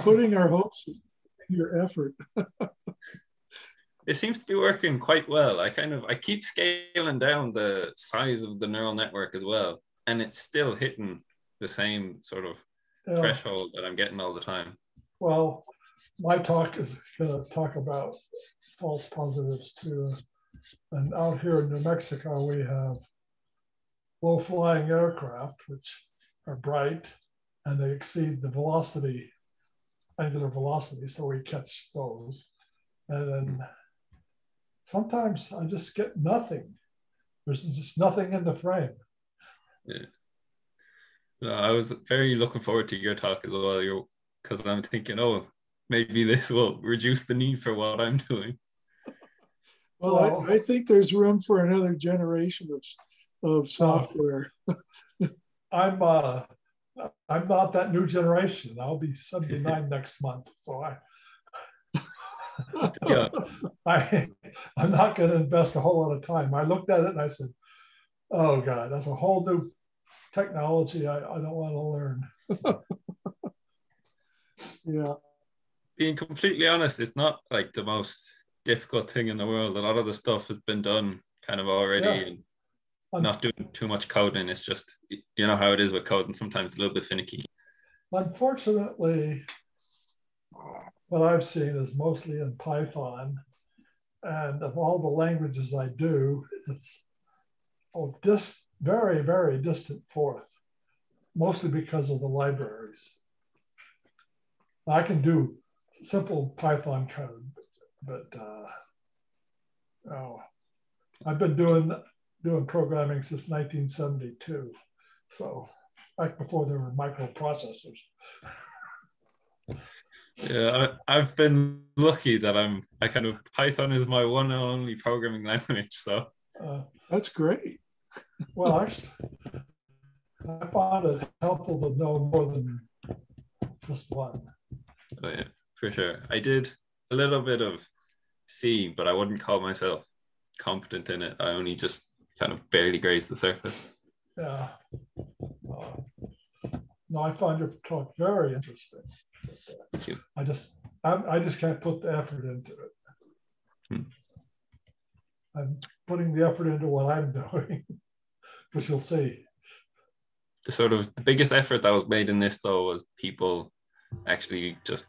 putting our hopes in your effort. it seems to be working quite well. I kind of I keep scaling down the size of the neural network as well, and it's still hitting the same sort of yeah. threshold that I'm getting all the time. Well, my talk is going to talk about false positives too. And out here in New Mexico, we have low flying aircraft, which are bright and they exceed the velocity, angular velocity. So we catch those. And then sometimes I just get nothing. There's just nothing in the frame. Yeah. No, I was very looking forward to your talk as well. because I'm thinking, oh, maybe this will reduce the need for what I'm doing. Well, I, I think there's room for another generation of of software. I'm uh, I'm not that new generation. I'll be 79 next month, so I yeah. I I'm not going to invest a whole lot of time. I looked at it and I said, "Oh God, that's a whole new technology. I, I don't want to learn." yeah. Being completely honest, it's not like the most difficult thing in the world. A lot of the stuff has been done kind of already. Yeah. And not doing too much coding. It's just you know how it is with coding. Sometimes a little bit finicky. Unfortunately, what I've seen is mostly in Python, and of all the languages I do, it's oh, just very very distant fourth, mostly because of the libraries. I can do simple Python code, but uh, oh, I've been doing doing programming since 1972. So back before there were microprocessors. Yeah, I, have been lucky that I'm. I kind of Python is my one and only programming language. So uh, that's great. Well, actually, I found it helpful to know more than just one. Oh yeah, for sure. I did a little bit of C, but I wouldn't call myself competent in it. I only just kind of barely grazed the surface. Yeah. Uh, no, I find your talk very interesting. Thank you. I just, I'm, I just can't put the effort into it. Hmm. I'm putting the effort into what I'm doing, which you'll see. The sort of the biggest effort that was made in this though was people actually just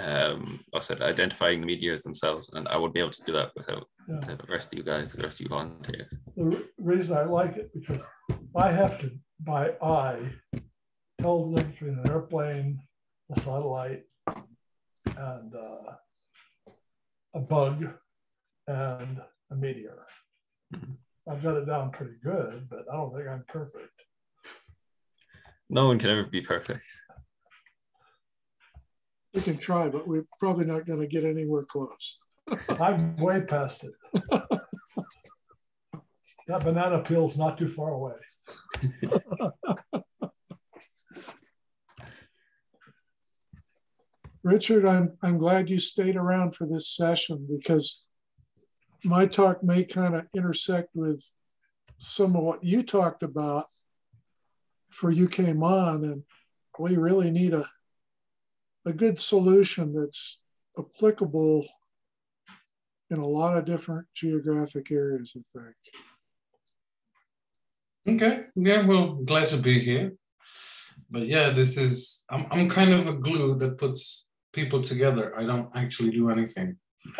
um, I said identifying the meteors themselves, and I wouldn't be able to do that without yeah. the rest of you guys, the rest of you volunteers. The reason I like it because I have to, by eye, tell the difference between an airplane, a satellite, and uh, a bug, and a meteor. Mm-hmm. I've got it down pretty good, but I don't think I'm perfect. No one can ever be perfect. We can try, but we're probably not going to get anywhere close. I'm way past it. that banana peel's not too far away. Richard, I'm, I'm glad you stayed around for this session because my talk may kind of intersect with some of what you talked about for you came on and we really need a a good solution that's applicable in a lot of different geographic areas, I think. Okay, yeah, well, glad to be here. But yeah, this is, I'm, I'm kind of a glue that puts people together. I don't actually do anything.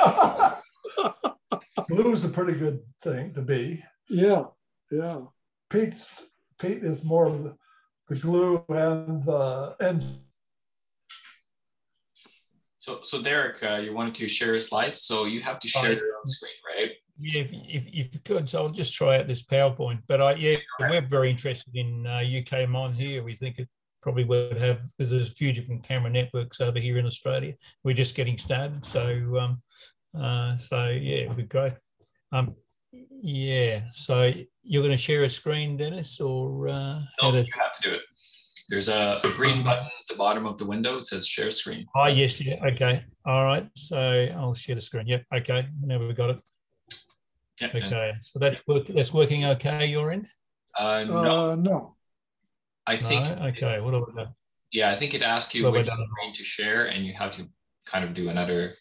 glue is a pretty good thing to be. Yeah, yeah. Pete's Pete is more the, the glue and the engine so, so Derek, uh, you wanted to share your slides, so you have to oh, share your own screen, right? Yeah, if, if, if you could, so I'll just try out this PowerPoint. But uh, yeah, right. we're very interested in uh, UKMON here. We think it probably would have, because there's a few different camera networks over here in Australia. We're just getting started. So, um, uh, so yeah, it'd be great. Um, yeah, so you're going to share a screen, Dennis, or uh, no, you have to do it. There's a, a, green button at the bottom of the window. It says share screen. Oh, yes. Yeah. Okay. All right. So I'll share the screen. Yep. Okay. Now we've got it. Yep, okay. So that's work, that's working okay your end? Uh, no. Uh, no. I think. No? Okay. What do we got? Yeah, I think it asks you Well, which we're screen to share, and you have to kind of do another.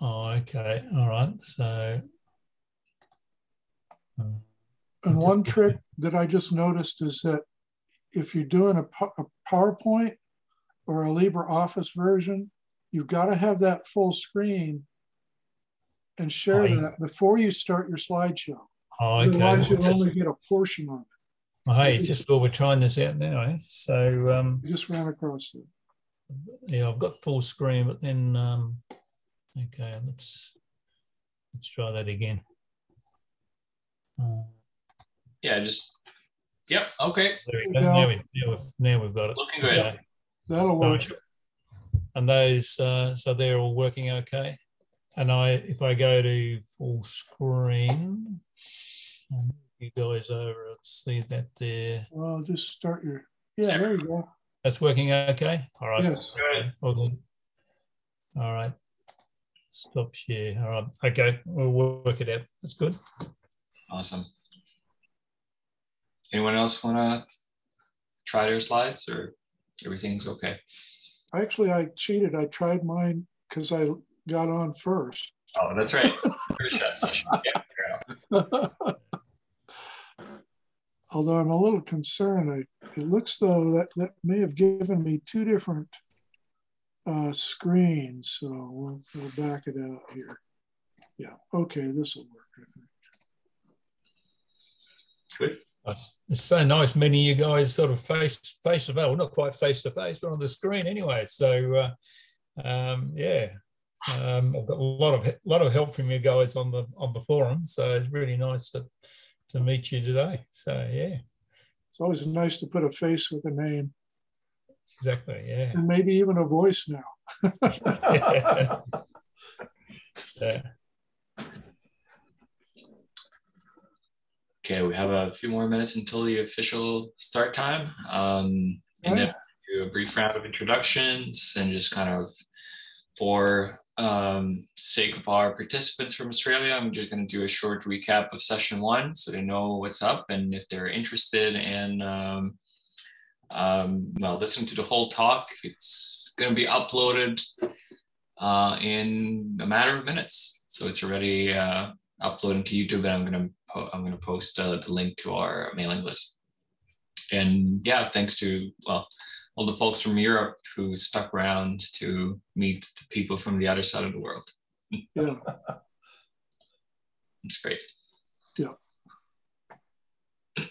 Oh, okay. All right. So. um, And one trick that I just noticed is that if you're doing a, a PowerPoint or a LibreOffice version, you've got to have that full screen and share Right. that before you start your slideshow. Oh, Otherwise, okay. you'll only get a portion of it. Well, hey, it's just well, we're trying this out now. Eh? So, um, I just ran across it. yeah, I've got full screen, but then, um, okay, let's let's try that again. Uh, Yeah, just. Yep. Okay. there we go. Now, we, now, we've, now we've got it. Looking good. Okay. That'll work. And those, uh, so they're all working okay. And I, if I go to full screen, you guys over, let's see that there. Well, just start your, yeah, there you go. That's working okay. All right. Yes. Okay, Well then. All right. Stop share. All right. Okay. We'll work it out. That's good. Awesome. Anyone else want to try their slides, or everything's okay? Actually, I cheated. I tried mine because I got on first. Oh, that's right. First shot session. Yeah, fair enough. Although I'm a little concerned, I, it looks though that that may have given me two different uh, screens. So we'll, we'll back it out here. Yeah, okay, this will work, I think. Good. It's, so nice meeting you guys sort of face face to face. Well, not quite face to face, but on the screen anyway. So uh, um, yeah, um, I've got a lot of lot of help from you guys on the on the forum. So it's really nice to to meet you today. So yeah, It's always nice to put a face with a name exactly. Yeah. and maybe even a voice now. yeah. Okay, we have a few more minutes until the official start time. Um, and then do a brief round of introductions and just kind of for um, sake of our participants from Australia, I'm just going to do a short recap of session one so they know what's up and if they're interested in, um, um, well, listening to the whole talk, it's going to be uploaded uh, in a matter of minutes. So it's already uh, uploading to YouTube, and I'm gonna po- I'm gonna post uh, the link to our mailing list. And yeah, thanks to well all the folks from Europe who stuck around to meet the people from the other side of the world. Yeah, It's great. Yeah.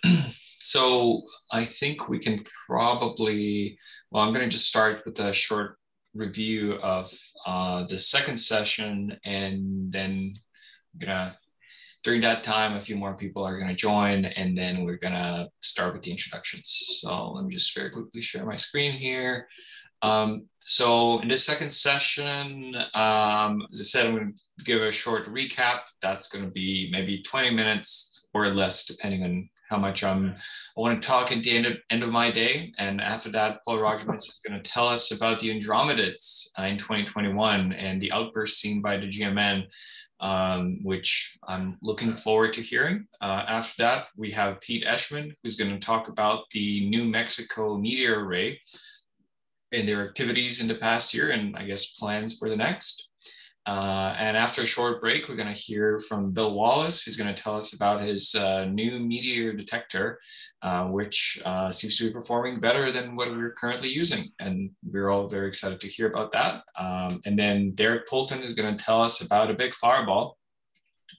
so I think we can probably, well, I'm going to just start with a short review of uh, the second session, and then I'm gonna during that time, a few more people are going to join, and then we're going to start with the introductions. So let me just very quickly share my screen here. Um, so in this second session, um, as I said, I'm going to give a short recap. That's going to be maybe 20 minutes or less, depending on how much I'm, I want to talk at the end of, end of my day. And after that, Paul Roggemans is going to tell us about the Andromedids uh, in 2021 and the outburst seen by the GMN um, which I'm looking forward to hearing. Uh, after that, we have Pete Eschman, who's going to talk about the New Mexico meteor array and their activities in the past year and I guess plans for the next. Uh, and after a short break, we're going to hear from Bill Wallace, who's going to tell us about his uh, new meteor detector, uh, which uh, seems to be performing better than what we're currently using. And we're all very excited to hear about that. Um, and then Derek Poulton is going to tell us about a big fireball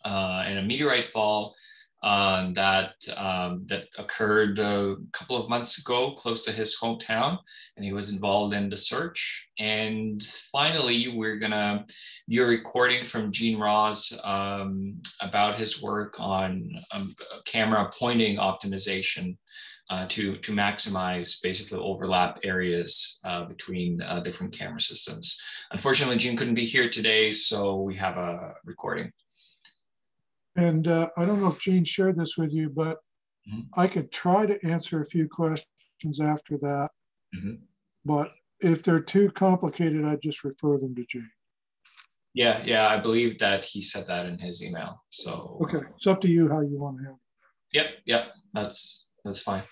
uh, and a meteorite fall uh, that um, that occurred a couple of months ago close to his hometown, and he was involved in the search. And finally, we're gonna do a recording from Gene Ross um, about his work on um, camera pointing optimization. Uh, to to maximize basically overlap areas uh, between uh, different camera systems. Unfortunately, Gene couldn't be here today, so we have a recording. And uh, I don't know if Gene shared this with you, but Mhm. I could try to answer a few questions after that. Mhm. But if they're too complicated, I'd just refer them to Gene. Yeah, yeah, I believe that he said that in his email. So Okay, it's up to you how you want to handle. Yep, yep, that's that's fine.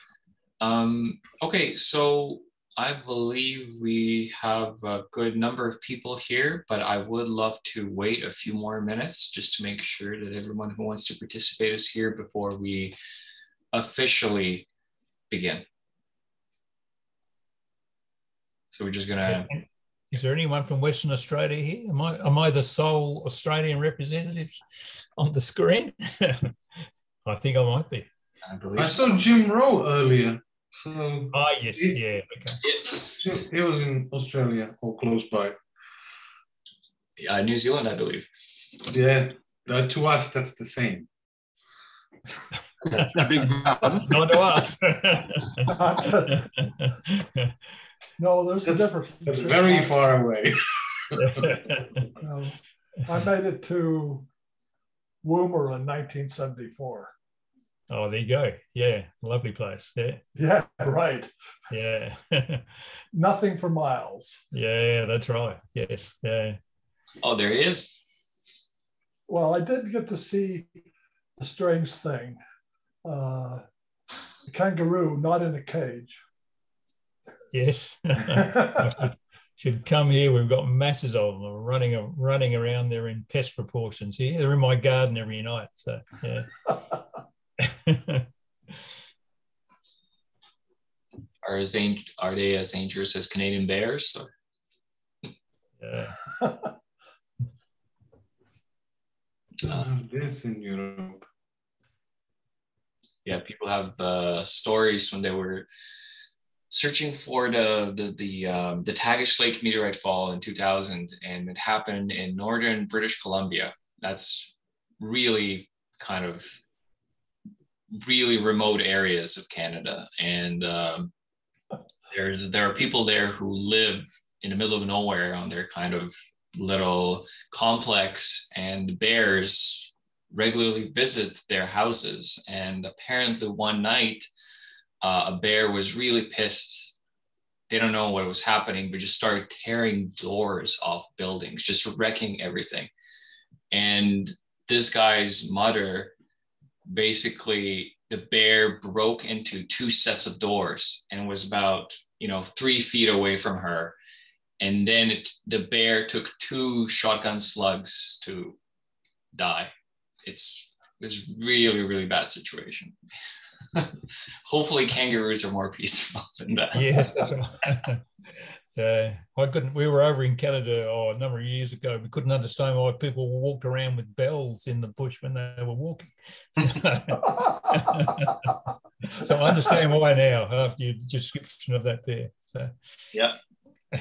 Um, okay, so I believe we have a good number of people here, but I would love to wait a few more minutes just to make sure that everyone who wants to participate is here before we officially begin. So we're just gonna. Is there anyone from Western Australia here? Am I, am I the sole Australian representative on the screen? I think I might be. I, I saw Jim Rowe earlier. So ah, yes, yeah, okay. It was in Australia or close by. Yeah, New Zealand, I believe. Yeah, to us, that's the same. that's a big mountain. Not to us. no, there's that's, a difference. That's very far away. no, I made it to Woomera in 1974. Oh, there you go. Yeah, lovely place. Yeah. Yeah, right. Yeah. Nothing for miles. Yeah, that's right. Yes. Yeah. Oh, there he is. Well, I did get to see the strange thing. Uh, a kangaroo not in a cage. Yes. should come here. We've got masses of them running running around there in pest proportions here. They're in my garden every night. So yeah. are as dang- are they as dangerous as Canadian bears? Or? Yeah. this in Europe. Yeah, people have uh, stories when they were searching for the the the, um, the Tagish Lake meteorite fall in 2000, and it happened in northern British Columbia. That's really kind of really remote areas of Canada, and um, there's there are people there who live in the middle of nowhere on their kind of little complex, and bears regularly visit their houses. And apparently, one night, uh, a bear was really pissed. They don't know what was happening, but just started tearing doors off buildings, just wrecking everything. And this guy's mother basically the bear broke into two sets of doors and was about you know three feet away from her. And then it, the bear took two shotgun slugs to die. It's it was really really bad situation. Hopefully kangaroos are more peaceful than that. Yes Yeah, I couldn't. We were over in Canada oh, a number of years ago. We couldn't understand why people walked around with bells in the bush when they were walking. so I understand why now after your description of that there. So yeah,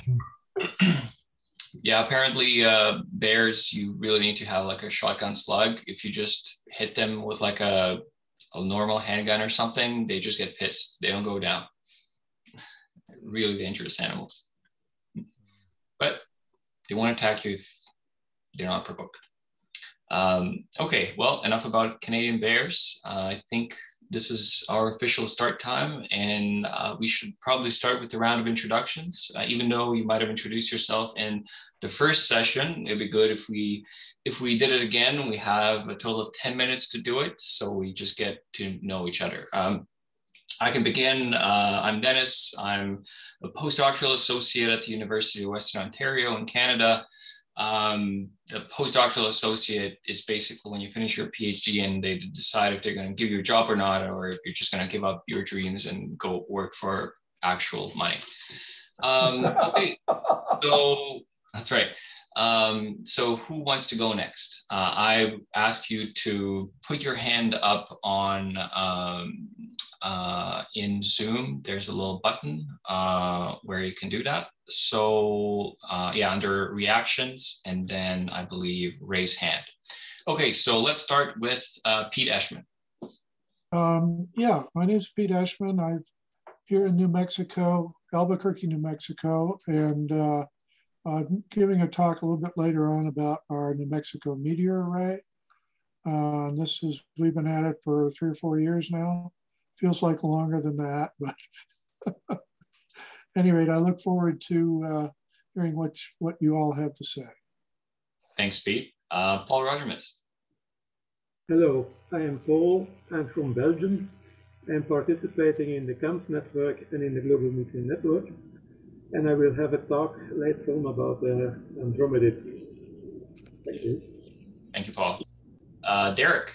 yeah. Apparently, uh, bears you really need to have like a shotgun slug. If you just hit them with like a a normal handgun or something, they just get pissed. They don't go down. Really dangerous animals but they won't attack you if they're not provoked. Um, okay, well, enough about Canadian bears. Uh, I think this is our official start time, and uh, we should probably start with the round of introductions. Uh, even though you might have introduced yourself in the first session, it'd be good if we if we did it again. We have a total of ten minutes to do it, so we just get to know each other. Um, I can begin. Uh, I'm Dennis. I'm a postdoctoral associate at the University of Western Ontario in Canada. Um, the postdoctoral associate is basically when you finish your PhD and they decide if they're going to give you a job or not, or if you're just going to give up your dreams and go work for actual money. Um, okay, so that's right. Um, so who wants to go next? Uh, I ask you to put your hand up on um, uh, in Zoom, there's a little button uh, where you can do that. So uh, yeah, under reactions, and then I believe raise hand. Okay, so let's start with uh, Pete Eschman. Um, yeah, my name is Pete Eschman. I'm here in New Mexico, Albuquerque, New Mexico, and uh, I'm giving a talk a little bit later on about our New Mexico meteor array. Uh, this is, we've been at it for three or four years now feels like longer than that, but any rate, I look forward to uh, hearing what, what you all have to say. Thanks, Pete. Uh, Paul Roggemans. Hello, I am Paul. I'm from Belgium. I'm participating in the CAMS network and in the Global Meteor Network. And I will have a talk later on about the Andromedids. Thank you. Thank you, Paul. Uh, Derek.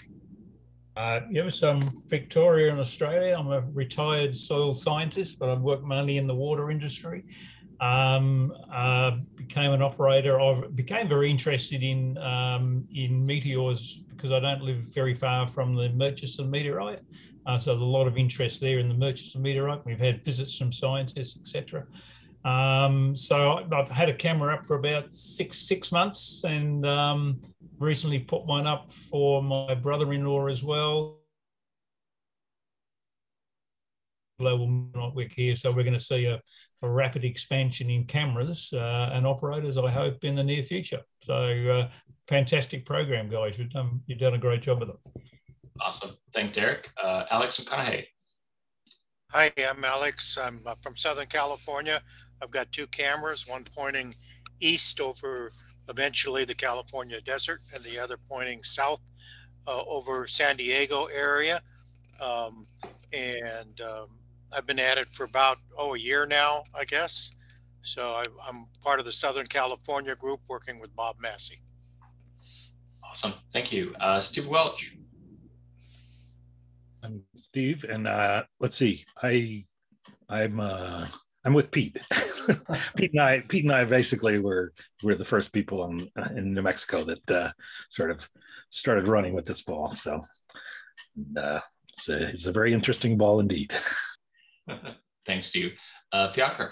Uh, yeah, so I'm Victoria in Australia. I'm a retired soil scientist, but I work mainly in the water industry. Um, uh, became an operator. I became very interested in um, in meteors because I don't live very far from the Murchison meteorite. Uh, so there's a lot of interest there in the Murchison meteorite. We've had visits from scientists, etc. Um, so I've had a camera up for about six six months, and um, recently put one up for my brother-in-law as well. Global network here, so we're going to see a, a rapid expansion in cameras uh, and operators. I hope in the near future. So, uh, fantastic program, guys. You've done you've done a great job with it. Awesome, thanks, Derek. Uh, Alex McConaughey. Hi, I'm Alex. I'm uh, from Southern California. I've got two cameras, one pointing east over eventually the California desert and the other pointing south uh, over San Diego area. Um, and um, I've been at it for about, oh, a year now, I guess. So I, I'm part of the Southern California group working with Bob Massey. Awesome. Thank you. Uh, Steve Welch. I'm Steve, and uh, let's see. I I'm uh, I'm with Pete. Pete and I, Pete and I, basically were were the first people in, in New Mexico that uh, sort of started running with this ball. So uh, it's, a, it's a very interesting ball indeed. Thanks, Steve. Uh, Fiachra.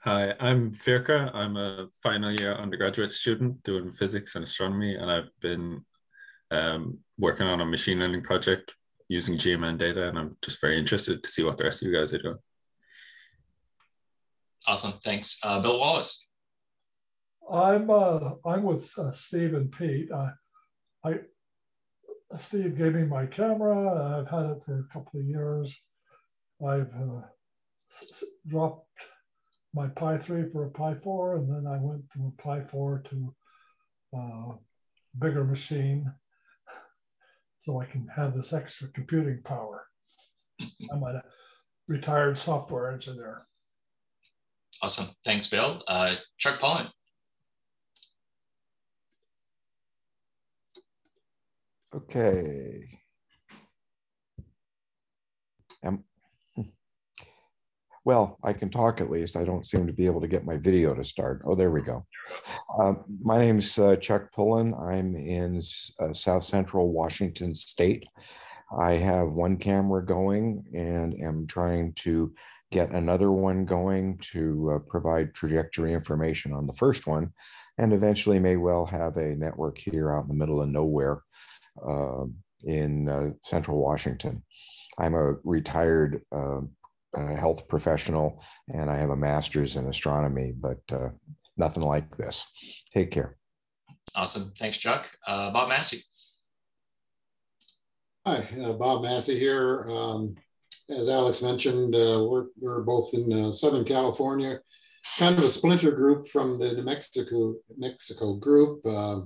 Hi, I'm Fiachra. I'm a final year undergraduate student doing physics and astronomy, and I've been um, working on a machine learning project using GMN data, and I'm just very interested to see what the rest of you guys are doing. Awesome, thanks, uh, Bill Wallace. I'm uh, I'm with uh, Steve and Pete. Uh, I Steve gave me my camera. I've had it for a couple of years. I've uh, dropped my Pi 3 for a Pi 4, and then I went from a Pi 4 to a uh, bigger machine so I can have this extra computing power. I'm a retired software engineer. Awesome. Thanks, Bill. Uh, Chuck Pullen. Okay. Um, well, I can talk at least. I don't seem to be able to get my video to start. Oh, there we go. Uh, my name's uh, Chuck Pullen. I'm in uh, South Central Washington State. I have one camera going and am trying to get another one going to uh, provide trajectory information on the first one, and eventually may well have a network here out in the middle of nowhere uh, in uh, Central Washington. I'm a retired a health professional and I have a master's in astronomy, but uh, nothing like this. Take care. Awesome. Thanks, Chuck. Uh, Bob Massey. Hi, uh, Bob Massey here. Um, as Alex mentioned, uh, we're, we're both in uh, Southern California, kind of a splinter group from the New Mexico, Mexico group. Uh,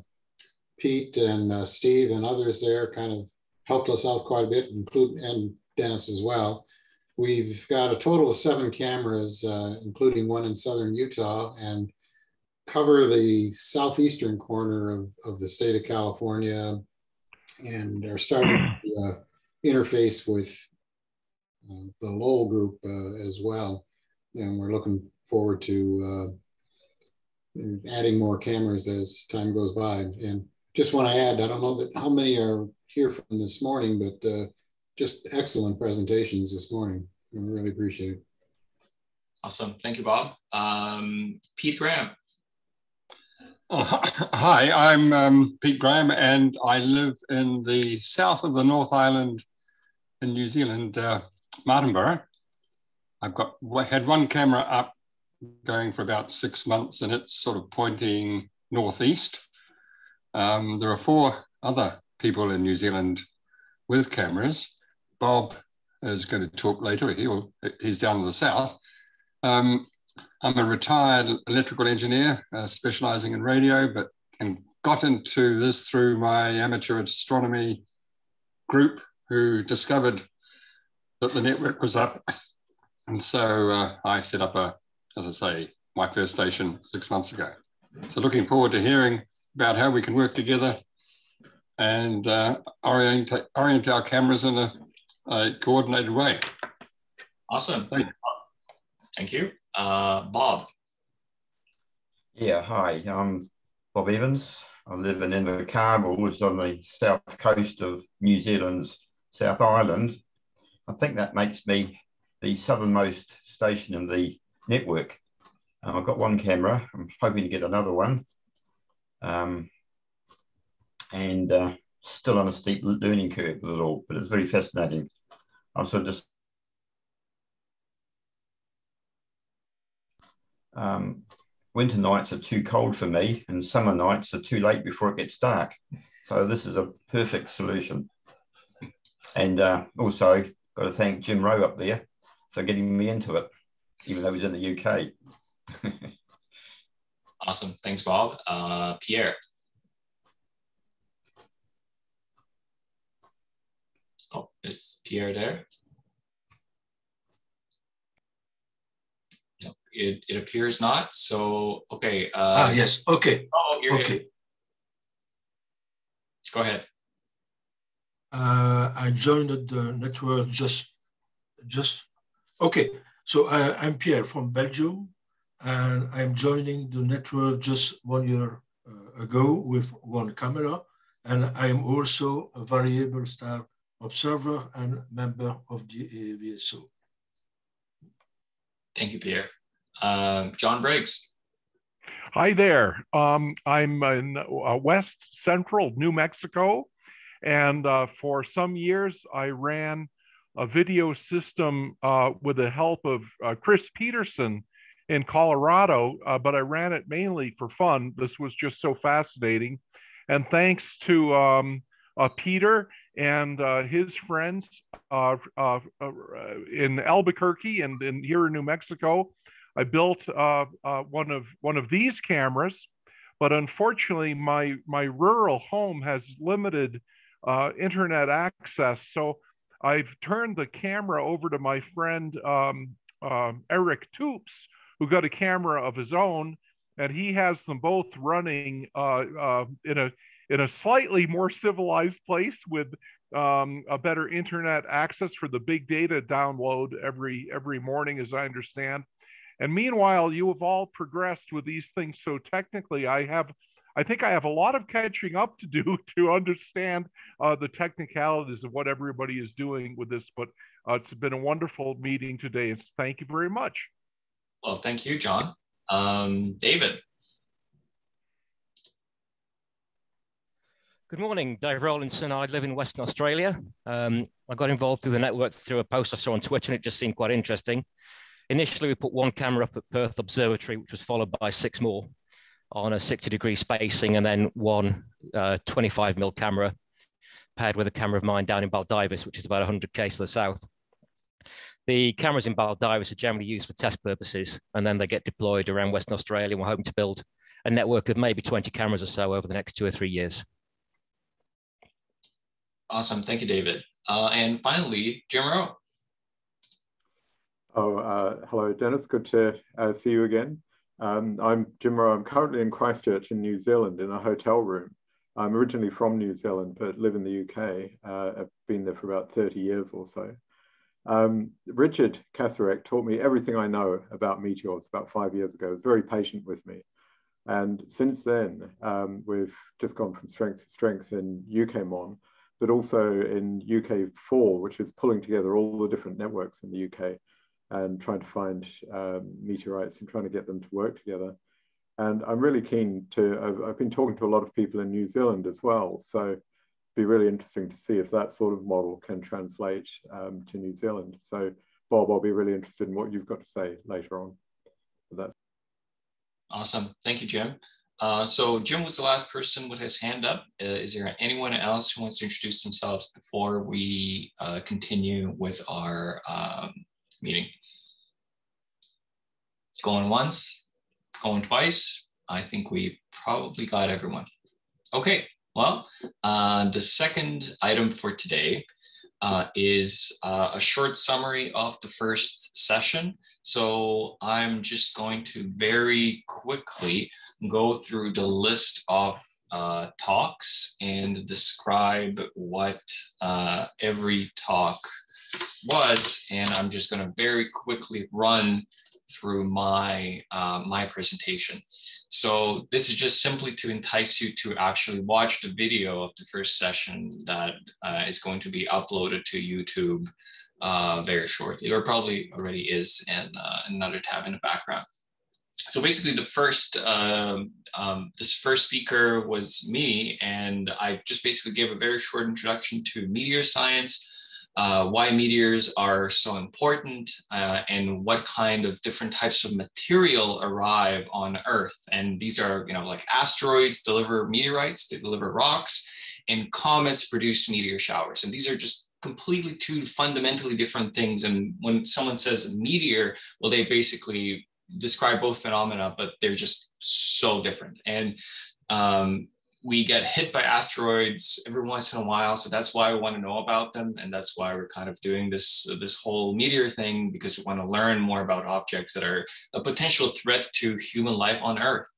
Pete and Steve and others there kind of helped us out quite a bit, include and Dennis as well. We've got a total of seven cameras, uh, including one in southern Utah, and cover the southeastern corner of, of the state of California and are starting to uh, interface with uh, the Lowell group uh, as well. And we're looking forward to uh, adding more cameras as time goes by. And just want to add, I don't know that how many are here from this morning, but uh, just excellent presentations this morning. I really appreciate it. Awesome. Thank you, Bob. Um, Pete Graham. Oh, hi, I'm um, Pete Graham, and I live in the south of the North Island in New Zealand, uh, Martinborough. I've got had one camera up going for about six months, and it's sort of pointing northeast. Um, there are four other people in New Zealand with cameras. Bob is going to talk later. He will, he's down in the south. Um, I'm a retired electrical engineer, uh, specializing in radio, but and got into this through my amateur astronomy group who discovered that the network was up. And so uh, I set up a, as I say, my first station six months ago. So looking forward to hearing about how we can work together and uh, orient, orient our cameras in a, a coordinated way. Awesome. Thank you. Thank you. Uh, Bob. Yeah, hi. I'm Bob Evans. I live in Invercargill, which is on the south coast of New Zealand's South Island. I think that makes me the southernmost station in the network. Uh, I've got one camera. I'm hoping to get another one. Um, and uh, still on a steep learning curve with it all, but it's very fascinating. I'm just um, winter nights are too cold for me, and summer nights are too late before it gets dark. So this is a perfect solution. And uh, also, got to thank Jim Rowe up there for getting me into it, even though he's in the UK. awesome. Thanks, Bob. Uh, Pierre. Oh, is Pierre there? No, it, it appears not. So, okay. Uh, ah, yes. Okay. Oh, you're okay. Here. Go ahead. Uh, I joined the network just, just, okay. So I, I'm Pierre from Belgium, and I'm joining the network just one year uh, ago with one camera, and I am also a variable star observer and member of the AVSO. Thank you, Pierre. Uh, John Briggs. Hi there. Um, I'm in uh, West Central New Mexico, and uh, for some years I ran a video system uh, with the help of uh, Chris Peterson in Colorado, uh, but I ran it mainly for fun. This was just so fascinating. And thanks to um, Peter and uh, his friends uh, uh, uh in Albuquerque and, here in New Mexico. I built uh, uh, one of one of these cameras, but unfortunately, my my rural home has limited internet access. So I've turned the camera over to my friend um, um Eric Toops, who got a camera of his own, and he has them both running in a in a slightly more civilized place with um, a better internet access for the big data download every every morning, as I understand. And meanwhile, you have all progressed with these things so technically. I have, I think, I have a lot of catching up to do to understand uh, the technicalities of what everybody is doing with this. But uh, it's been a wonderful meeting today. And thank you very much. Well, thank you, John. Um, David. Good morning, Dave Rowlinson. I live in Western Australia. Um, I got involved through the network through a post I saw on Twitter, and it just seemed quite interesting. Initially, we put one camera up at Perth Observatory, which was followed by six more on a 60 degree spacing, and then one uh, 25 mil camera paired with a camera of mine down in Baldivis, which is about 100 k's to the south. The cameras in Baldivis are generally used for test purposes, and then they get deployed around Western Australia. We're hoping to build a network of maybe 20 cameras or so over the next two or three years. Awesome. Thank you, David. Uh, and finally, Jim Rowe. Oh, uh, hello, Dennis. Good to uh, see you again. Um, I'm Jim Rowe. I'm currently in Christchurch in New Zealand in a hotel room. I'm originally from New Zealand, but live in the UK. Uh, I've been there for about 30 years or so. Um, Richard Kacerek taught me everything I know about meteors about five years ago. He was very patient with me. And since then, um, we've just gone from strength to strength in UKMON but also in UK4, which is pulling together all the different networks in the UK and trying to find um, meteorites and trying to get them to work together. And I'm really keen to, I've, I've, been talking to a lot of people in New Zealand as well. So it'd be really interesting to see if that sort of model can translate um, to New Zealand. So Bob, I'll be really interested in what you've got to say later on. That's Awesome. Thank you, Jim. Uh, so Jim was the last person with his hand up. Uh, is there anyone else who wants to introduce themselves before we uh, continue with our um, meeting? Going once, going twice. I think we probably got everyone. Okay, well, uh, the second item for today uh, is uh, a short summary of the first session. So I'm just going to very quickly go through the list of uh, talks and describe what uh, every talk was. And I'm just going to very quickly run through my, uh, my presentation. So this is just simply to entice you to actually watch the video of the first session that uh, is going to be uploaded to YouTube uh, very shortly, or probably already is in uh, another tab in the background. So basically the first, um, um, this first speaker was me, and I just basically gave a very short introduction to meteor science, uh, why meteors are so important uh, and what kind of different types of material arrive on Earth. And these are, you know, like asteroids deliver meteorites, they deliver rocks, and comets produce meteor showers. And these are just completely two fundamentally different things. And when someone says meteor, well, they basically describe both phenomena, but they're just so different. And um, we get hit by asteroids every once in a while. So that's why we want to know about them. And that's why we're kind of doing this this whole meteor thing because we want to learn more about objects that are a potential threat to human life on earth.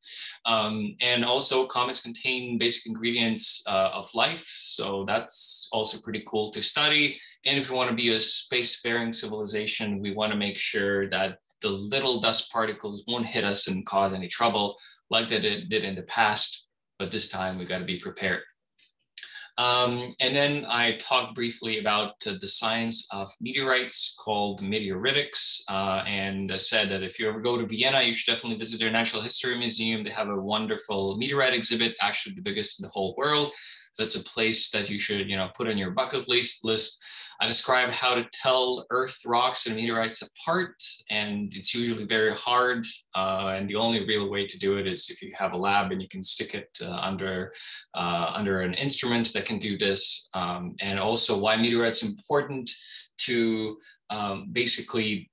Um, and also comets contain basic ingredients uh, of life. So that's also pretty cool to study. And if we want to be a spacefaring civilization we want to make sure that the little dust particles won't hit us and cause any trouble like that it did in the past but this time we've got to be prepared. Um, and then I talked briefly about uh, the science of meteorites called meteoritics uh, and said that if you ever go to Vienna, you should definitely visit their Natural History Museum. They have a wonderful meteorite exhibit, actually the biggest in the whole world. So it's a place that you should, you know, put on your bucket list list. I described how to tell Earth rocks and meteorites apart, and it's usually very hard. Uh, and the only real way to do it is if you have a lab and you can stick it uh, under uh, under an instrument that can do this. Um, and also why meteorites important to um, basically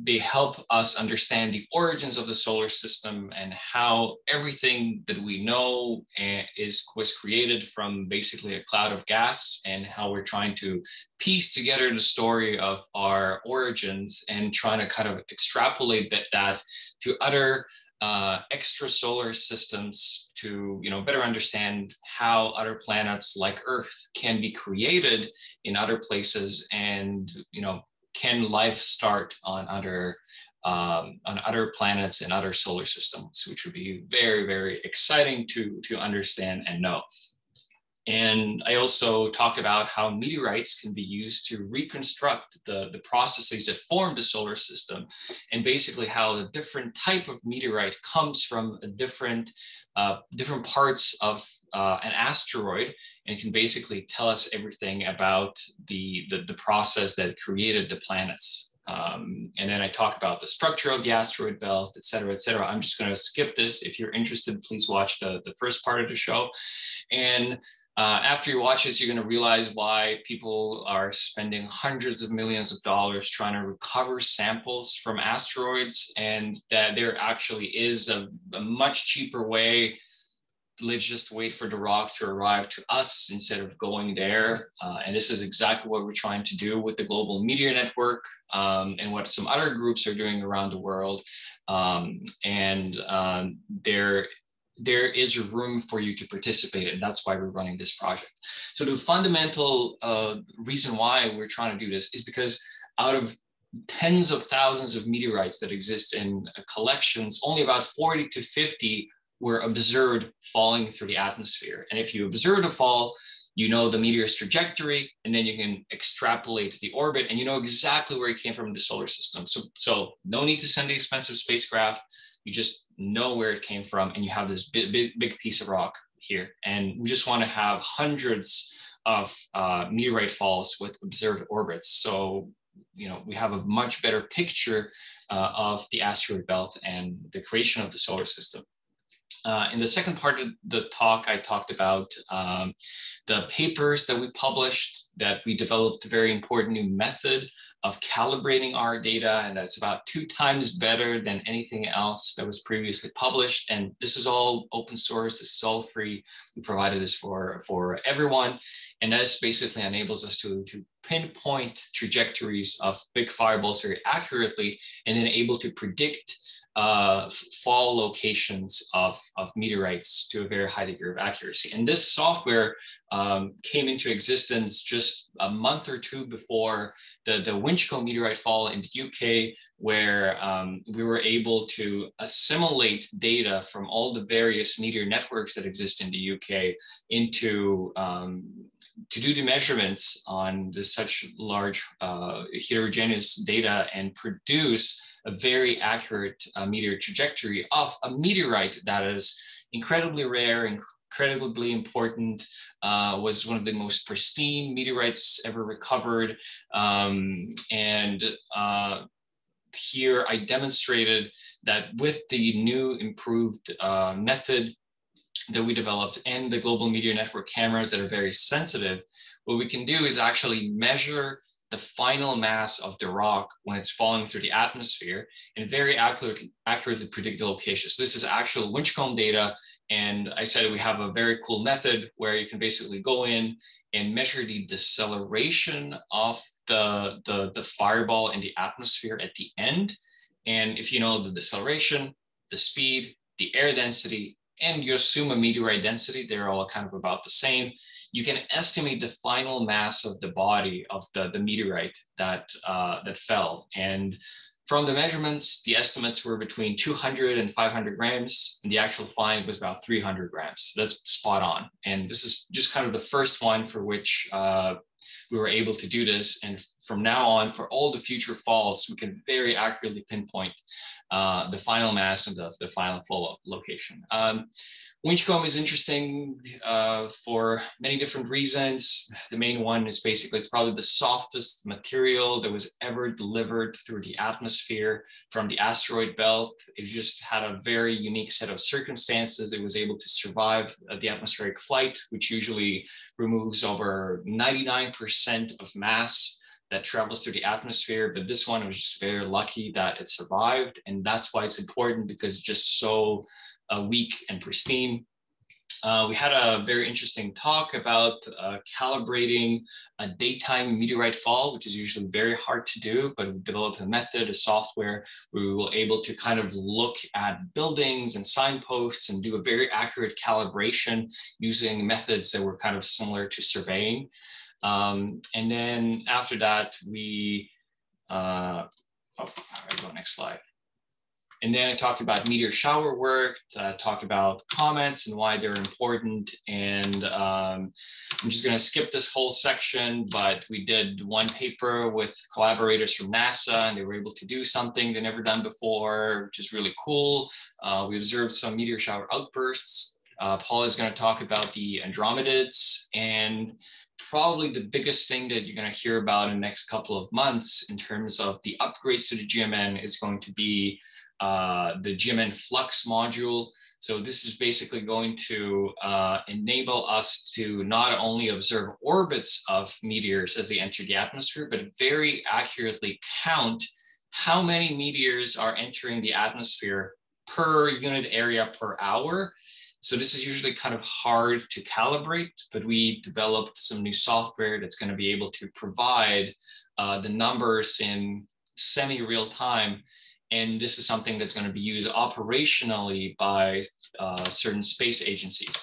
they help us understand the origins of the solar system and how everything that we know eh, is was created from basically a cloud of gas and how we're trying to piece together the story of our origins and trying to kind of extrapolate that, that to other uh, extrasolar systems to you know better understand how other planets like Earth can be created in other places and you know can life start on other um, on other planets and other solar systems, which would be very, very exciting to, to understand and know. And I also talked about how meteorites can be used to reconstruct the, the processes that form the solar system and basically how a different type of meteorite comes from a different, uh, different parts of uh, an asteroid and can basically tell us everything about the, the, the process that created the planets. Um, and then I talk about the structure of the asteroid belt, et cetera, et cetera. I'm just going to skip this. If you're interested, please watch the, the first part of the show. And uh, after you watch this, you're going to realize why people are spending hundreds of millions of dollars trying to recover samples from asteroids, and that there actually is a, a much cheaper way let's just wait for the rock to arrive to us instead of going there. Uh, and this is exactly what we're trying to do with the Global Meteor Network um, and what some other groups are doing around the world. Um, and um, there, there is room for you to participate and that's why we're running this project. So the fundamental uh, reason why we're trying to do this is because out of tens of thousands of meteorites that exist in collections, only about 40 to 50 were observed falling through the atmosphere. And if you observe a fall, you know the meteor's trajectory, and then you can extrapolate the orbit, and you know exactly where it came from in the solar system. So, so no need to send the expensive spacecraft. You just know where it came from, and you have this big, big, big piece of rock here. And we just want to have hundreds of uh, meteorite falls with observed orbits. So, you know, we have a much better picture uh, of the asteroid belt and the creation of the solar system. Uh, in the second part of the talk, I talked about um, the papers that we published, that we developed a very important new method of calibrating our data, and that's about two times better than anything else that was previously published. And this is all open source, this is all free. We provided this for, for everyone. And this basically enables us to, to pinpoint trajectories of big fireballs very accurately and then able to predict uh, fall locations of, of meteorites to a very high degree of accuracy. And this software um, came into existence just a month or two before the, the Winchcombe meteorite fall in the UK, where um, we were able to assimilate data from all the various meteor networks that exist in the UK into um, to do the measurements on this such large uh, heterogeneous data and produce a very accurate uh, meteor trajectory of a meteorite that is incredibly rare, incredibly important, uh, was one of the most pristine meteorites ever recovered. Um, and uh, here I demonstrated that with the new improved uh, method that we developed and the global meteor network cameras that are very sensitive, what we can do is actually measure the final mass of the rock when it's falling through the atmosphere and very accurately, accurately predict the location. So this is actual Winchcombe data. And I said we have a very cool method where you can basically go in and measure the deceleration of the, the, the fireball in the atmosphere at the end. And if you know the deceleration, the speed, the air density, and you assume a meteorite density, they're all kind of about the same you can estimate the final mass of the body of the, the meteorite that, uh, that fell. And from the measurements, the estimates were between 200 and 500 grams, and the actual find was about 300 grams. That's spot on. And this is just kind of the first one for which uh, we were able to do this. And from now on, for all the future falls, we can very accurately pinpoint uh, the final mass and the, the final fall location. Um, Winchcombe is interesting uh, for many different reasons. The main one is basically it's probably the softest material that was ever delivered through the atmosphere from the asteroid belt. It just had a very unique set of circumstances. It was able to survive the atmospheric flight, which usually removes over 99% of mass that travels through the atmosphere. But this one was just very lucky that it survived. And that's why it's important because it's just so uh, weak and pristine. Uh, we had a very interesting talk about uh, calibrating a daytime meteorite fall, which is usually very hard to do, but we developed a method, a software, where we were able to kind of look at buildings and signposts and do a very accurate calibration using methods that were kind of similar to surveying. Um, and then after that, we, uh, oh, go next slide. And then I talked about meteor shower work, uh, talked about comets and why they're important. And um, I'm just gonna skip this whole section, but we did one paper with collaborators from NASA and they were able to do something they never done before, which is really cool. Uh, we observed some meteor shower outbursts. Uh, Paul is gonna talk about the Andromedids and probably the biggest thing that you're going to hear about in the next couple of months in terms of the upgrades to the GMN is going to be uh, the GMN Flux module. So this is basically going to uh, enable us to not only observe orbits of meteors as they enter the atmosphere, but very accurately count how many meteors are entering the atmosphere per unit area per hour. So this is usually kind of hard to calibrate, but we developed some new software that's going to be able to provide uh, the numbers in semi real time and this is something that's going to be used operationally by uh, certain space agencies.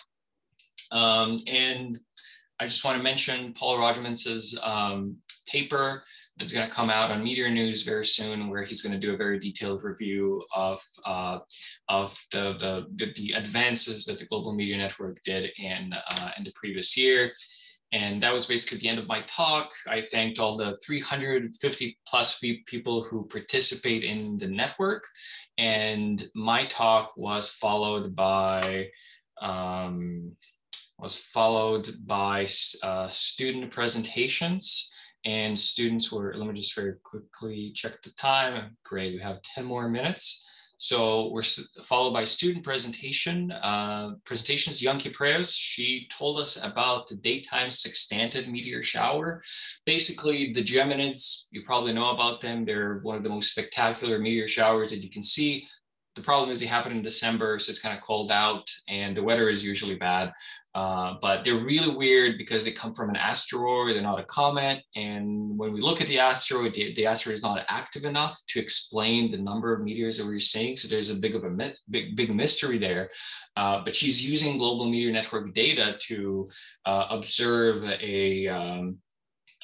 Um, and I just want to mention Paul Roggemans's um, paper that's going to come out on Meteor News very soon, where he's going to do a very detailed review of uh, of the, the, the advances that the Global Meteor Network did in uh, in the previous year. And that was basically the end of my talk. I thanked all the 350 plus people who participate in the network. And my talk was followed by um, was followed by uh, student presentations and students were, let me just very quickly check the time. Great, we have 10 more minutes. So we're followed by student presentation. Uh, presentations, Yankee Preus, she told us about the daytime sextantids meteor shower. Basically, the Geminids, you probably know about them. They're one of the most spectacular meteor showers that you can see. The problem is they happen in December, so it's kind of cold out and the weather is usually bad. Uh, but they're really weird because they come from an asteroid, they're not a comet. And when we look at the asteroid, the, the asteroid is not active enough to explain the number of meteors that we're seeing. So there's a big of a big, big mystery there. Uh, but she's using global meteor network data to uh, observe a, um,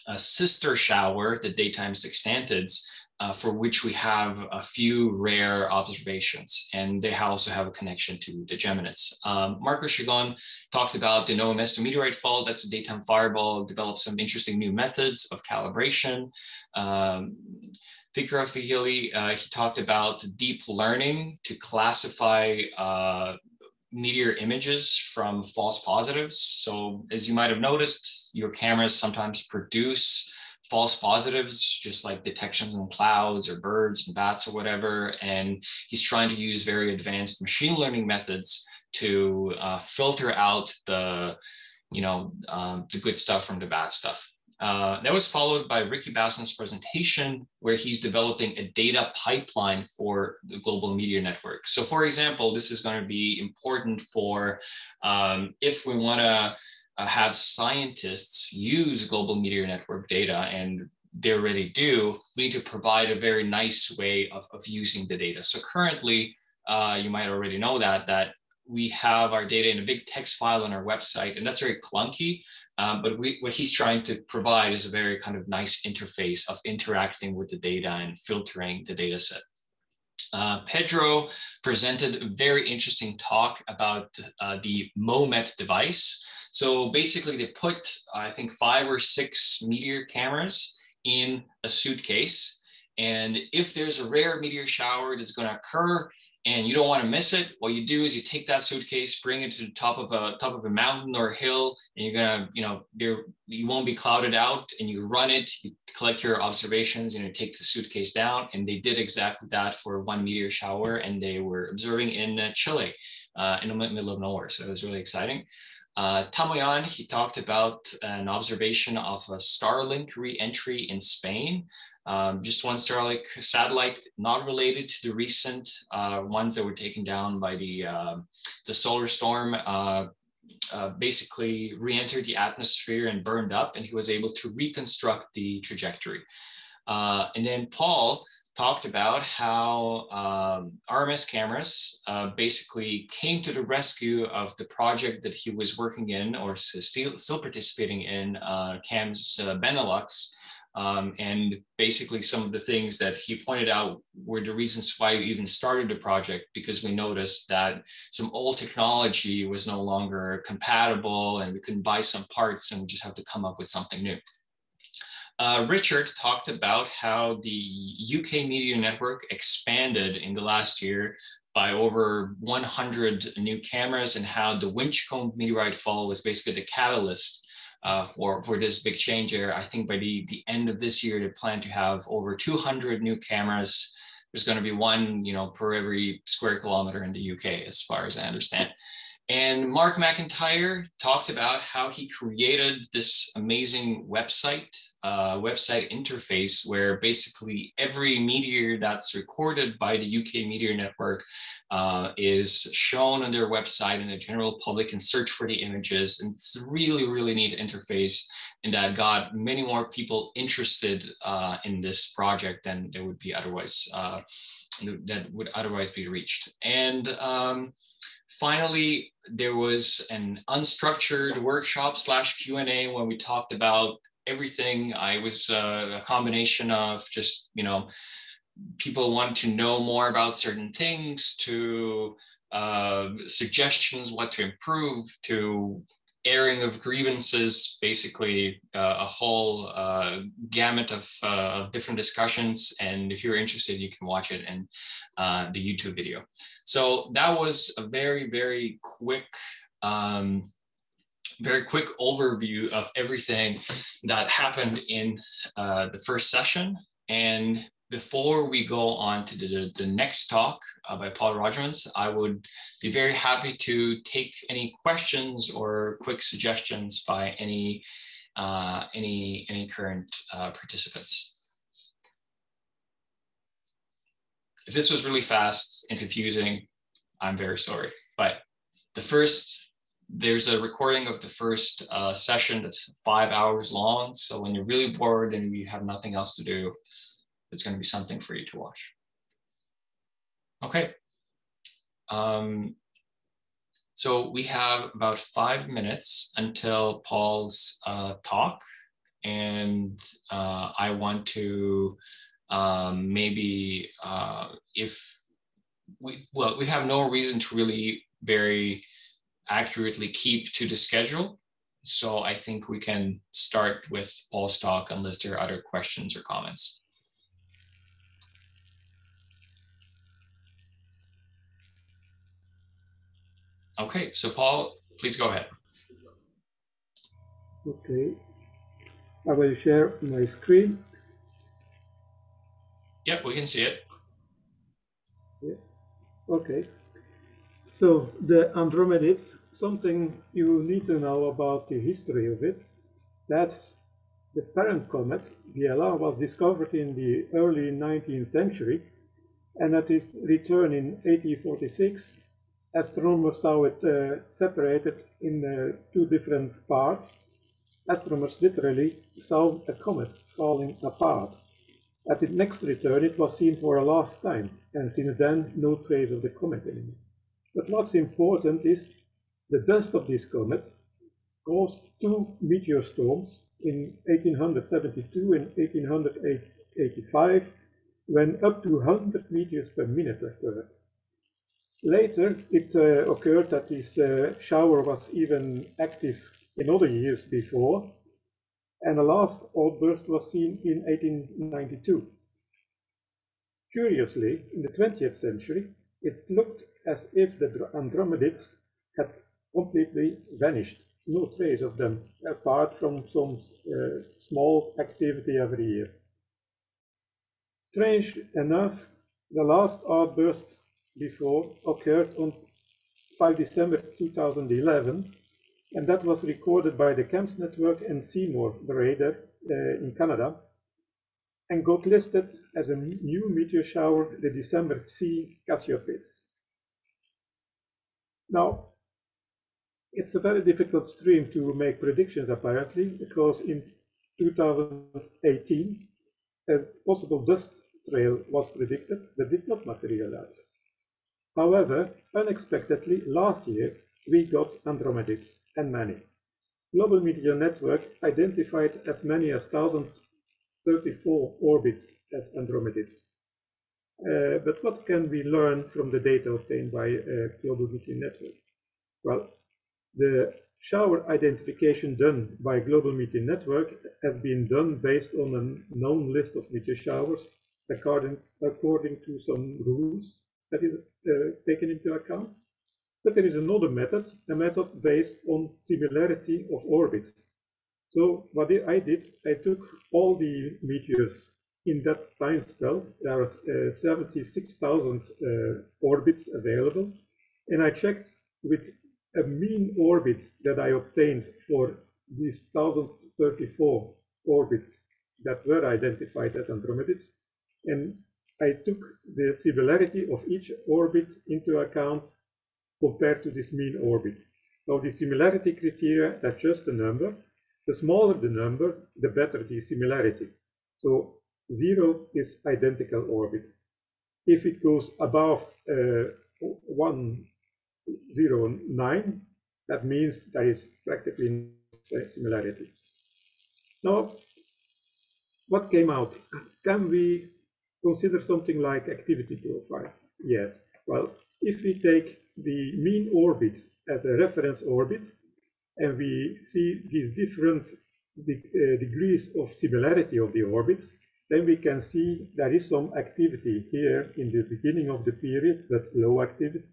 a sister shower, the daytime sextantids, uh, for which we have a few rare observations, and they also have a connection to the Geminids. Um, Marco Chigon talked about the Mesto meteorite fault. That's a daytime fireball, developed some interesting new methods of calibration. Um, Fiachra uh, he talked about deep learning to classify uh, meteor images from false positives. So as you might have noticed, your cameras sometimes produce false positives, just like detections in clouds or birds and bats or whatever. And he's trying to use very advanced machine learning methods to uh, filter out the, you know, um, the good stuff from the bad stuff. Uh, that was followed by Ricky Basson's presentation, where he's developing a data pipeline for the global meteor network. So, for example, this is going to be important for um, if we want to uh, have scientists use global meteor network data and they already do, we need to provide a very nice way of, of using the data. So currently, uh, you might already know that, that we have our data in a big text file on our website, and that's very clunky. Um, but we, what he's trying to provide is a very kind of nice interface of interacting with the data and filtering the data set. Uh, Pedro presented a very interesting talk about uh, the MOMET device. So basically they put, I think five or six meteor cameras in a suitcase. And if there's a rare meteor shower that's gonna occur and you don't want to miss it, what you do is you take that suitcase, bring it to the top of a top of a mountain or a hill, and you're gonna, you know, there you won't be clouded out, and you run it, you collect your observations, and you take the suitcase down. And they did exactly that for one meteor shower, and they were observing in uh, Chile, uh, in the middle of nowhere. So it was really exciting. Uh, Tammo Jan, he talked about an observation of a Starlink re-entry in Spain. Um, just one Starlink satellite, not related to the recent uh, ones that were taken down by the, uh, the solar storm, uh, uh, basically re-entered the atmosphere and burned up, and he was able to reconstruct the trajectory. Uh, and then Paul talked about how um, RMS cameras uh, basically came to the rescue of the project that he was working in or still, still participating in, uh, CAMS uh, Benelux. Um, and basically some of the things that he pointed out were the reasons why we even started the project because we noticed that some old technology was no longer compatible and we couldn't buy some parts and we just have to come up with something new. Uh, Richard talked about how the UK Meteor Network expanded in the last year by over 100 new cameras and how the Winchcombe meteorite fall was basically the catalyst uh, for, for this big change here. I think by the, the end of this year, they plan to have over 200 new cameras. There's going to be one, you know, per every square kilometer in the UK, as far as I understand. And Mark McIntyre talked about how he created this amazing website uh, website interface where basically every meteor that's recorded by the UK Meteor Network uh, is shown on their website and the general public can search for the images. And it's really, really neat interface and that got many more people interested uh, in this project than there would be otherwise, uh, that would otherwise be reached. And um, finally, there was an unstructured workshop slash Q&A when we talked about everything. I was uh, a combination of just, you know, people want to know more about certain things to uh, suggestions, what to improve, to airing of grievances, basically uh, a whole uh, gamut of, uh, different discussions. And if you're interested, you can watch it in uh, the YouTube video. So that was a very, very quick um, very quick overview of everything that happened in uh, the first session. And before we go on to the, the next talk uh, by Paul Roggemans, I would be very happy to take any questions or quick suggestions by any uh, any any current uh, participants. If this was really fast and confusing, I'm very sorry. But the first, there's a recording of the first uh, session that's five hours long. So when you're really bored and you have nothing else to do, it's going to be something for you to watch. Okay. Um, so we have about five minutes until Paul's uh, talk. And uh, I want to um, maybe uh, if we, well, we have no reason to really very accurately keep to the schedule. So I think we can start with Paul's talk unless there are other questions or comments. Okay, so Paul, please go ahead. Okay, I will share my screen. Yep, we can see it. Yeah. Okay. So the Andromedids, something you need to know about the history of it. That's the parent comet, Biela, was discovered in the early 19th century, and at its return in 1846, astronomers saw it uh, separated in uh, two different parts. Astronomers literally saw a comet falling apart. At its next return, it was seen for a last time, and since then, no trace of the comet anymore. But what's important is the dust of this comet caused two meteor storms in 1872 and 1885, when up to 100 meteors per minute occurred. Later, it uh, occurred that this uh, shower was even active in other years before, and the last outburst was seen in 1892. Curiously, in the 20th century, it looked as if the Andromedids had completely vanished, no trace of them, apart from some uh, small activity every year. Strange enough, the last outburst before occurred on 5 December 2011 and that was recorded by the CAMS network and CMOR, the radar uh, in Canada, and got listed as a new meteor shower, the December Psi Cassiopeia. Now, it's a very difficult stream to make predictions apparently, because in 2018, a possible dust trail was predicted that did not materialize. However, unexpectedly, last year, we got Andromedids and many. Global Meteor Network identified as many as 1,034 orbits as Andromedids. Uh, but what can we learn from the data obtained by uh, Global Meteor Network? Well, the shower identification done by Global Meteor Network has been done based on a known list of meteor showers according, according to some rules that is uh, taken into account. But there is another method, a method based on similarity of orbits. So what I did, I took all the meteors in that time spell. There are uh, 76,000 uh, orbits available. And I checked with a mean orbit that I obtained for these 1034 orbits that were identified as Andromedids. And I took the similarity of each orbit into account compared to this mean orbit. Now the similarity criteria, that's just a number. The smaller the number, the better the similarity. So zero is identical orbit. If it goes above uh, 109, that means there is practically similarity. Now, what came out? Can we consider something like activity profile? Yes. Well, if we take the mean orbit as a reference orbit, and we see these different de uh, degrees of similarity of the orbits, then we can see there is some activity here in the beginning of the period, but low activity.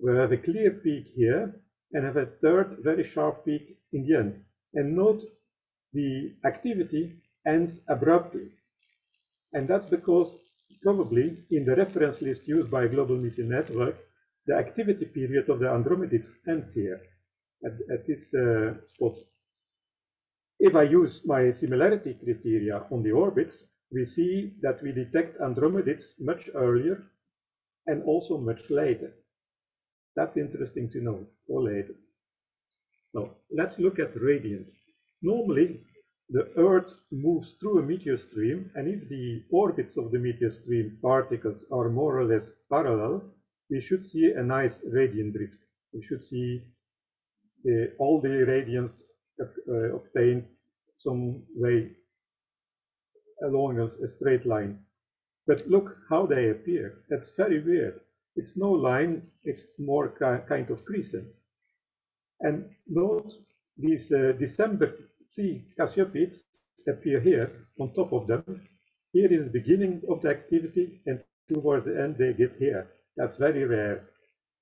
We have a clear peak here and have a third very sharp peak in the end. And note the activity ends abruptly. And that's because probably in the reference list used by Global Meteor Network, the activity period of the Andromedids ends here at, at this uh, spot. If I use my similarity criteria on the orbits, we see that we detect Andromedids much earlier and also much later. That's interesting to know for later. Now, let's look at radiant. Normally, the Earth moves through a meteor stream, and if the orbits of the meteor stream particles are more or less parallel, we should see a nice radiant drift. We should see uh, all the radiance uh, obtained some way along a, a straight line. But look how they appear. That's very weird. It's no line, it's more kind of crescent. And note these uh, December Psi Cassiopeids appear here on top of them. Here is the beginning of the activity and towards the end they get here. That's very rare.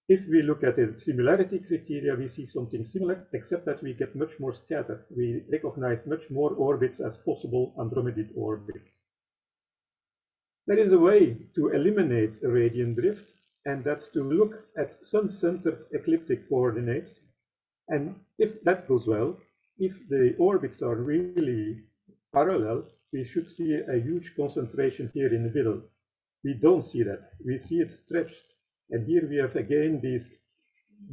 If we look at the similarity criteria, we see something similar, except that we get much more scattered. We recognize much more orbits as possible Andromedan orbits. There is a way to eliminate a radiant drift, and that's to look at sun-centered ecliptic coordinates. And if that goes well, if the orbits are really parallel, we should see a huge concentration here in the middle. We don't see that. We see it stretched and here we have again these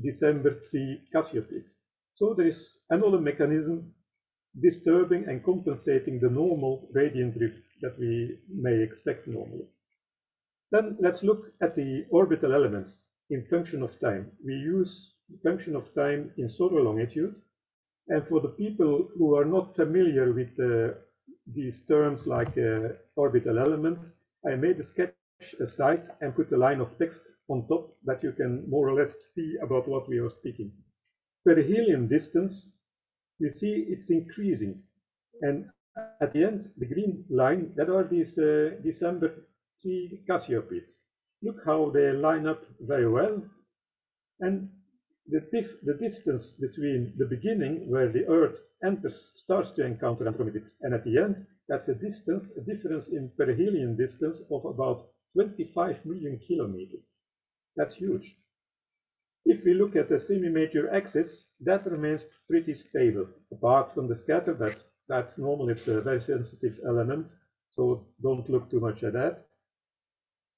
December Psi Cassiopeids. So there is another mechanism disturbing and compensating the normal radiant drift that we may expect normally. Then let's look at the orbital elements in function of time. We use function of time in solar longitude. And for the people who are not familiar with uh, these terms like uh, orbital elements, I made a sketch aside and put a line of text on top that you can more or less see about what we are speaking. Perihelion distance, you see it's increasing. And at the end, the green line, that are these uh, December Psi Cassiopeids. Look how they line up very well. And the, the distance between the beginning where the Earth enters, starts to encounter Andromedes, and at the end, that's a distance, a difference in perihelion distance of about 25 million kilometers. That's huge. If we look at the semi-major axis, that remains pretty stable, apart from the scatter, but that's normally it's a very sensitive element, so don't look too much at that.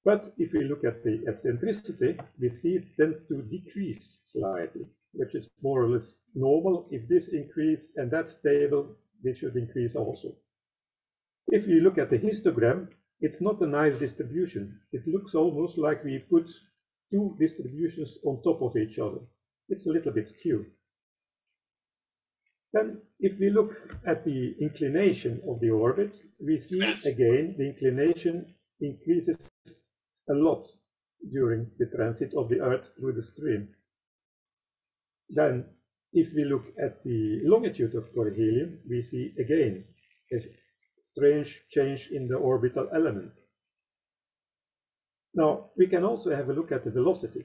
But if we look at the eccentricity, we see it tends to decrease slightly, which is more or less normal. If this increase and that's stable, this should increase also. If you look at the histogram, it's not a nice distribution. It looks almost like we put two distributions on top of each other. It's a little bit skewed. Then if we look at the inclination of the orbit, we see again the inclination increases a lot during the transit of the Earth through the stream. Then if we look at the longitude of perihelion, we see again a strange change in the orbital element. Now, we can also have a look at the velocity.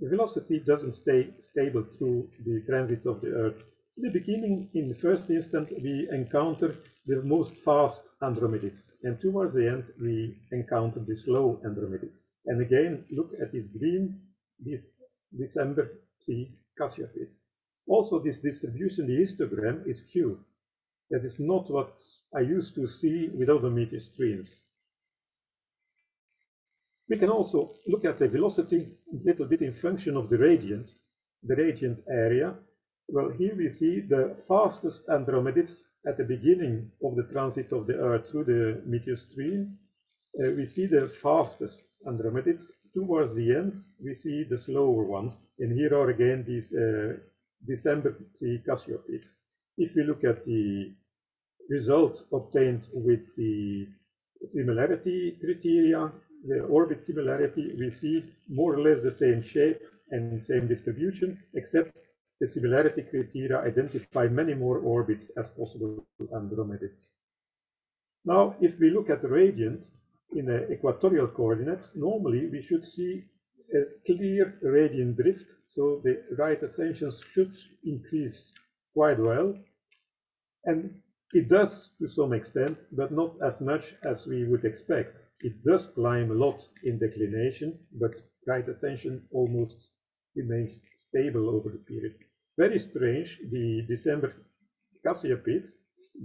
The velocity doesn't stay stable through the transit of the Earth. In the beginning, in the first instant, we encounter the most fast Andromedes, and towards the end, we encounter the slow Andromedes. And again, look at this green, this December Psi Cassiopeids. Also, this distribution, the histogram, is skewed. That is not what I used to see with other meteor streams. We can also look at the velocity a little bit in function of the radiant, the radiant area. Well, here we see the fastest Andromedes at the beginning of the transit of the Earth through the meteor stream. Uh, we see the fastest Andromedes. Towards the end, we see the slower ones. And here are again these uh, December Cassiopeids. If we look at the result obtained with the similarity criteria, the orbit similarity, we see more or less the same shape and same distribution, except the similarity criteria identify many more orbits as possible Andromedes. Now, if we look at the radiant in the equatorial coordinates, normally we should see a clear radiant drift, so the right ascensions should increase quite well. And it does to some extent, but not as much as we would expect. it does climb a lot in declination, but right ascension almost remains stable over the period. Very strange, the December Cassiopeids,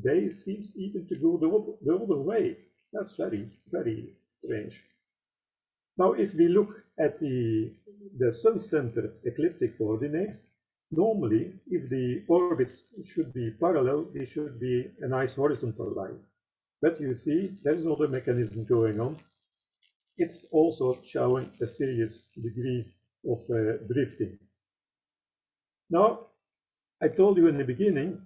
they seem even to go the, the other way. That's very, very strange. Now, if we look at the, the sun-centered ecliptic coordinates, normally, if the orbits should be parallel, they should be a nice horizontal line. But you see, there's another mechanism going on. It's also showing a serious degree of uh, drifting. Now, I told you in the beginning,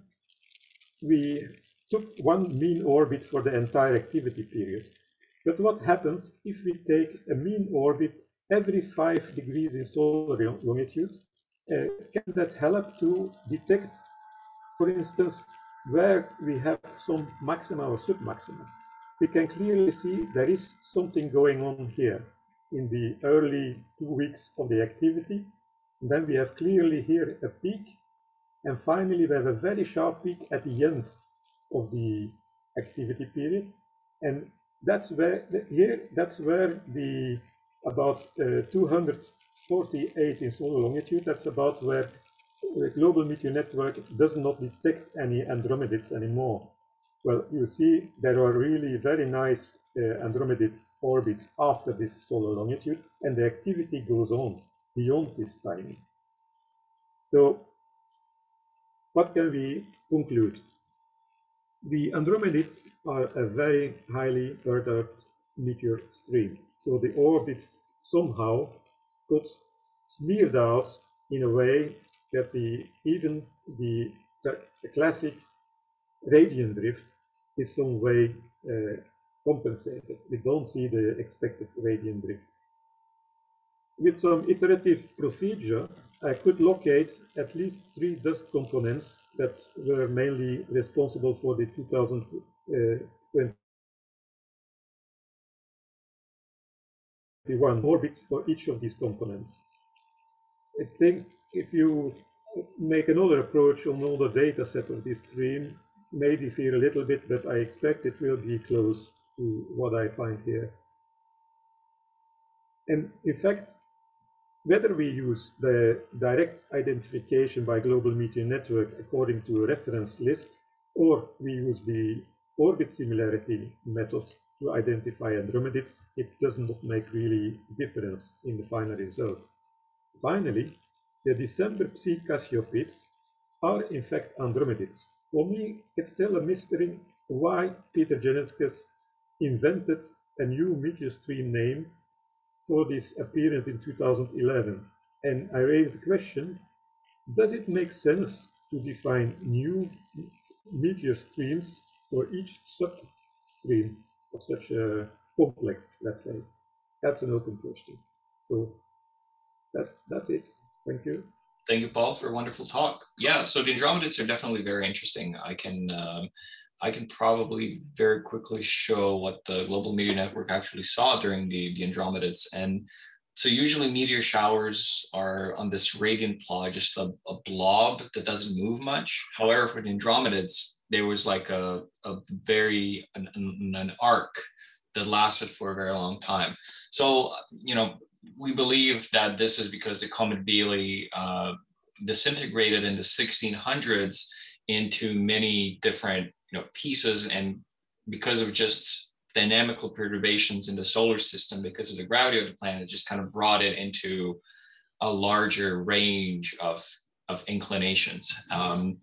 we took one mean orbit for the entire activity period. But what happens if we take a mean orbit every five degrees in solar longitude? Uh, can that help to detect, for instance, where we have some maxima or submaxima? We can clearly see there is something going on here in the early two weeks of the activity. And then we have clearly here a peak. And finally, we have a very sharp peak at the end of the activity period. And that's where here that's where the about uh, 248 in solar longitude that's about where the global meteor network does not detect any andromedids anymore well you see there are really very nice uh, andromedid orbits after this solar longitude and the activity goes on beyond this timing so what can we conclude the Andromedids are a very highly perturbed meteor stream. So the orbits somehow got smeared out in a way that the even the, the classic radiant drift is some way uh, compensated. We don't see the expected radiant drift. With some iterative procedure, I could locate at least three dust components that were mainly responsible for the 2021 orbits for each of these components. I think if you make another approach on all the data set of this stream, maybe fear a little bit, but I expect it will be close to what I find here. And in fact, whether we use the direct identification by Global Meteor Network according to a reference list, or we use the orbit similarity method to identify Andromedids, it does not make really difference in the final result. Finally, the December Psi Cassiopeids are in fact Andromedids. For me, it's still a mystery why Peter Jenniskens invented a new meteor stream name for this appearance in 2011. And I raised the question, does it make sense to define new meteor streams for each substream of such a complex, let's say? That's an open question. So that's that's it. Thank you. Thank you, Paul, for a wonderful talk. Yeah, so the Andromedids are definitely very interesting. I can um, I can probably very quickly show what the Global Meteor Network actually saw during the, the Andromedids. And so usually meteor showers are on this radiant plot, just a, a blob that doesn't move much. However, for the Andromedids, there was like a, a very, an, an arc that lasted for a very long time. So, you know, we believe that this is because the comet Biela uh, disintegrated in the 1600s into many different you know pieces and because of just dynamical perturbations in the solar system because of the gravity of the planet just kind of brought it into a larger range of of inclinations. Um,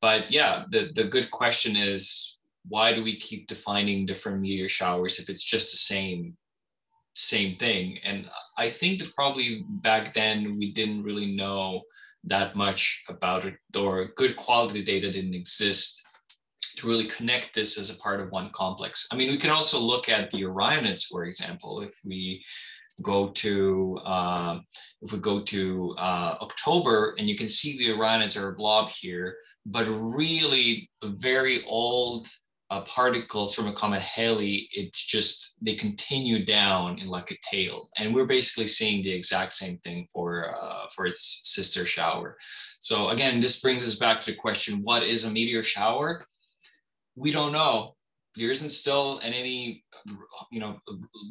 but yeah the the good question is why do we keep defining different meteor showers if it's just the same same thing? And i think that probably back then we didn't really know that much about it or good quality data didn't exist to really connect this as a part of one complex. I mean, we can also look at the Orionids, for example, if we go to uh, if we go to uh, October and you can see the Orionids are a blob here, but really very old uh, particles from a comet Halley, it's just they continue down in like a tail, and we're basically seeing the exact same thing for uh, for its sister shower. So again, this brings us back to the question: What is a meteor shower? We don't know there isn't still any, you know,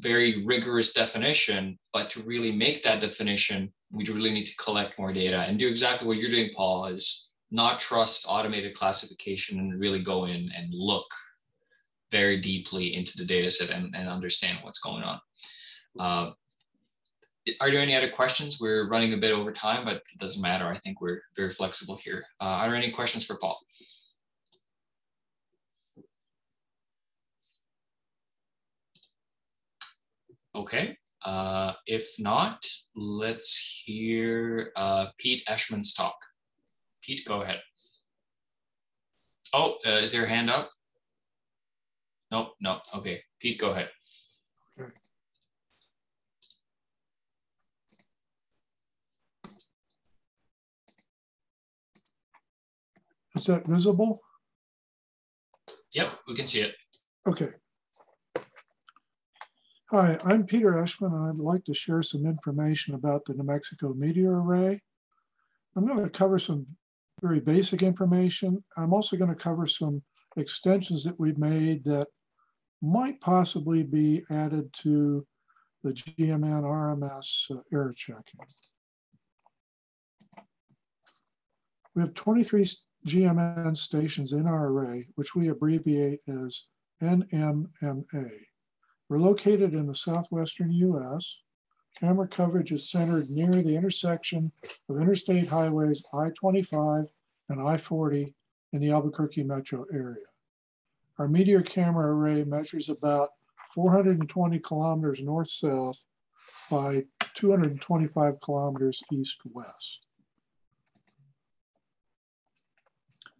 very rigorous definition, but to really make that definition, we really need to collect more data and do exactly what you're doing, Paul, is not trust automated classification and really go in and look very deeply into the data set and, and understand what's going on. Uh, are there any other questions? We're running a bit over time, but it doesn't matter. I think we're very flexible here. Uh, are there any questions for Paul? Okay, uh, if not, let's hear uh, Pete Eschman's talk. Pete, go ahead. Oh, uh, is there a hand up? Nope, no. Okay, Pete, go ahead. Okay. Is that visible? Yep, we can see it. Okay. Hi, I'm Peter Eschman, and I'd like to share some information about the New Mexico Meteor Array. I'm going to cover some very basic information. I'm also going to cover some extensions that we've made that might possibly be added to the GMN RMS uh, error checking. We have 23 GMN stations in our array, which we abbreviate as NMMA. We're located in the southwestern US. Camera coverage is centered near the intersection of interstate highways I-25 and I-40 in the Albuquerque metro area. Our Meteor camera array measures about 420 kilometers north-south by 225 kilometers east-west.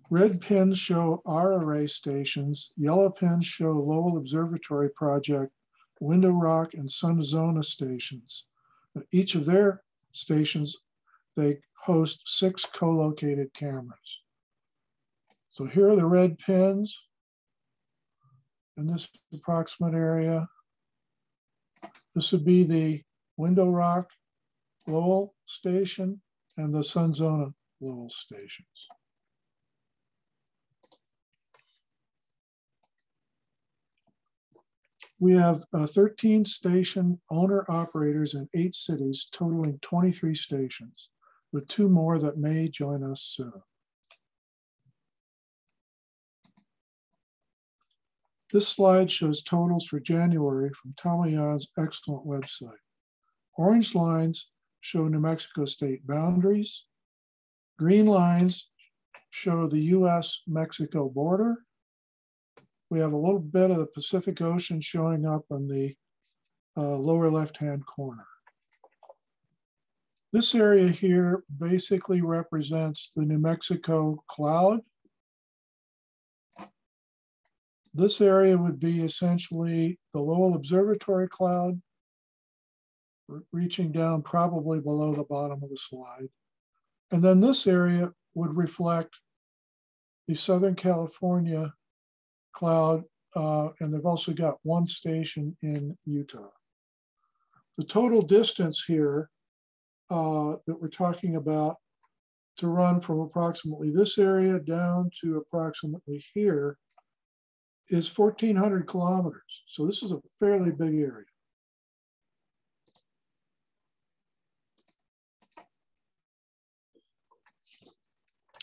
Red pins show our array stations. Yellow pins show Lowell Observatory Project, Window Rock, and Sunzona stations. At each of their stations, they host six co-located cameras. So here are the red pins in this approximate area. This would be the Window Rock Lowell station and the Sunzona Lowell stations. We have uh, 13 station owner operators in eight cities, totaling 23 stations, with two more that may join us soon. This slide shows totals for January from Tammo Jan's excellent website. Orange lines show New Mexico state boundaries. Green lines show the US-Mexico border we have a little bit of the Pacific Ocean showing up on the uh, lower left-hand corner. This area here basically represents the New Mexico cloud. This area would be essentially the Lowell Observatory cloud, reaching down probably below the bottom of the slide. And then this area would reflect the Southern California cloud, uh, and they've also got one station in Utah. The total distance here uh, that we're talking about to run from approximately this area down to approximately here is 1,400 kilometers. So this is a fairly big area.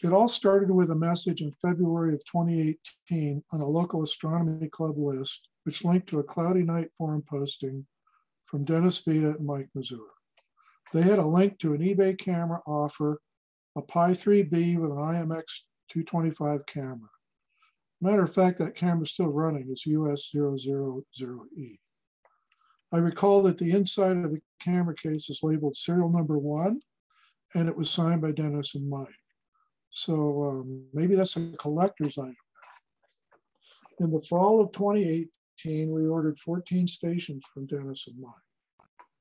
It all started with a message in February of 2018 on a local astronomy club list, which linked to a cloudy night forum posting from Denis Vida and Mike Mazur. They had a link to an eBay camera offer, a Pi 3B with an IMX 225 camera. Matter of fact, that camera is still running. It's US 000E. I recall that the inside of the camera case is labeled serial number one, and it was signed by Denis and Mike. So um, maybe that's a collector's item. In the fall of 2018, we ordered 14 stations from Denis and Mike.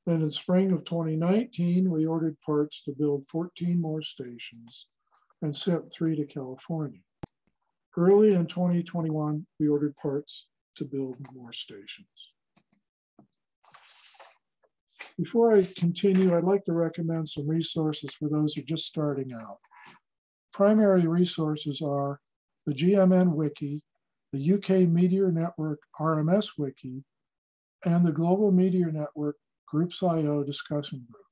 Then in spring of 2019, we ordered parts to build 14 more stations and sent three to California. Early in 2021, we ordered parts to build more stations. Before I continue, I'd like to recommend some resources for those who are just starting out primary resources are the GMN Wiki, the UK Meteor Network RMS Wiki, and the Global Meteor Network Groups.io discussion group.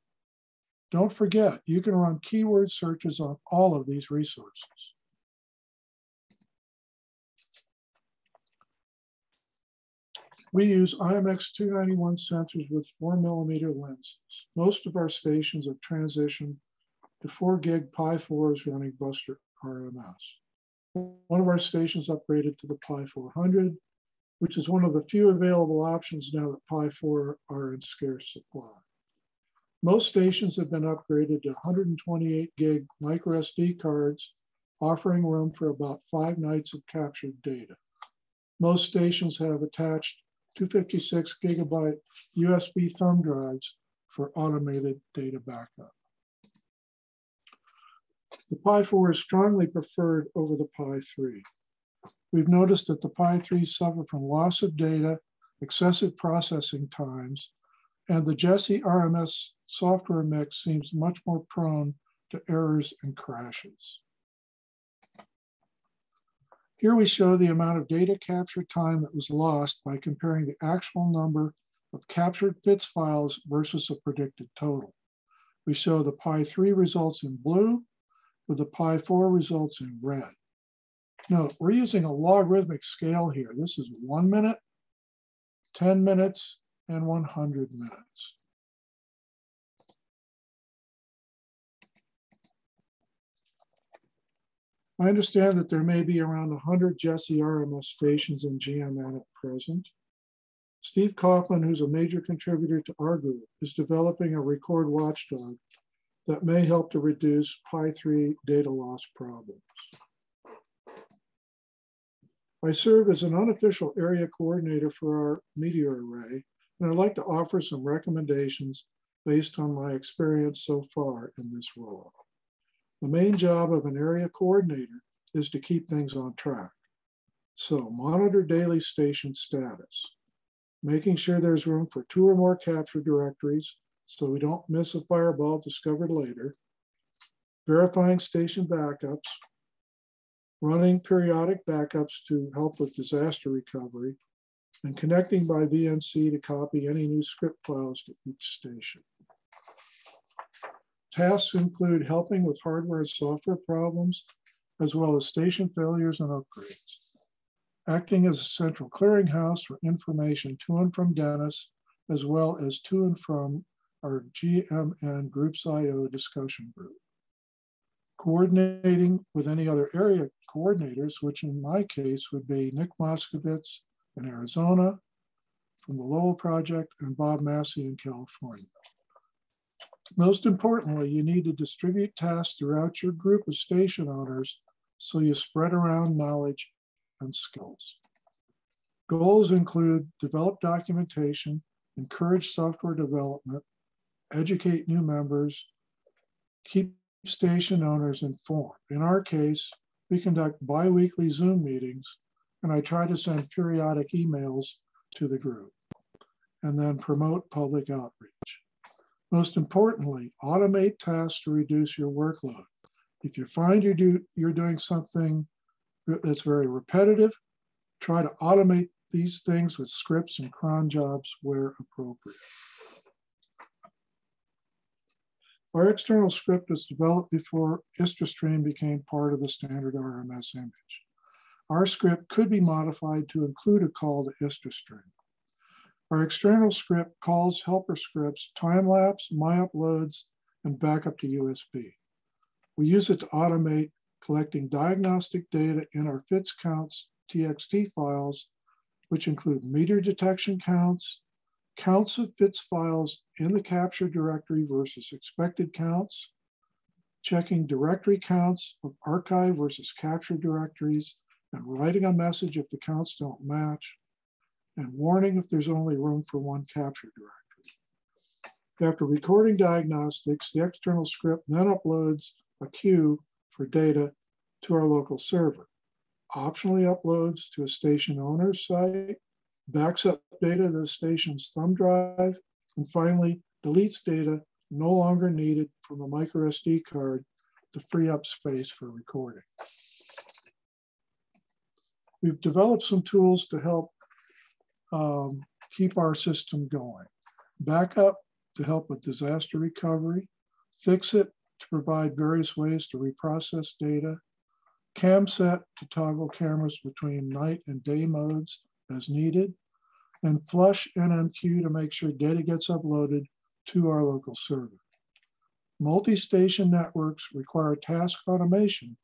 Don't forget, you can run keyword searches on all of these resources. We use IMX291 sensors with four millimeter lenses. Most of our stations have transitioned to four gig Pi 4s running Buster RMS. One of our stations upgraded to the Pi 400, which is one of the few available options now that Pi 4 are in scarce supply. Most stations have been upgraded to 128 gig micro SD cards, offering room for about five nights of captured data. Most stations have attached 256 gigabyte USB thumb drives for automated data backup. The Pi 4 is strongly preferred over the Pi 3. We've noticed that the Pi 3 suffer from loss of data, excessive processing times, and the Jessie RMS software mix seems much more prone to errors and crashes. Here we show the amount of data capture time that was lost by comparing the actual number of captured FITS files versus a predicted total. We show the Pi 3 results in blue with the Pi 4 results in red. Note, we're using a logarithmic scale here. This is one minute, 10 minutes, and 100 minutes. I understand that there may be around 100 Jessie RMS stations in GMN at present. Steve Kaufman, who's a major contributor to our group, is developing a record watchdog that may help to reduce Pi 3 data loss problems. I serve as an unofficial area coordinator for our meteor array, and I'd like to offer some recommendations based on my experience so far in this role. The main job of an area coordinator is to keep things on track. So monitor daily station status, making sure there's room for two or more capture directories so we don't miss a fireball discovered later, verifying station backups, running periodic backups to help with disaster recovery, and connecting by VNC to copy any new script files to each station. Tasks include helping with hardware and software problems, as well as station failures and upgrades. Acting as a central clearinghouse for information to and from Denis, as well as to and from our GMN Groups IO discussion group. Coordinating with any other area coordinators, which in my case would be Nick Moskovitz in Arizona from the Lowell Project and Bob Massey in California. Most importantly, you need to distribute tasks throughout your group of station owners so you spread around knowledge and skills. Goals include develop documentation, encourage software development, educate new members, keep station owners informed. In our case, we conduct bi-weekly Zoom meetings and I try to send periodic emails to the group and then promote public outreach. Most importantly, automate tasks to reduce your workload. If you find you do, you're doing something that's very repetitive, try to automate these things with scripts and cron jobs where appropriate. Our external script was developed before IstraStream became part of the standard RMS image. Our script could be modified to include a call to IstraStream. Our external script calls helper scripts, time-lapse, my uploads, and backup to USB. We use it to automate collecting diagnostic data in our FITS counts TXT files, which include meter detection counts, counts of FITS files in the capture directory versus expected counts, checking directory counts of archive versus capture directories, and writing a message if the counts don't match, and warning if there's only room for one capture directory. After recording diagnostics, the external script then uploads a queue for data to our local server. Optionally uploads to a station owner's site, backs up data to the station's thumb drive, and finally deletes data no longer needed from a micro SD card to free up space for recording. we've developed some tools to help um, keep our system going. Backup to help with disaster recovery, fix it to provide various ways to reprocess data, CamSet to toggle cameras between night and day modes as needed, and flush NMQ to make sure data gets uploaded to our local server. Multi-station networks require task automation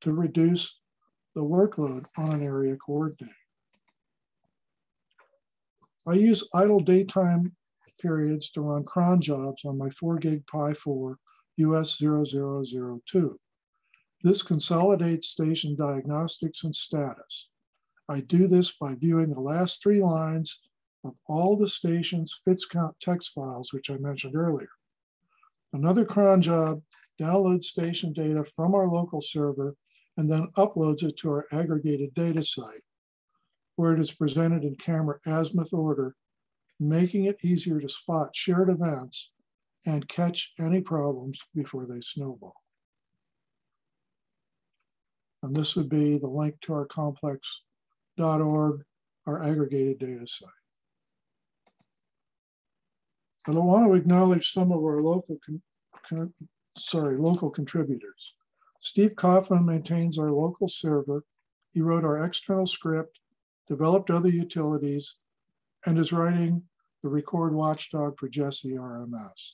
to reduce the workload on an area coordinator. I use idle daytime periods to run cron jobs on my 4 gig Pi 4 US 0002. This consolidates station diagnostics and status. I do this by viewing the last three lines of all the station's FITS count text files, which I mentioned earlier. Another cron job downloads station data from our local server and then uploads it to our aggregated data site, where it is presented in camera azimuth order, making it easier to spot shared events and catch any problems before they snowball. And this would be the link to our complex.org, our aggregated data site. And I want to acknowledge some of our local, sorry, local contributors. Steve Kaufman maintains our local server. He wrote our external script, developed other utilities, and is writing the record watchdog for Jessie RMS.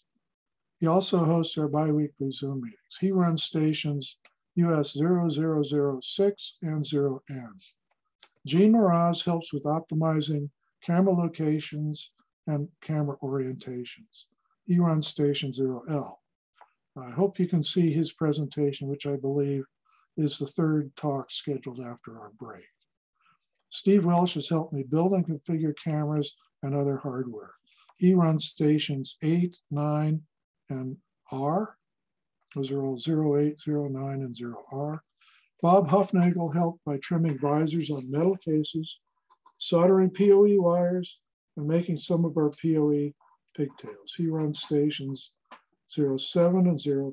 He also hosts our biweekly Zoom meetings. He runs stations US 0006 and 0N. Gene Mraz helps with optimizing camera locations and camera orientations. He runs station 0L. I hope you can see his presentation, which I believe is the third talk scheduled after our break. Steve Welsh has helped me build and configure cameras and other hardware. He runs stations 8, 9, and R. Those are all 08, 09, and 0R. Bob Huffnagel helped by trimming visors on metal cases, soldering PoE wires, and making some of our PoE pigtails. He runs stations 07 and 0P.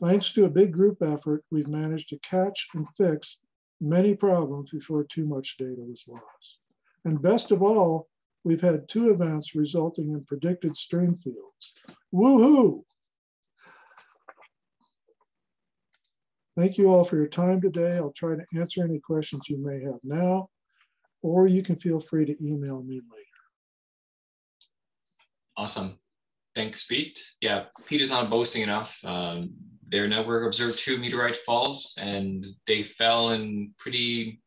Thanks to a big group effort, we've managed to catch and fix many problems before too much data was lost. And best of all, we've had two events resulting in predicted stream fields. Woohoo! Thank you all for your time today. I'll try to answer any questions you may have now, or you can feel free to email me later. Awesome. Thanks, Pete. Yeah, Pete is not boasting enough. Um, their network observed two meteorite falls and they fell in pretty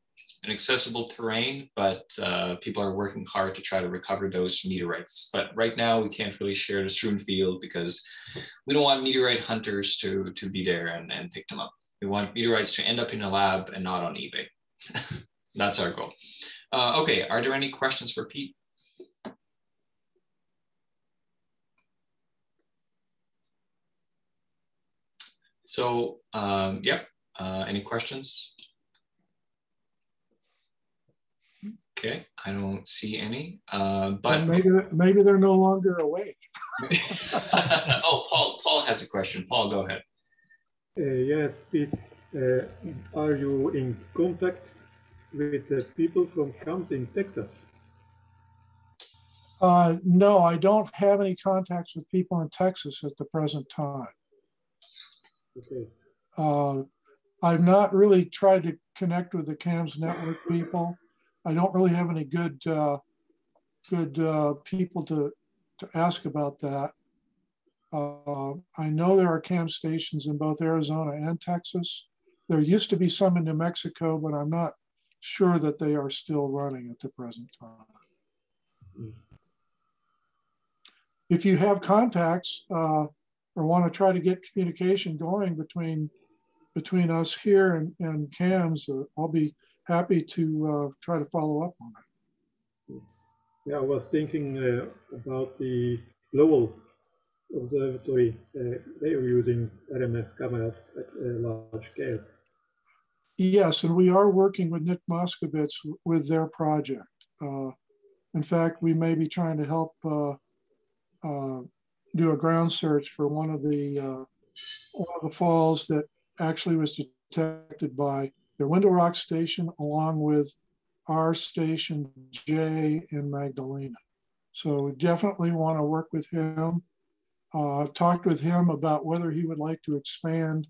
inaccessible terrain, but uh, people are working hard to try to recover those meteorites. But right now we can't really share the strewn field because we don't want meteorite hunters to, to be there and, and pick them up. We want meteorites to end up in a lab and not on eBay. That's our goal. Uh, okay, are there any questions for Pete? So, um, yep, uh, any questions? Okay, I don't see any, uh, but maybe maybe they're no longer awake. oh, Paul, Paul has a question. Paul, go ahead. Uh, yes, Pete, uh, are you in contact with the people from CAMS in Texas? Uh, no, I don't have any contacts with people in Texas at the present time. Okay. Uh, I've not really tried to connect with the CAMS network people. I don't really have any good uh, good uh, people to to ask about that. Uh, I know there are CAM stations in both Arizona and Texas. There used to be some in New Mexico, but I'm not sure that they are still running at the present time. If you have contacts, uh, or want to try to get communication going between between us here and, and CAMS, uh, I'll be happy to uh, try to follow up on it. Yeah, I was thinking uh, about the Lowell Observatory. Uh, they are using RMS cameras at a large scale. Yes, and we are working with Nick Moskovitz with their project. Uh, in fact, we may be trying to help uh, do a ground search for one of the uh, one of the falls that actually was detected by their Window Rock station along with our station J in Magdalena. So we definitely want to work with him. Uh, I've talked with him about whether he would like to expand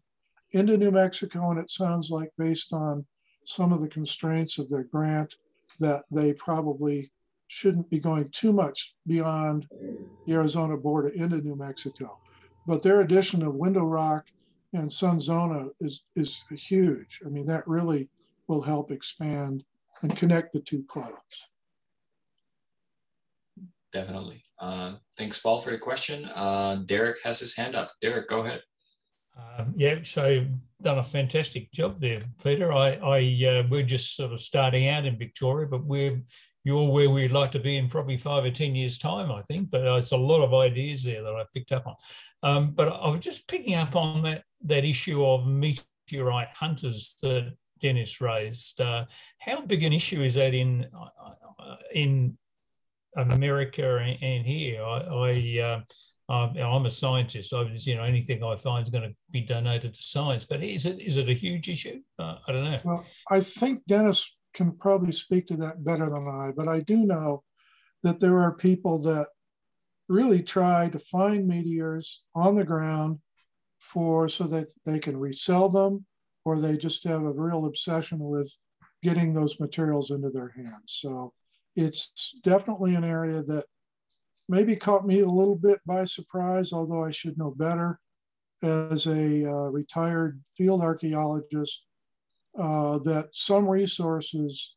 into New Mexico, and it sounds like based on some of the constraints of their grant that they probably shouldn't be going too much beyond the Arizona border into New Mexico. But their addition of Window Rock and Sunzona is, is huge. I mean, that really will help expand and connect the two clouds. Definitely. Uh, thanks, Paul, for the question. Uh, Derek has his hand up. Derek, go ahead. Um, yeah, so done a fantastic job there, Peter. I, I uh, we're just sort of starting out in Victoria, but we're you're where we'd like to be in probably five or ten years' time, I think. But it's a lot of ideas there that I picked up on. Um, but I was just picking up on that that issue of meteorite hunters that Denis raised. Uh, how big an issue is that in uh, in America and, here? I, I uh, I'm a scientist. I was, you know, anything I find is going to be donated to science. But is it is it a huge issue? Uh, I don't know. Well, I think Denis can probably speak to that better than I. But I do know that there are people that really try to find meteors on the ground for so that they can resell them, or they just have a real obsession with getting those materials into their hands. So it's definitely an area that maybe caught me a little bit by surprise, although I should know better. As a uh, retired field archaeologist, uh, that some resources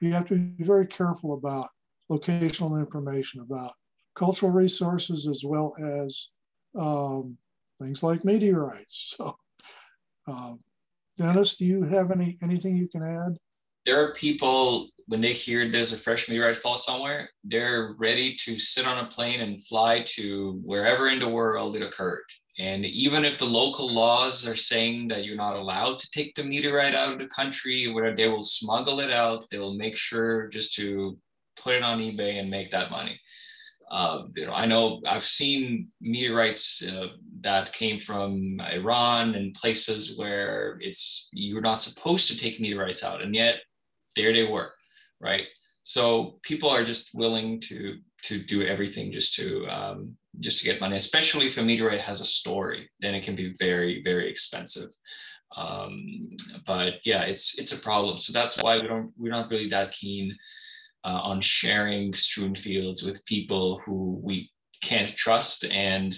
you have to be very careful about locational information about cultural resources as well as um, things like meteorites. So, um, Denis, do you have any anything you can add? There are people when they hear there's a fresh meteorite fall somewhere, they're ready to sit on a plane and fly to wherever in the world it occurred. And even if the local laws are saying that you're not allowed to take the meteorite out of the country, where they will smuggle it out, they will make sure just to put it on eBay and make that money. Uh, you know, I know I've seen meteorites uh, that came from Iran and places where it's you're not supposed to take meteorites out, and yet there they were right? So people are just willing to to do everything just to um, just to get money, especially if a meteorite has a story, then it can be very very expensive. Um, but yeah, it's it's a problem. So that's why we don't we're not really that keen uh, on sharing strewn fields with people who we can't trust and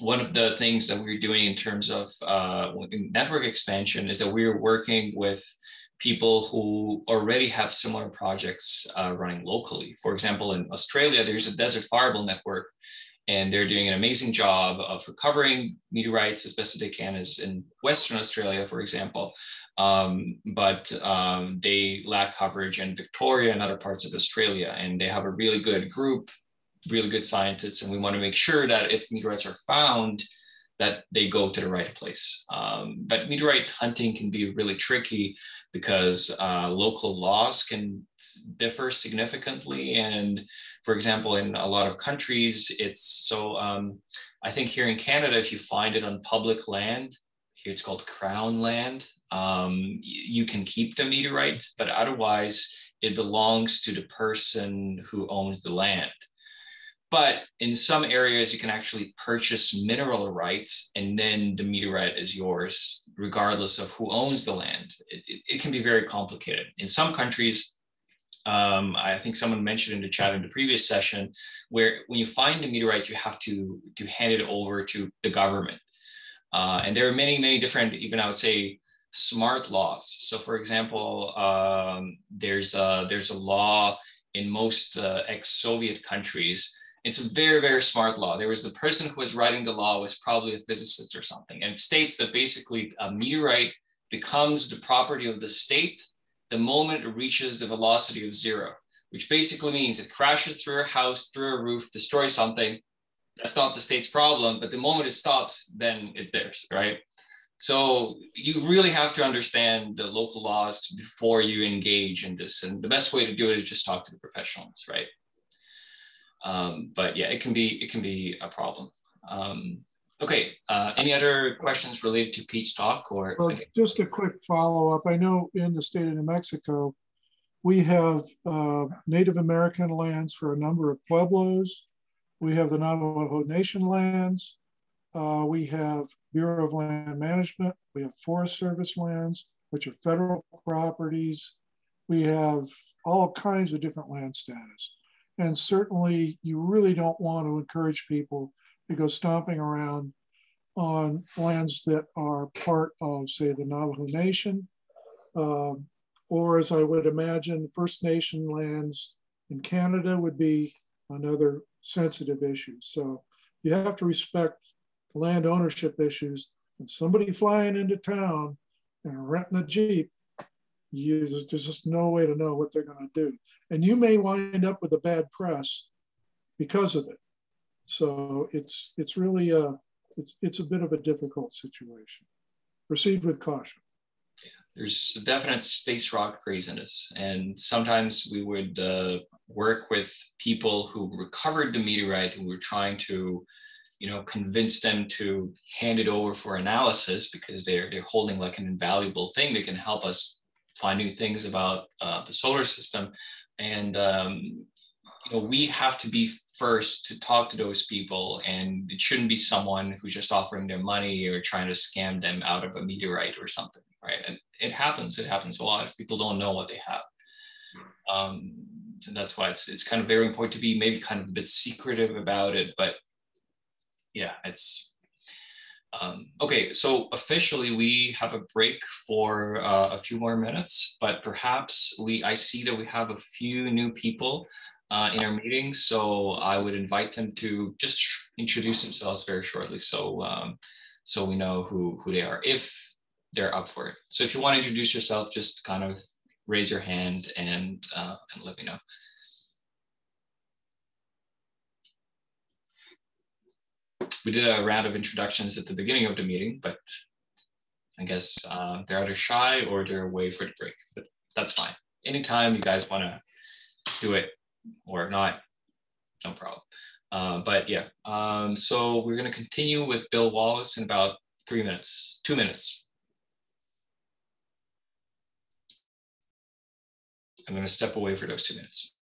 one of the things that we're doing in terms of uh, network expansion is that we're working with people who already have similar projects uh, running locally. For example, in Australia, there's a Desert Fireball Network, and they're doing an amazing job of recovering meteorites as best as they can, as in Western Australia, for example. Um, but um, they lack coverage in Victoria and other parts of Australia, and they have a really good group, really good scientists, and we want to make sure that if meteorites are found, that they go to the right place. Um, but meteorite hunting can be really tricky because uh, local laws can differ significantly. And for example, in a lot of countries, it's so um, I think here in Canada, if you find it on public land, here it's called crown land, um, you can keep the meteorite, but otherwise it belongs to the person who owns the land. But in some areas, you can actually purchase mineral rights and then the meteorite is yours, regardless of who owns the land. It, it, it can be very complicated. In some countries, um, I think someone mentioned in the chat in the previous session, where when you find a meteorite, you have to, to hand it over to the government. Uh, and there are many, many different, even I would say, smart laws. So, for example, um, there's a, there's a law in most uh, ex-Soviet countries it's a very, very smart law. There was the person who was writing the law was probably a physicist or something. And it states that basically a meteorite becomes the property of the state the moment it reaches the velocity of zero, which basically means it crashes through a house, through a roof, destroys something. That's not the state's problem, but the moment it stops, then it's theirs, right? So you really have to understand the local laws before you engage in this. And the best way to do it is just talk to the professionals, right? Um, but yeah, it can be it can be a problem. Um, okay. Uh, any other questions related to Pete's talk or? Well, just a quick follow up. I know in the state of New Mexico, we have uh, Native American lands for a number of pueblos. We have the Navajo Nation lands. Uh, we have Bureau of Land Management. We have Forest Service lands, which are federal properties. We have all kinds of different land status. And certainly you really don't want to encourage people to go stomping around on lands that are part of, say, the Navajo Nation, um, or as I would imagine, First Nation lands in Canada would be another sensitive issue. So you have to respect land ownership issues. And somebody flying into town and renting a Jeep, there's just no way to know what they're going to do. And you may wind up with a bad press because of it. So it's it's really a it's it's a bit of a difficult situation. Proceed with caution. There's a definite space rock craziness, and sometimes we would uh, work with people who recovered the meteorite who were trying to, you know, convince them to hand it over for analysis because they're they're holding like an invaluable thing that can help us find new things about uh, the solar system, and um, you know we have to be first to talk to those people and it shouldn't be someone who's just offering their money or trying to scam them out of a meteorite or something right? And it happens it happens a lot if people don't know what they have. Um, and that's why it's it's kind of very important to be maybe kind of a bit secretive about it but yeah it's um, okay so officially we have a break for uh, a few more minutes but perhaps we i see that we have a few new people uh, in our meeting. So I would invite them to just introduce themselves very shortly, so um, so we know who who they are if they're up for it. So if you want to introduce yourself, just kind of raise your hand and uh, and let me know. We did a round of introductions at the beginning of the meeting, but I guess uh, they're either shy or they're away for the break, but that's fine. Anytime you guys want to do it, or not, no problem. Uh, but yeah, um, so we're going to continue with Bill Wallace in about three minutes, two minutes. I'm going to step away for those two minutes.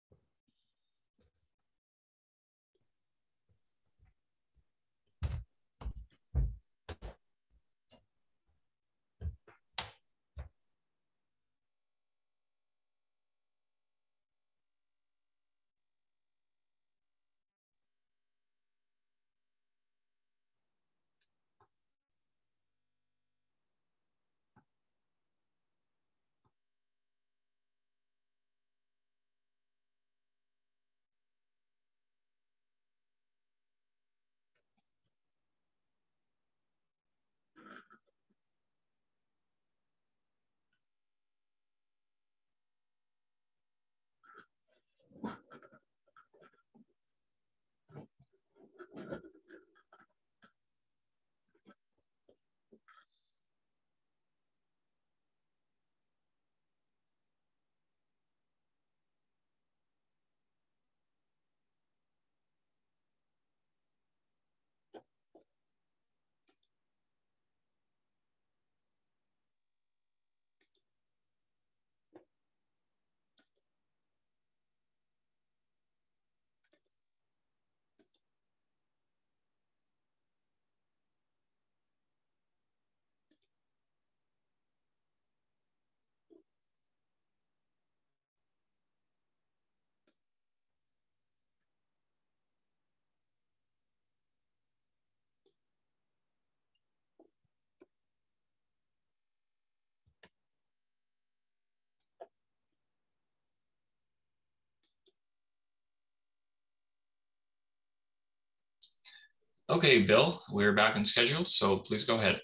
Okay, Bill, we're back on schedule, so please go ahead.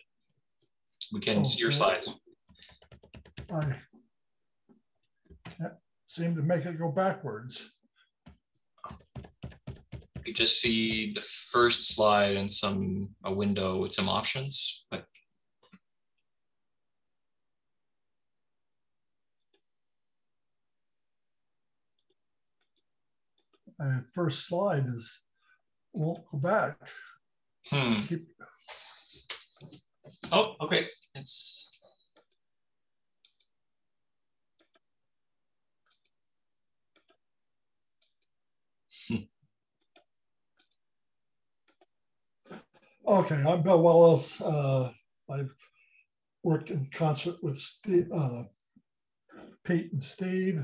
We can see your slides. I seem to make it go backwards. You just see the first slide and some a window with some options, but my first slide is won't go back. Hmm. Oh, okay. It's Okay, I'm Bill Wallace. Uh, I've worked in concert with Steve, uh, Pete and Steve.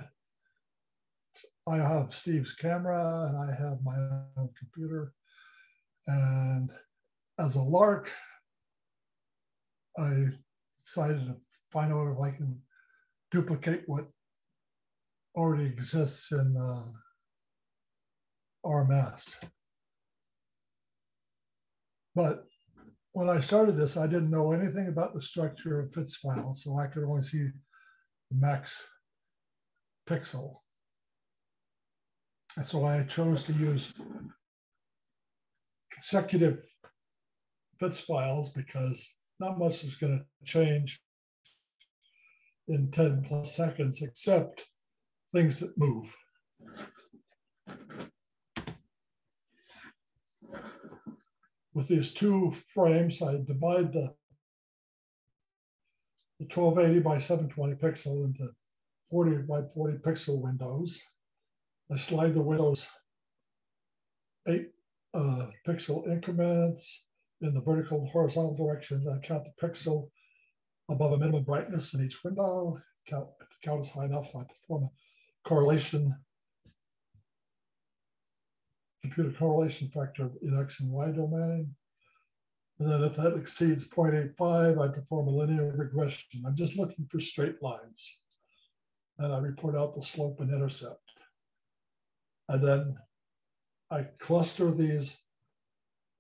I have Steve's camera and I have my own computer. And as a lark, I decided to find out if I can duplicate what already exists in uh, RMS. But when I started this, I didn't know anything about the structure of FITS files, so I could only see the max pixel. And so I chose to use consecutive FITS files because not much is going to change in 10 plus seconds except things that move. With these two frames, I divide the, the 1280 by 720 pixel into 40 by 40 pixel windows. I slide the windows eight uh, pixel increments in the vertical and horizontal directions. I count the pixel above a minimum brightness in each window. Count, if the count is high enough, I perform a correlation, computer correlation factor in X and Y domain. And then if that exceeds 0.85, I perform a linear regression. I'm just looking for straight lines. And I report out the slope and intercept. And then I cluster these,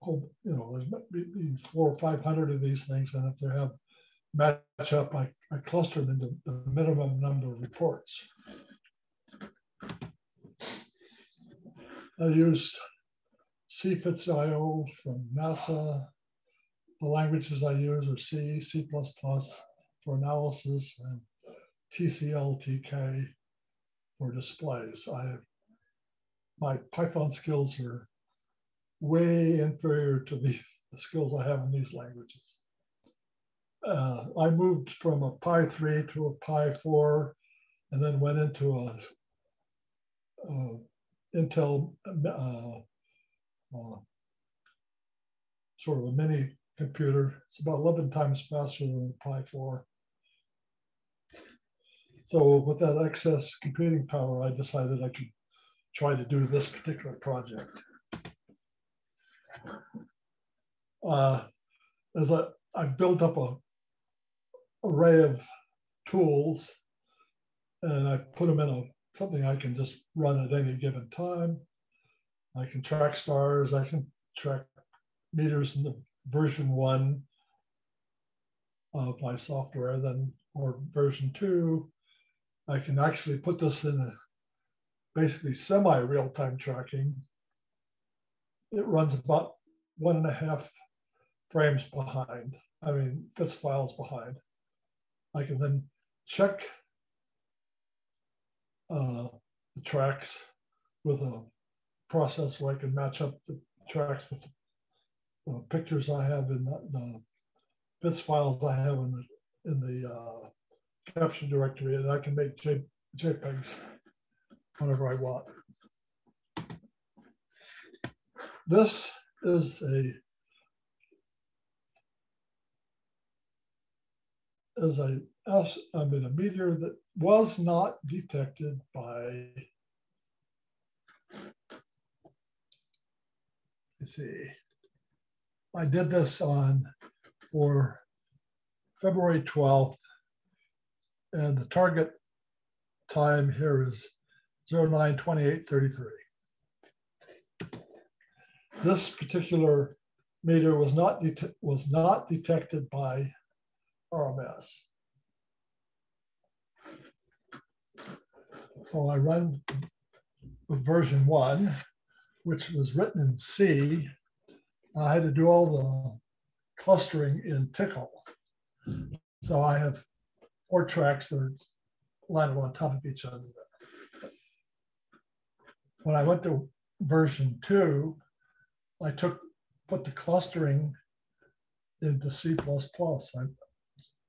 you know, there's maybe four or 500 of these things. And if they have match up, I, I cluster them into the minimum number of reports. I use CFITSIO from NASA. The languages I use are C, C++ for analysis, and TCL/TK for displays. I my Python skills are way inferior to the, the skills I have in these languages. Uh, I moved from a Pi 3 to a Pi 4 and then went into a, a Intel uh, uh, sort of a mini computer. It's about 11 times faster than the Pi 4. So with that excess computing power, I decided I could try to do this particular project. Uh, as I, I built up a array of tools and I put them in a something I can just run at any given time. I can track stars, I can track meters in the version one of my software, then or version two. I can actually put this in a basically semi real time tracking. It runs about one and a half frames behind. I mean, FITS files behind. I can then check uh, the tracks with a process where I can match up the tracks with the pictures I have in the, the FITS files I have in the in the uh, capture directory, and I can make J, JPEGs whenever I want. This is a is a I mean a meteor that was not detected by you see I did this on for February 12th and the target time here is 092833. This particular meter was not, was not detected by RMS. So I run with version one, which was written in C. I had to do all the clustering in Tcl. So I have four tracks that are lined on top of each other. When I went to version two, I took put the clustering into C++. I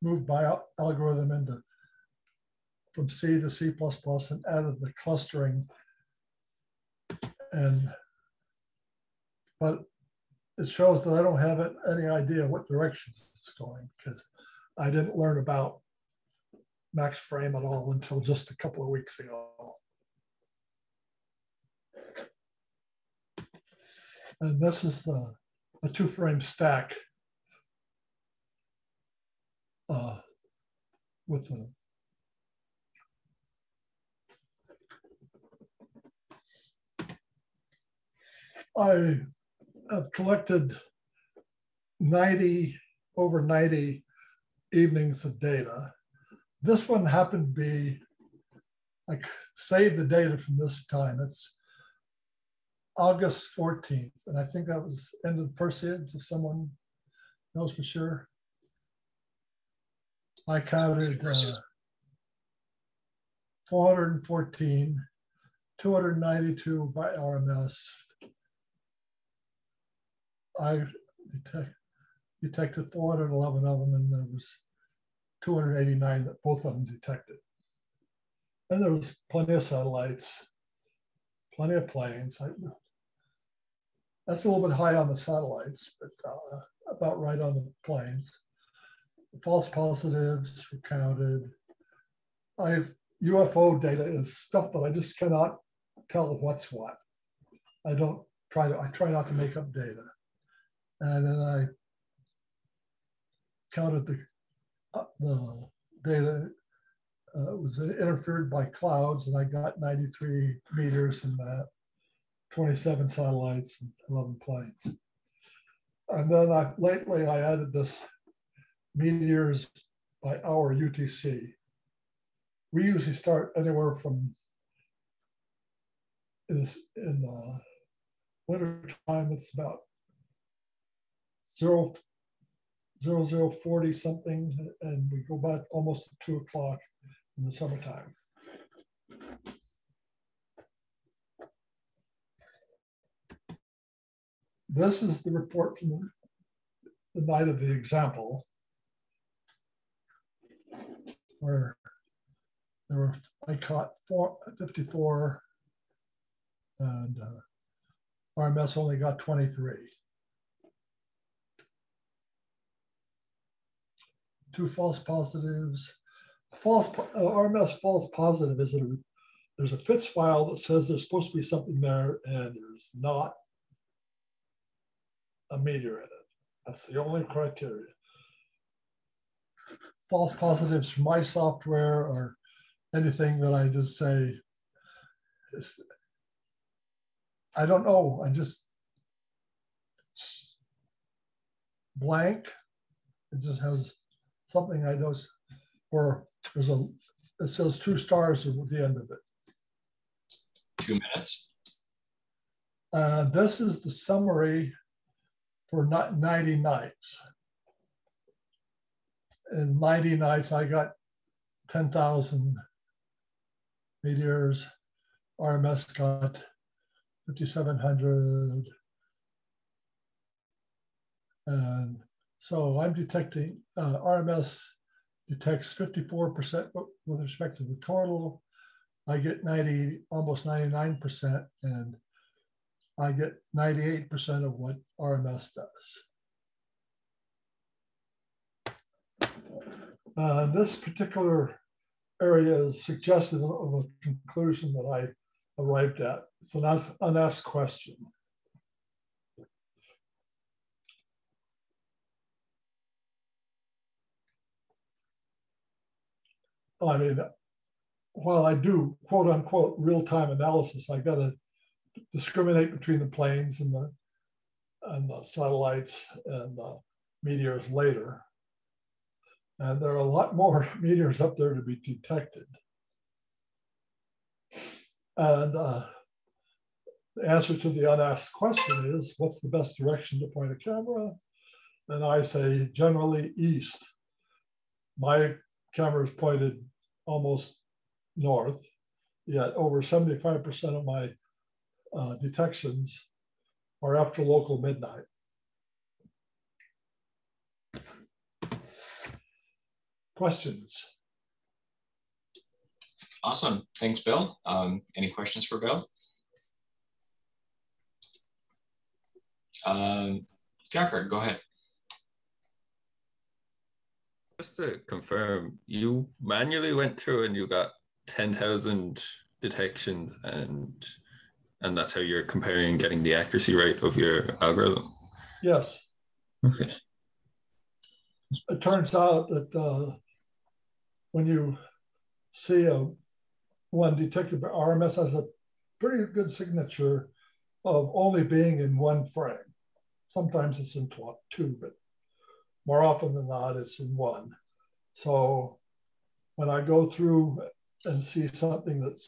moved my algorithm into from C to C++ and added the clustering. And, but it shows that I don't have any idea what direction it's going because I didn't learn about max frame at all until just a couple of weeks ago. And this is the a two frame stack uh, with a I have collected 90, over 90 evenings of data. This one happened to be, I saved the data from this time. It's August 14th. And I think that was end of the Perseids, if someone knows for sure. I counted uh, 414, 292 by RMS. I detect, detected 411 of them, and there was 289 that both of them detected. And there was plenty of satellites, plenty of planes. I, that's a little bit high on the satellites, but uh, about right on the planes. False positives were counted. I UFO data is stuff that I just cannot tell what's what. I don't try to. I try not to make up data, and then I counted the uh, the data. Uh, was interfered by clouds, and I got 93 meters in that. 27 satellites and 11 planes. And then I, lately I added this meteors by hour UTC. We usually start anywhere from is in the uh, winter time, it's about zero, zero, zero 40 something, and we go back almost two o'clock in the summertime. This is the report from the night of the example, where there were, I caught four, 54 and uh, RMS only got 23. Two false positives. False uh, RMS false positive is that there's a FITS file that says there's supposed to be something there and there's not a meteor in it. That's the only criteria. False positives from my software or anything that I just say, I don't know. I just blank. It just has something I know, or there's a, it says two stars at the end of it. Two minutes. Uh, this is the summary for 90 nights. In 90 nights, I got 10,000 meteors. RMS got 5,700. And so I'm detecting, uh, RMS detects 54% with respect to the total. I get 90, almost 99%, and I get 98% of what RMS does. Uh, this particular area is suggestive of a conclusion that I arrived at. It's an unasked question. I mean, while I do quote unquote real time analysis, I got to discriminate between the planes and the and the satellites and the meteors later. And there are a lot more meteors up there to be detected. And uh, the answer to the unasked question is, what's the best direction to point a camera? And I say generally east. My camera is pointed almost north, yet over 75% of my uh, detections are after local midnight. questions. Awesome. Thanks, Bill. Um, any questions for Bill? Um, go ahead. Just to confirm, you manually went through and you got 10,000 detections and and that's how you're comparing getting the accuracy rate of your algorithm? Yes. Okay. It turns out that uh, when you see a one detected by RMS has a pretty good signature of only being in one frame. Sometimes it's in two, but more often than not, it's in one. So when I go through and see something that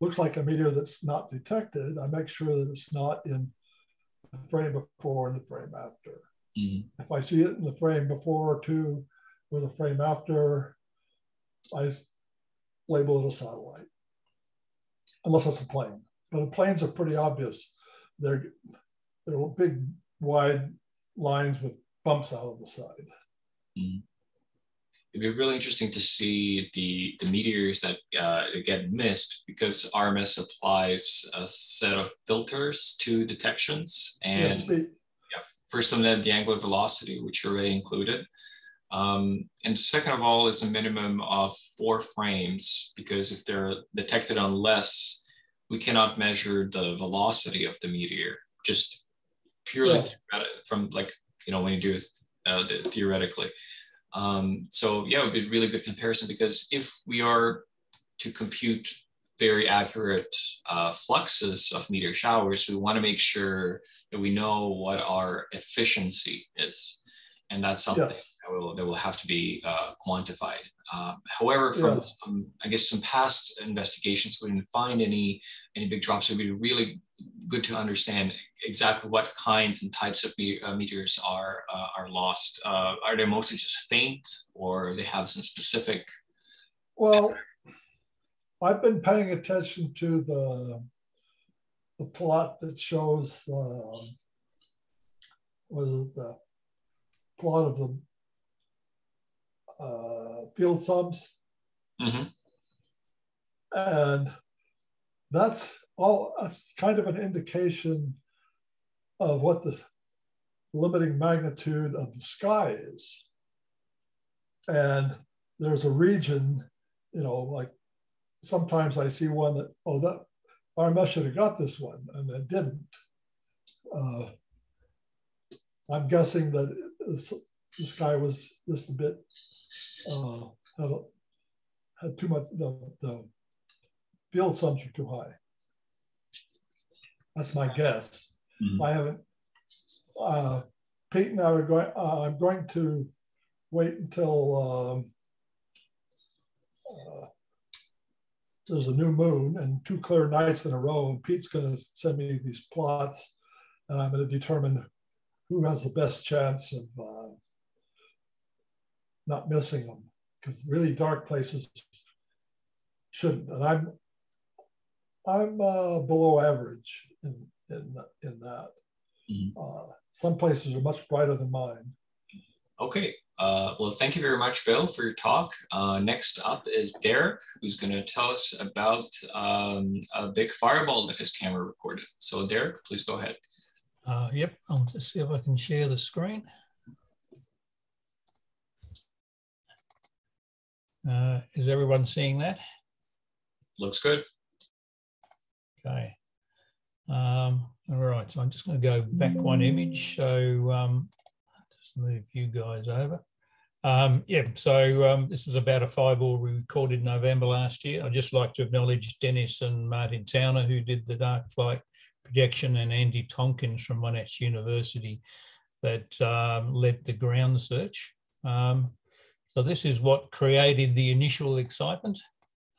looks like a meteor that's not detected, I make sure that it's not in the frame before and the frame after. Mm-hmm. If I see it in the frame before or two or the frame after, I label it a satellite, unless it's a plane. But the planes are pretty obvious. They're, they're big, wide lines with bumps out of the side. Mm-hmm it'd be really interesting to see the the meteors that uh, get missed because RMS applies a set of filters to detections and yes, yeah, first of them the angular velocity which you already included um, and second of all is a minimum of four frames because if they're detected on less we cannot measure the velocity of the meteor just purely yeah. from like you know when you do it uh, theoretically um, so yeah, it would be a really good comparison because if we are to compute very accurate uh, fluxes of meteor showers, we want to make sure that we know what our efficiency is. And that's something yes. That, will, that will have to be uh, quantified. Uh, however, from yes. some, I guess some past investigations, we didn't find any any big drops. It would be really good to understand exactly what kinds and types of uh, meteors are uh, are lost. Uh, are they mostly just faint, or they have some specific? Well, I've been paying attention to the the plot that shows the was it the plot of the uh, field sums, mm-hmm. and that's all that's kind of an indication of what the limiting magnitude of the sky is. And there's a region, you know, like sometimes I see one that, oh, that RMS should have got this one, and it didn't. Uh, I'm guessing that this, guy was just a bit, uh, had, a, had too much, the, the field sums are too high. That's my guess. Mm-hmm. I haven't. Uh, Pete and I are going. Uh, I'm going to wait until um, uh, there's a new moon and two clear nights in a row, and Pete's going to send me these plots, and I'm going to determine who has the best chance of uh, not missing them. Because really dark places shouldn't. And I'm I'm uh, below average in in in that. Mm-hmm. Uh, some places are much brighter than mine. Okay. Uh, well, thank you very much, Bill, for your talk. Uh, next up is Derek, who's going to tell us about um, a big fireball that his camera recorded. So, Derek, please go ahead. Uh, yep, I'll just see if I can share the screen. Uh, is everyone seeing that? Looks good. Okay. Um, all right, so I'm just going to go back one image. So um, just move you guys over. Um, yeah, so um, this is about a fireball we recorded in November last year. I'd just like to acknowledge Denis and Martin Towner, who did the dark flight projection, and Andy Tomkins from Monash University that um, led the ground search. Um, so this is what created the initial excitement.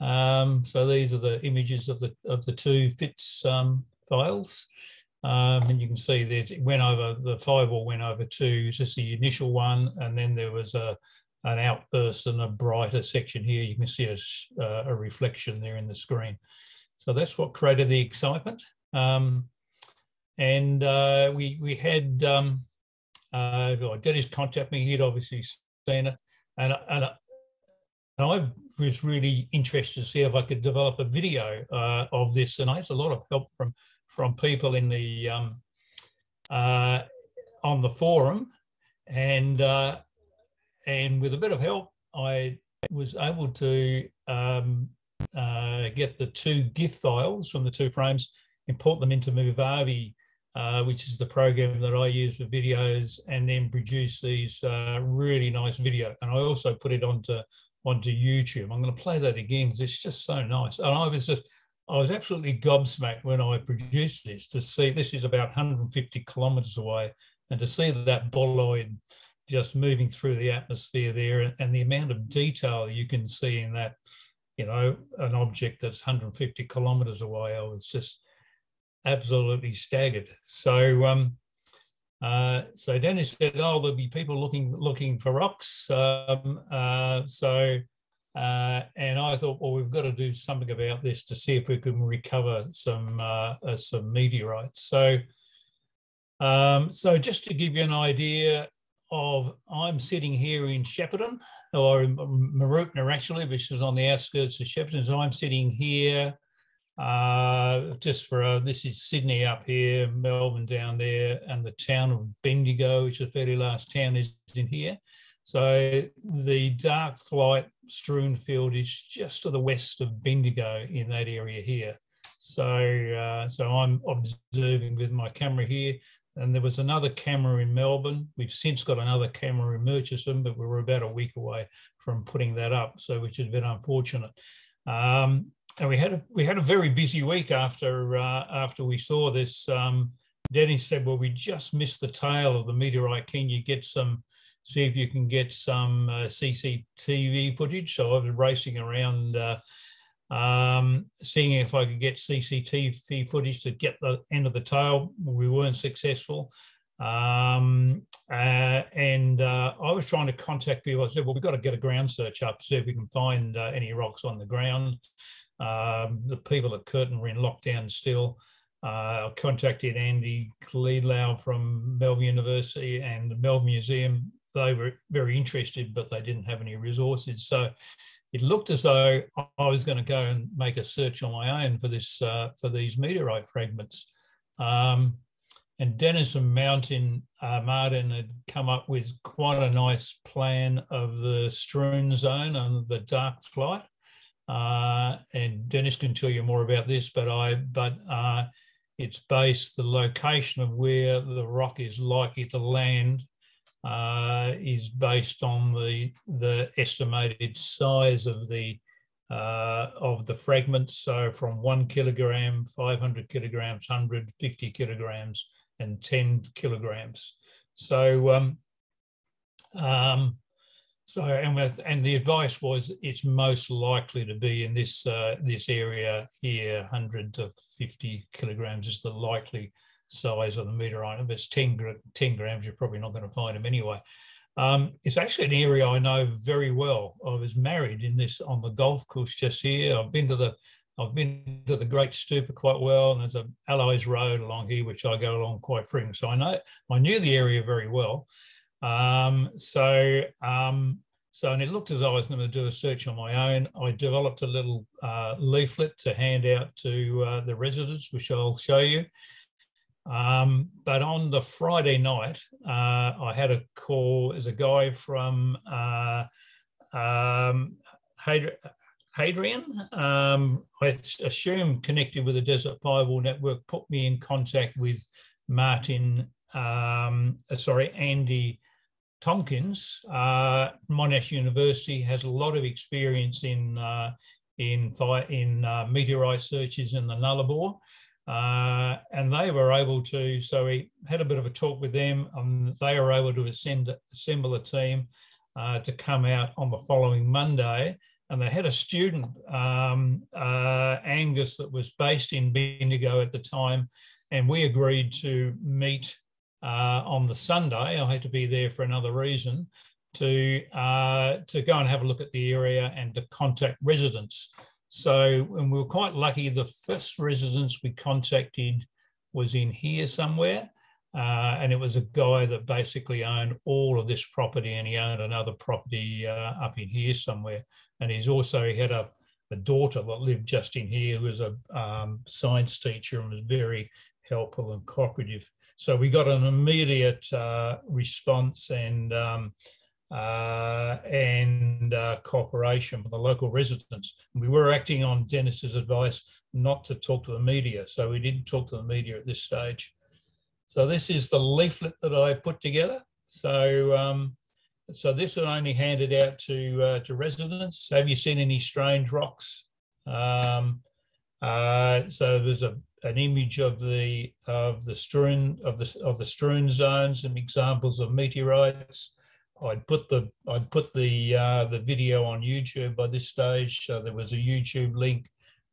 Um, so these are the images of the of the two FITS um, files. Um, and you can see that it went over, the fireball went over two, just the initial one, and then there was a, an outburst and a brighter section here. You can see a, uh, a reflection there in the screen. So that's what created the excitement. Um, and uh, we, we had um, uh, Denis contact me, he'd obviously seen it. And, and I was really interested to see if I could develop a video uh, of this, and I had a lot of help from from people in the um, uh, on the forum, and uh, and with a bit of help, I was able to um, uh, get the two GIF files from the two frames, import them into Movavi, uh, which is the program that I use for videos, and then produce these uh, really nice video. And I also put it onto onto YouTube. I'm going to play that again because it's just so nice. And I was just, I was absolutely gobsmacked when I produced this to see this is about 150 kilometers away, and to see that bolide just moving through the atmosphere there and the amount of detail you can see in that, you know, an object that's 150 kilometers away. I was just absolutely staggered. So, um, uh, so Denis said, "Oh, there'll be people looking looking for rocks." Um, uh, so, uh, and I thought, well, we've got to do something about this to see if we can recover some uh, uh, some meteorites. So, um, so just to give you an idea, of I'm sitting here in Shepparton or Mooroopna actually, which is on the outskirts of Shepparton. So I'm sitting here uh, just for uh, this is Sydney up here, Melbourne down there, and the town of Bendigo, which is a fairly large town, is in here. So the dark flight strewn field is just to the west of Bendigo in that area here. So, uh, so I'm observing with my camera here. And there was another camera in Melbourne. We've since got another camera in Murchison, but we were about a week away from putting that up, so which has been unfortunate. Um, and we had a we had a very busy week after uh, after we saw this. Um, Denis said, "Well, we just missed the tail of the meteorite. Can you get some? See if you can get some uh, CCTV footage." So I was racing around. Uh, um, seeing if I could get CCTV footage to get the end of the tail. We weren't successful. Um, uh, and uh, I was trying to contact people. I said, well, we've got to get a ground search up, see if we can find uh, any rocks on the ground. Um, the people at Curtin were in lockdown still. Uh, I contacted Andy Gleedlau from Melbourne University and the Melbourne Museum. They were very interested, but they didn't have any resources. So it looked as though I was going to go and make a search on my own for this uh, for these meteorite fragments. Um, and Denison Mountain uh, Martin had come up with quite a nice plan of the strewn zone and the dark flight. Uh, and Denis can tell you more about this, but I but uh, it's based the location of where the rock is likely to land uh, is based on the the estimated size of the uh, of the fragments. So from one kilogram, 500 kilograms, 150 kilograms, and 10 kilograms. So um, um, so and with and the advice was it's most likely to be in this uh, this area here, 100 to 50 kilograms is the likely size of the meteorite. If it's 10, 10 grams, you're probably not going to find them anyway. Um, it's actually an area I know very well. I was married in this on the golf course just here. I've been to the I've been to the Great Stupa quite well, and there's a Allies Road along here, which I go along quite frequently. So I know I knew the area very well. Um, so um, so and it looked as though I was going to do a search on my own. I developed a little uh, leaflet to hand out to uh, the residents, which I'll show you. Um, but on the Friday night, uh, I had a call as a guy from uh, um, Hadrien, um, I assume connected with the Desert Fireball Network, put me in contact with Martin, um, uh, sorry, Andy Tomkins. Uh, Monash University has a lot of experience in uh, in in uh, meteorite searches in the Nullarbor. Uh, and they were able to, so we had a bit of a talk with them. and they were able to ascend, assemble a team uh, to come out on the following Monday. And they had a student, um, uh, Angus, that was based in Bendigo at the time. And we agreed to meet uh, on the Sunday. I had to be there for another reason to, uh, to go and have a look at the area and to contact residents. So, and we were quite lucky. The first residents we contacted was in here somewhere. Uh, and it was a guy that basically owned all of this property and he owned another property uh, up in here somewhere. And he's also, he had a, a daughter that lived just in here who was a um, science teacher and was very helpful and cooperative. So we got an immediate uh, response and um, uh, and uh, cooperation with the local residents. We were acting on Denis's advice not to talk to the media, so we didn't talk to the media at this stage. So this is the leaflet that I put together. So um, so this was only handed out to uh, to residents. Have you seen any strange rocks? Um, uh, so there's a an image of the of the strewn of the of the strewn zones and examples of meteorites. I'd put the I'd put the uh, the video on YouTube by this stage. So there was a YouTube link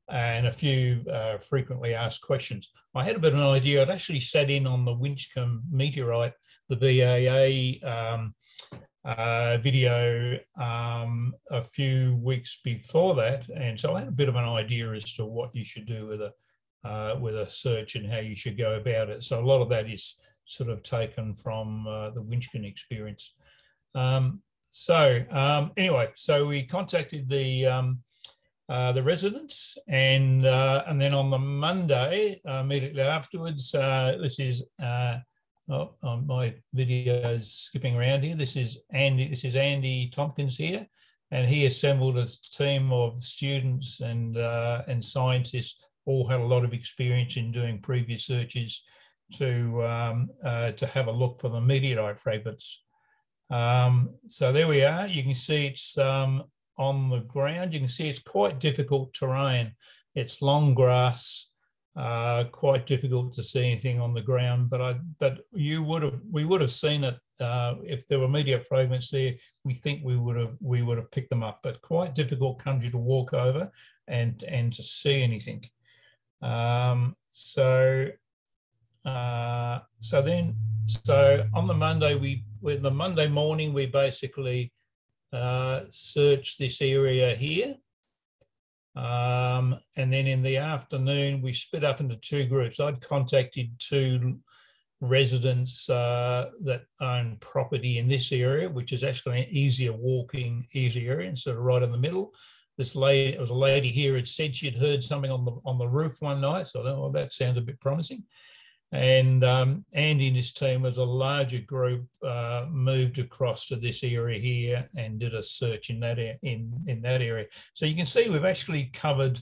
and a few uh, frequently asked questions. I had a bit of an idea. I'd actually sat in on the Winchcombe meteorite, the BAA um, uh, video um, a few weeks before that, and so I had a bit of an idea as to what you should do with a uh, with a search and how you should go about it. So a lot of that is sort of taken from uh, the Winchcombe experience. Um, so um, anyway, so we contacted the um, uh, the residents, and uh, and then on the Monday immediately afterwards, uh, this is uh, oh, oh, my video is skipping around here. This is Andy. This is Andy Tomkins here, and he assembled a team of students and uh, and scientists. All had a lot of experience in doing previous searches to um, to have a look for the meteorite fragments. Um, so there we are. You can see it's um, on the ground. You can see it's quite difficult terrain. It's long grass, uh, quite difficult to see anything on the ground. But I, but you would have, we would have seen it uh, if there were meteor fragments there. We think we would have, we would have picked them up. But quite difficult country to walk over and and to see anything. Um, so uh, so then, so on the Monday, we, the Monday morning, we basically uh, searched this area here. Um, and then in the afternoon, we split up into two groups. I'd contacted two residents uh, that own property in this area, which is actually an easier walking, easy area, and sort of right in the middle. This lady, it was a lady here, had said she'd heard something on the on the roof one night. So I thought, well, that sounds a bit promising. And um, Andy and his team, as a larger group, uh, moved across to this area here and did a search in that in in that area. So you can see we've actually covered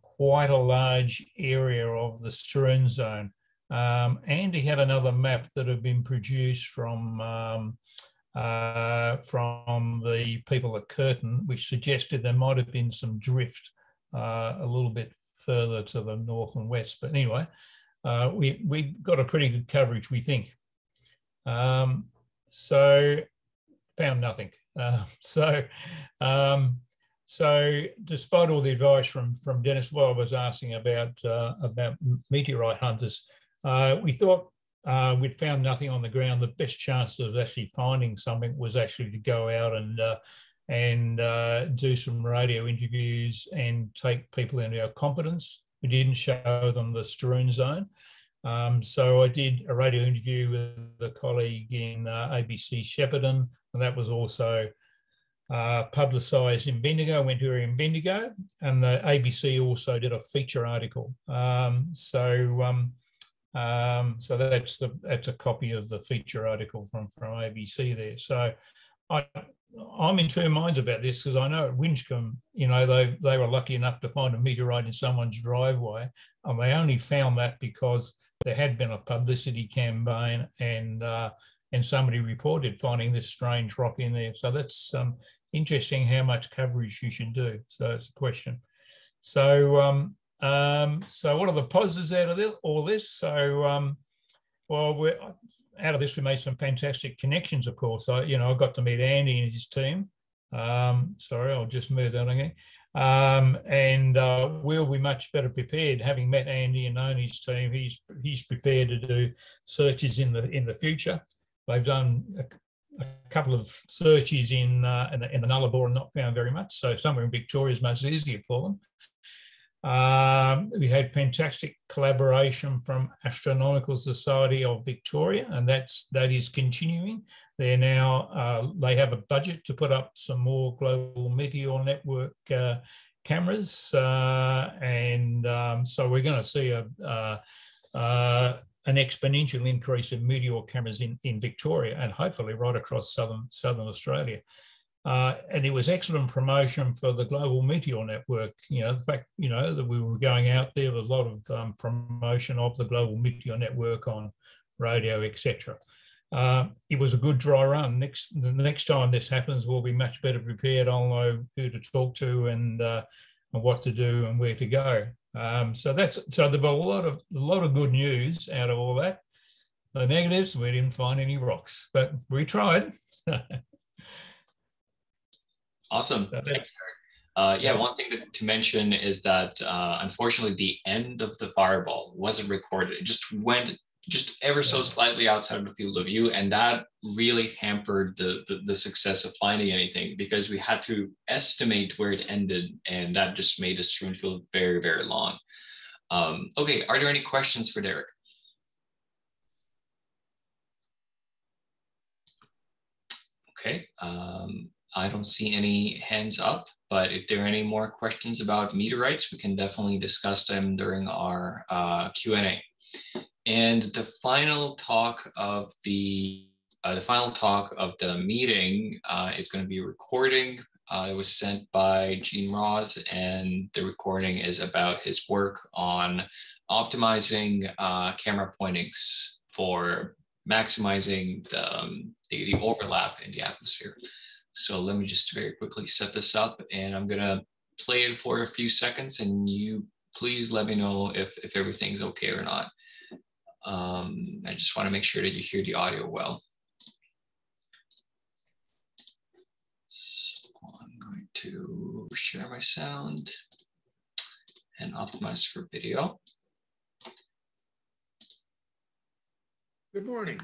quite a large area of the strewn zone. Um, Andy had another map that had been produced from um, uh, from the people at Curtin, which suggested there might have been some drift uh, a little bit further to the north and west. But anyway, uh, we, we got a pretty good coverage, we think. Um, so found nothing. Uh, so, um, so despite all the advice from, from Denis, what I was asking about, uh, about meteorite hunters, uh, we thought uh, we'd found nothing on the ground. The best chance of actually finding something was actually to go out and uh, and uh, do some radio interviews and take people into our competence. we didn't show them the strewn zone. Um, so I did a radio interview with a colleague in uh, ABC Shepparton, and that was also uh, publicised in Bendigo. I went to her in Bendigo, and the ABC also did a feature article. Um, so um, um, so that's the that's a copy of the feature article from from ABC there. So I I'm in two minds about this because I know at Winchcombe, you know, they, they were lucky enough to find a meteorite in someone's driveway. And they only found that because there had been a publicity campaign and uh, and somebody reported finding this strange rock in there. So that's um, interesting how much coverage you should do. So it's a question. So um, um, so what are the positives out of this, all this? So um, well, we're out of this, we made some fantastic connections, of course. I, you know, I got to meet Andy and his team. Um, sorry, I'll just move that again. Um, and uh, we'll be much better prepared. Having met Andy and known his team, he's he's prepared to do searches in the in the future. They've done a, a couple of searches in uh, in, the, in the Nullarbor and not found very much. So somewhere in Victoria is much easier for them. Um, we had fantastic collaboration from Astronomical Society of Victoria, and that's that is continuing. They're now uh, they have a budget to put up some more global meteor network uh, cameras, uh, and um, so we're going to see a uh, uh, an exponential increase in meteor cameras in in Victoria, and hopefully right across southern southern Australia. Uh, and it was excellent promotion for the Global Meteor Network. You know, the fact, you know, that we were going out there with a lot of um, promotion of the Global Meteor Network on radio, etc. Uh, it was a good dry run. Next, the next time this happens, we'll be much better prepared. I'll know who to talk to and, uh, and what to do and where to go. Um, so that's so there were a lot of a lot of good news out of all that. The negatives, we didn't find any rocks, but we tried. Awesome. Thanks, Eric. Uh, yeah, one thing to, to mention is that uh, unfortunately the end of the fireball wasn't recorded. It just went just ever so slightly outside of the field of view, and that really hampered the, the, the success of finding anything because we had to estimate where it ended, and that just made the strewn field very very long. Um, okay, are there any questions for Derek? Okay. Um, I don't see any hands up, but if there are any more questions about meteorites, we can definitely discuss them during our uh, Q&A. And the final talk of the uh, the final talk of the meeting uh, is going to be a recording. Uh, it was sent by Gene Ross, and the recording is about his work on optimizing uh, camera pointings for maximizing the, um, the, the overlap in the atmosphere. So let me just very quickly set this up and I'm gonna play it for a few seconds and you please let me know if, if everything's okay or not. Um, I just wanna make sure that you hear the audio well. So I'm going to share my sound and optimize for video. Good morning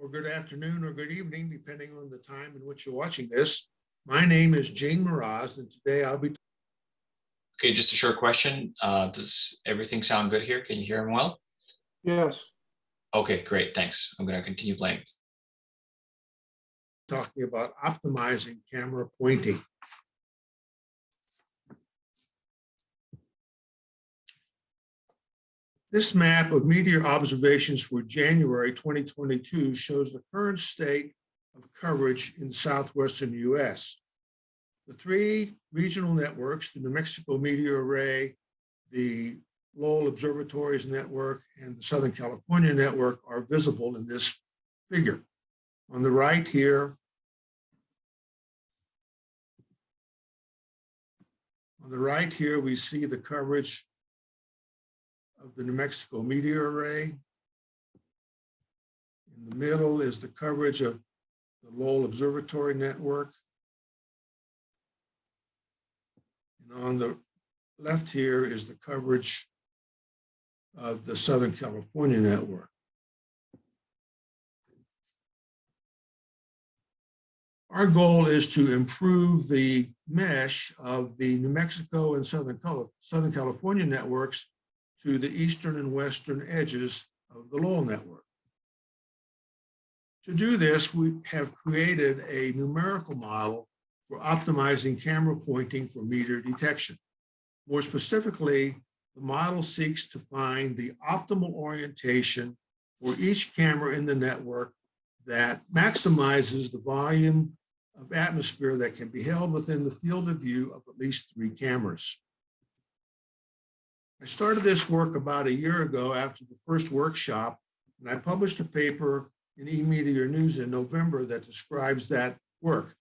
or good afternoon or good evening, depending on the time in which you're watching this. My name is Gene Mraz, and today I'll be. Okay, just a short question. Uh, does everything sound good here? Can you hear him well? Yes. Okay, great. Thanks. I'm going to continue playing. Talking about optimizing camera pointing. This map of meteor observations for January 2022 shows the current state of coverage in southwestern US. The three regional networks, the New Mexico Meteor Array, the Lowell Observatories Network, and the Southern California Network are visible in this figure. On the right here, on the right here, we see the coverage of the New Mexico Meteor Array. In the middle is the coverage of the Lowell Observatory Network. And on the left here is the coverage of the Southern California Network. Our goal is to improve the mesh of the New Mexico and Southern, Southern California networks to the eastern and western edges of the Lowell network. To do this, we have created a numerical model for optimizing camera pointing for meteor detection. More specifically, the model seeks to find the optimal orientation for each camera in the network that maximizes the volume of atmosphere that can be held within the field of view of at least three cameras. I started this work about a year ago after the first workshop, and I published a paper in eMeteor News in November that describes that work.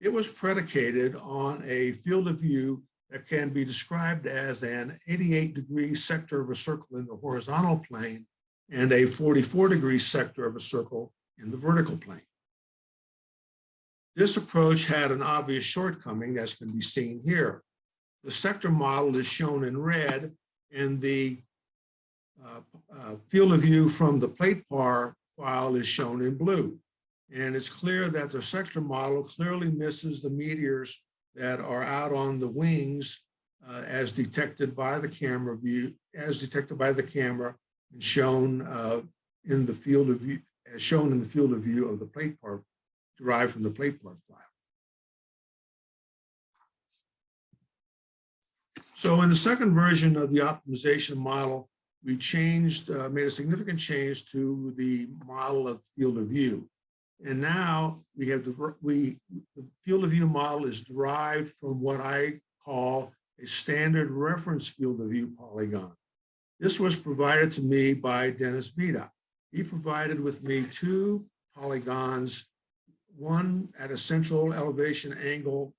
It was predicated on a field of view that can be described as an 88 degree sector of a circle in the horizontal plane and a 44 degree sector of a circle in the vertical plane. This approach had an obvious shortcoming as can be seen here. The sector model is shown in red and the uh, uh, field of view from the platepar file is shown in blue. And it's clear that the sector model clearly misses the meteors that are out on the wings uh, as detected by the camera view, as detected by the camera and shown uh, in the field of view, as shown in the field of view of the platepar derived from the platepar file. So in the second version of the optimization model, we changed, uh, made a significant change to the model of field of view. And now we have the, we, the field of view model is derived from what I call a standard reference field of view polygon. This was provided to me by Denis Vida. He provided with me two polygons, one at a central elevation angle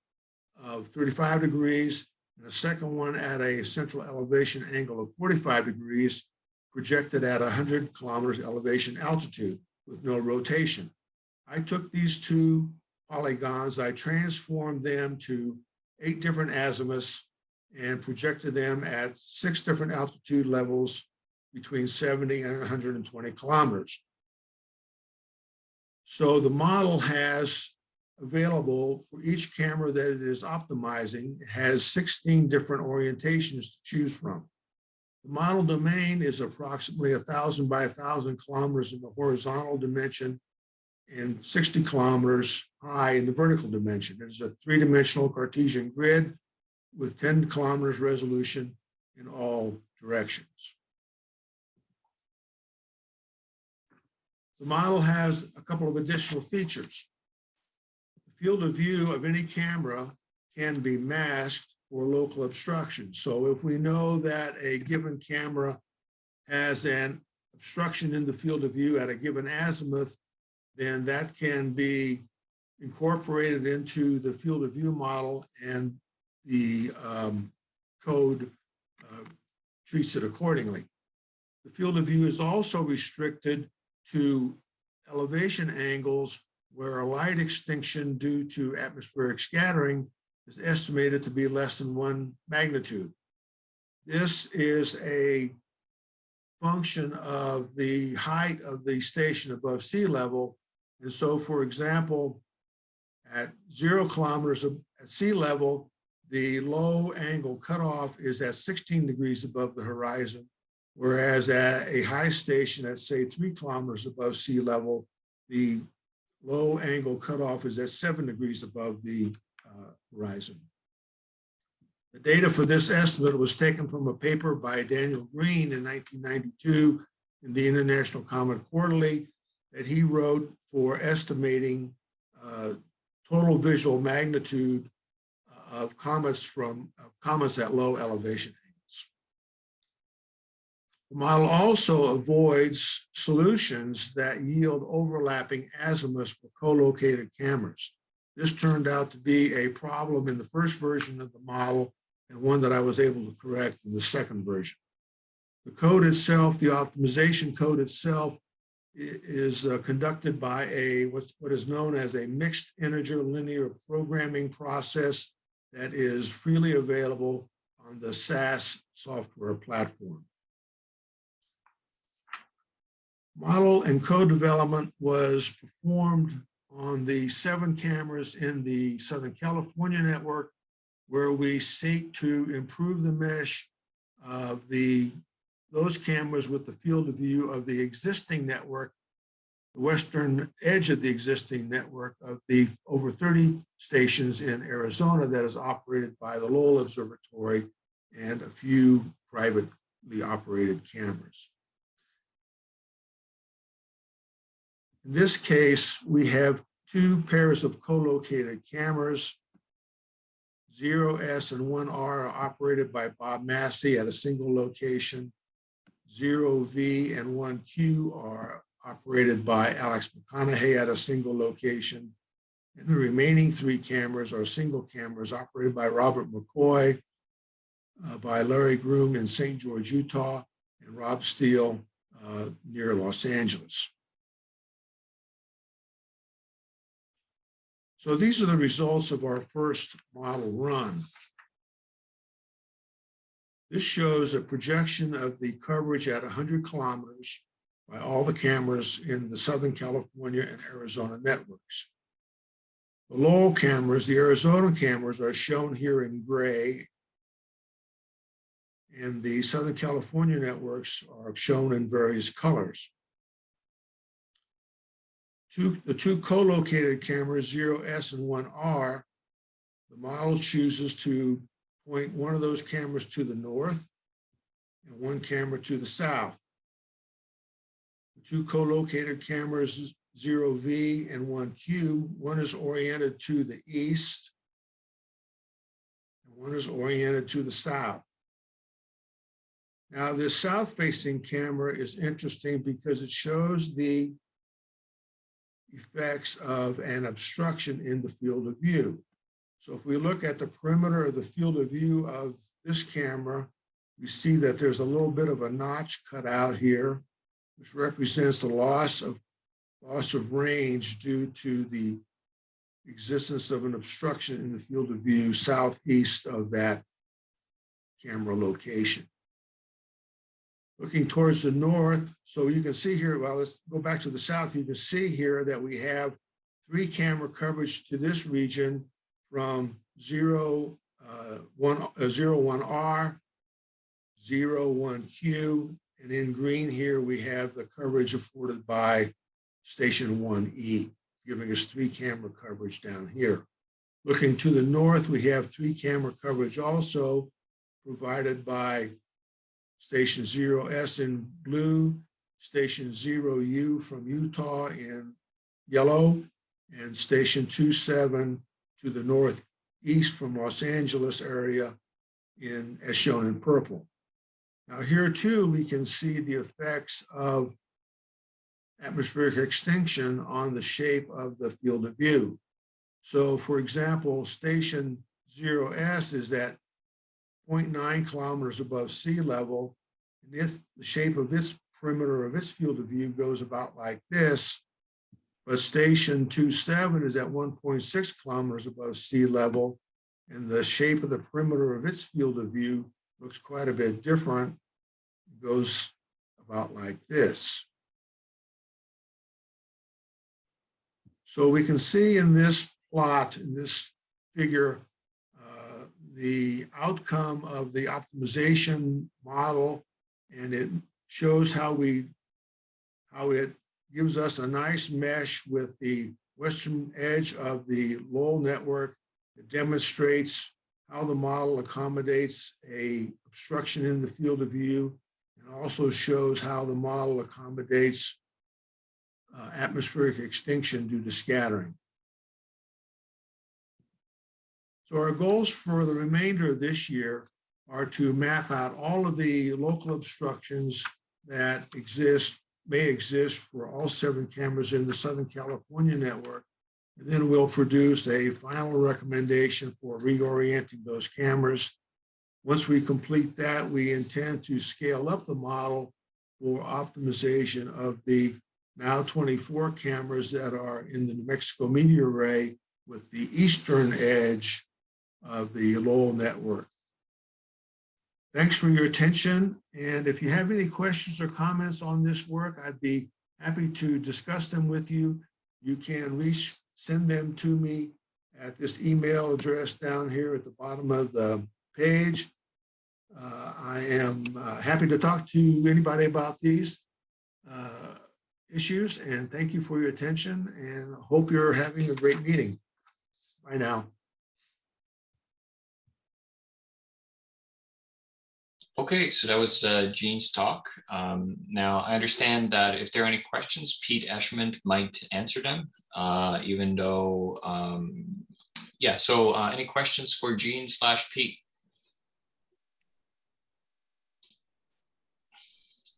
of 35 degrees and a second one at a central elevation angle of 45 degrees projected at 100 kilometers elevation altitude with no rotation. I took these two polygons, I transformed them to eight different azimuths and projected them at six different altitude levels between 70 and 120 kilometers. So the model has available for each camera that it is optimizing has 16 different orientations to choose from. The model domain is approximately 1,000 by 1,000 kilometers in the horizontal dimension and 60 kilometers high in the vertical dimension. It is a three-dimensional Cartesian grid with 10 kilometers resolution in all directions. The model has a couple of additional features. Field of view of any camera can be masked for local obstruction. So if we know that a given camera has an obstruction in the field of view at a given azimuth, then that can be incorporated into the field of view model and the um, code uh, treats it accordingly. The field of view is also restricted to elevation angles where a light extinction due to atmospheric scattering is estimated to be less than one magnitude. This is a function of the height of the station above sea level. And so, for example, at zero kilometers at sea level, the low angle cutoff is at 16 degrees above the horizon, whereas at a high station at say three kilometers above sea level, the low angle cutoff is at seven degrees above the uh, horizon. The data for this estimate was taken from a paper by Daniel Green in 1992 in the International Comet Quarterly that he wrote for estimating uh, total visual magnitude of comets from of comets at low elevation. The model also avoids solutions that yield overlapping azimuths for co-located cameras. This turned out to be a problem in the first version of the model and one that I was able to correct in the second version. The code itself, the optimization code itself, is uh, conducted by a what's, what is known as a mixed integer linear programming process that is freely available on the SAS software platform. Model and code development was performed on the seven cameras in the Southern California network, where we seek to improve the mesh of the those cameras with the field of view of the existing network the western edge of the existing network of the over 30 stations in Arizona that is operated by the Lowell Observatory and a few privately operated cameras. In this case, we have two pairs of co-located cameras. 0S and 1R are operated by Bob Massey at a single location. 0V and 1Q are operated by Alex McConaughey at a single location. And the remaining three cameras are single cameras operated by Robert McCoy, uh, by Larry Groom in St. George, Utah, and Rob Steele uh, near Los Angeles. So these are the results of our first model run. This shows a projection of the coverage at 100 kilometers by all the cameras in the Southern California and Arizona networks. The Lowell cameras, the Arizona cameras are shown here in gray and the Southern California networks are shown in various colors. Two, the two co-located cameras, 0S and 1R, the model chooses to point one of those cameras to the north and one camera to the south. The two co-located cameras, 0V and 1Q, one is oriented to the east and one is oriented to the south. Now, this south-facing camera is interesting because it shows the effects of an obstruction in the field of view. So if we look at the perimeter of the field of view of this camera, we see that there's a little bit of a notch cut out here, which represents the loss of loss of range due to the existence of an obstruction in the field of view southeast of that camera location. Looking towards the north, so you can see here, well, let's go back to the south. You can see here that we have three camera coverage to this region from zero, uh, one, uh, zero, one R, zero, one Q, and in green here, we have the coverage afforded by station one E, giving us three camera coverage down here. Looking to the north, we have three camera coverage also provided by Station 0S in blue, Station 0U from Utah in yellow, and Station 27 to the northeast from Los Angeles area in as shown in purple. Now here too, we can see the effects of atmospheric extinction on the shape of the field of view. So for example, station 0S is at 0.9 kilometers above sea level. And if the shape of its perimeter of its field of view goes about like this, but station 27 is at 1.6 kilometers above sea level, and the shape of the perimeter of its field of view looks quite a bit different. It goes about like this. So we can see in this plot, in this figure, the outcome of the optimization model and it shows how we how it gives us a nice mesh with the western edge of the Lowell network. It demonstrates how the model accommodates a obstruction in the field of view and also shows how the model accommodates uh, atmospheric extinction due to scattering. So our goals for the remainder of this year are to map out all of the local obstructions that exist, may exist for all seven cameras in the Southern California network. And then we'll produce a final recommendation for reorienting those cameras. Once we complete that, we intend to scale up the model for optimization of the now 24 cameras that are in the New Mexico meteor array with the eastern edge of the Lowell network. Thanks for your attention. And if you have any questions or comments on this work, I'd be happy to discuss them with you. You can reach, send them to me at this email address down here at the bottom of the page. Uh, I am uh, happy to talk to anybody about these uh, issues and thank you for your attention and hope you're having a great meeting. Bye now. Okay, so that was uh, Gene's talk. Um, now, I understand that if there are any questions, Pete Eschman might answer them, uh, even though, um, yeah, so uh, any questions for Gene slash Pete?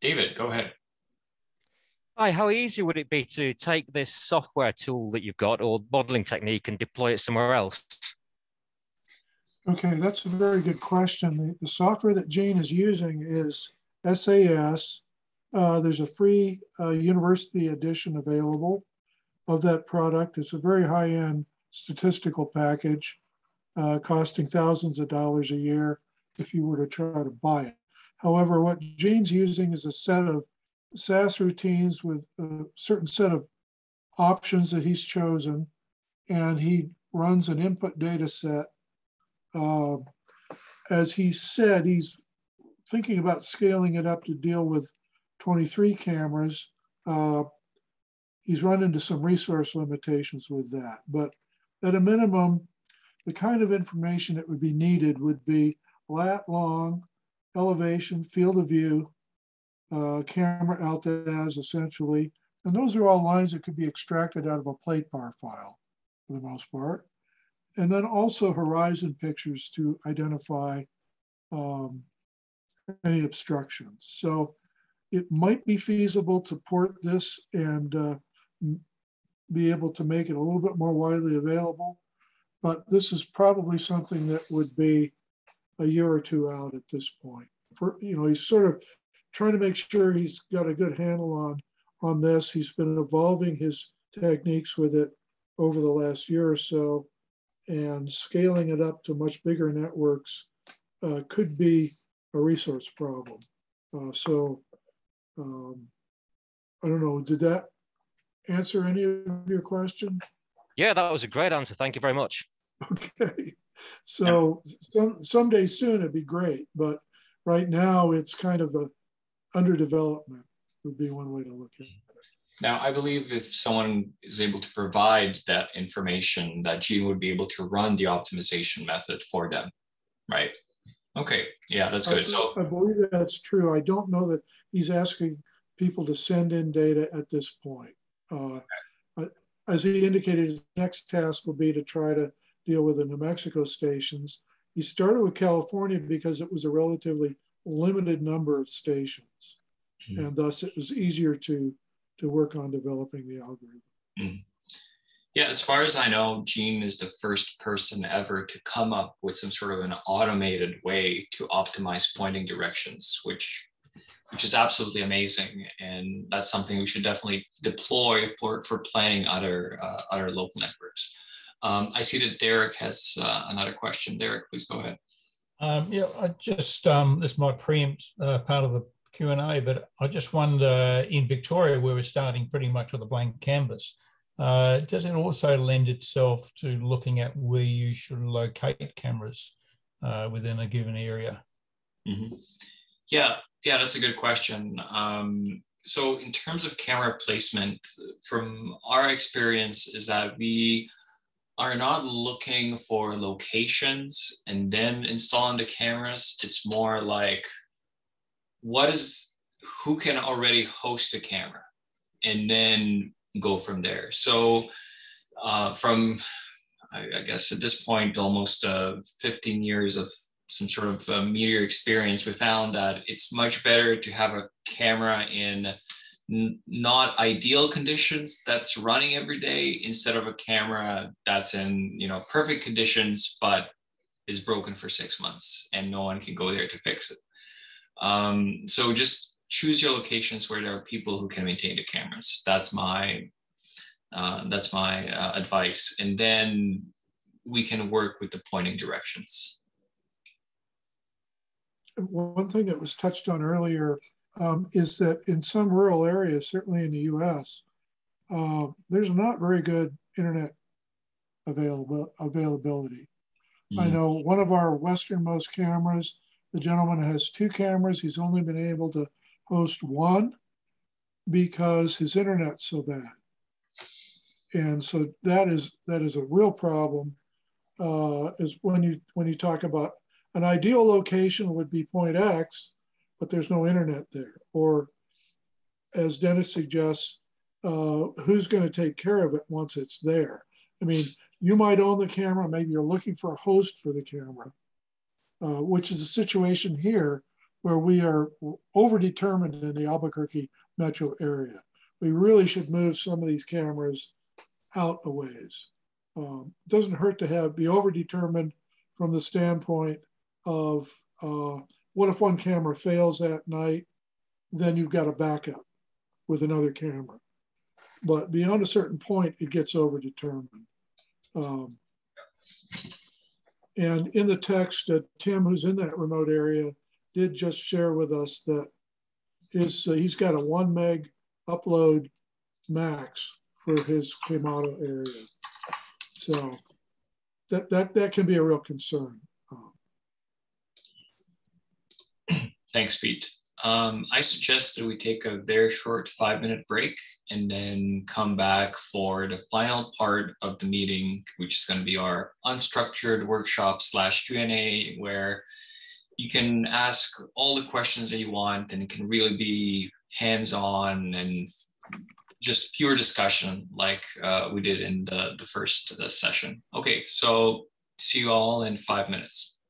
David, go ahead. Hi, how easy would it be to take this software tool that you've got or modeling technique and deploy it somewhere else? Okay, that's a very good question. The, the software that Gene is using is SAS. Uh, there's a free uh, university edition available of that product. It's a very high-end statistical package uh, costing thousands of dollars a year if you were to try to buy it. However, what Gene's using is a set of SAS routines with a certain set of options that he's chosen, and he runs an input data set uh, as he said, he's thinking about scaling it up to deal with 23 cameras. Uh, he's run into some resource limitations with that. But at a minimum, the kind of information that would be needed would be lat long, elevation, field of view, uh, camera altaz essentially. And those are all lines that could be extracted out of a platepar file for the most part. And then also horizon pictures to identify um, any obstructions. So it might be feasible to port this and uh, be able to make it a little bit more widely available. But this is probably something that would be a year or two out at this point. For you know, he's sort of trying to make sure he's got a good handle on on this. He's been evolving his techniques with it over the last year or so, and scaling it up to much bigger networks uh, could be a resource problem. Uh, so um, I don't know, did that answer any of your question? Yeah, that was a great answer. Thank you very much. Okay. So some someday soon it'd be great, but right now it's kind of a underdevelopment would be one way to look at it. Now, I believe if someone is able to provide that information, that Gene would be able to run the optimization method for them, right? Okay, yeah, that's good. I, so I believe that's true. I don't know that he's asking people to send in data at this point. Uh, as he indicated, his next task will be to try to deal with the New Mexico stations. He started with California because it was a relatively limited number of stations, mm. and thus it was easier to to work on developing the algorithm. Mm. Yeah, as far as I know, Gene is the first person ever to come up with some sort of an automated way to optimize pointing directions, which which is absolutely amazing, and that's something we should definitely deploy for for planning other uh, other local networks. Um, I see that Derek has uh, another question. Derek, please go ahead. Um, yeah, I just um, this might preempt uh, part of the Q and A, but I just wonder in Victoria, where we're starting pretty much with a blank canvas, uh, does it also lend itself to looking at where you should locate cameras uh, within a given area? Mm-hmm. Yeah, yeah, that's a good question. Um, so, in terms of camera placement, from our experience, is that we are not looking for locations and then installing the cameras. It's more like what is who can already host a camera and then go from there. So uh, from I, I, guess at this point almost uh, 15 years of some sort of uh, media experience, we found that it's much better to have a camera in n- not ideal conditions that's running every day instead of a camera that's in you know perfect conditions but is broken for six months and no one can go there to fix it um, so just choose your locations where there are people who can maintain the cameras that's my uh, that's my uh, advice and then we can work with the pointing directions one thing that was touched on earlier um, is that in some rural areas, certainly in the US, uh, there's not very good internet available, availability. Mm. I know one of our westernmost cameras, the gentleman has two cameras. He's only been able to host one because his internet's so bad. And so that is that is a real problem. Uh, is when you when you talk about an ideal location would be point X, but there's no internet there. Or as Denis suggests, uh, who's going to take care of it once it's there? I mean, you might own the camera, maybe you're looking for a host for the camera, uh, which is a situation here where we are overdetermined in the Albuquerque metro area. We really should move some of these cameras out a ways. Um, it doesn't hurt to have be overdetermined from the standpoint of uh, what if one camera fails that night? Then you've got a backup with another camera. But beyond a certain point, it gets overdetermined. Um, and in the text, uh, Tim, who's in that remote area, did just share with us that his, uh, he's got a one meg upload max for his Quemado area. So that, that, that can be a real concern. thanks, Pete. Um, I suggest that we take a very short five minute break and then come back for the final part of the meeting, which is going to be our unstructured workshop slash Q&A where you can ask all the questions that you want and it can really be hands-on and just pure discussion like uh, we did in the, the first uh, session. Okay, so see you all in five minutes.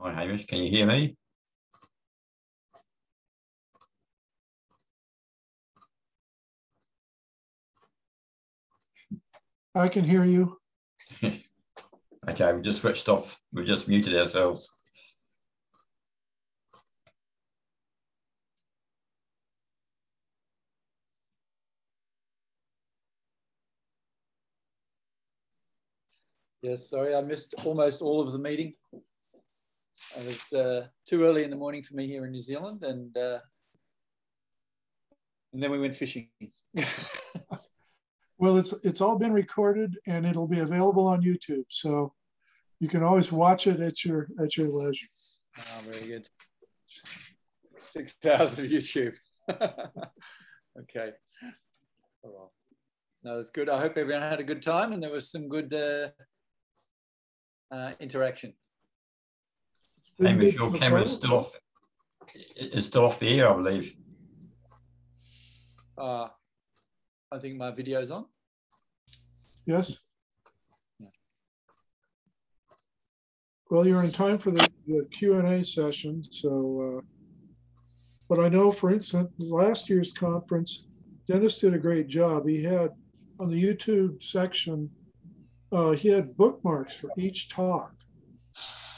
Hi, Hamish. Can you hear me? I can hear you. okay, we just switched off. We just muted ourselves. Yes, sorry, I missed almost all of the meeting. It was uh, too early in the morning for me here in New Zealand, and uh, and then we went fishing. well, it's it's all been recorded and it'll be available on YouTube, so you can always watch it at your at your leisure. Oh, very good. Six hours of YouTube. okay. Oh, well. No, that's good. I hope everyone had a good time and there was some good uh, uh, interaction. Hamish, your camera is still off. It's still off the air, I believe. Uh, I think my video's on. Yes. Yeah. Well, you're in time for the, the Q&A session. So, uh, but I know, for instance, last year's conference, Denis did a great job. He had on the YouTube section, uh, he had bookmarks for each talk.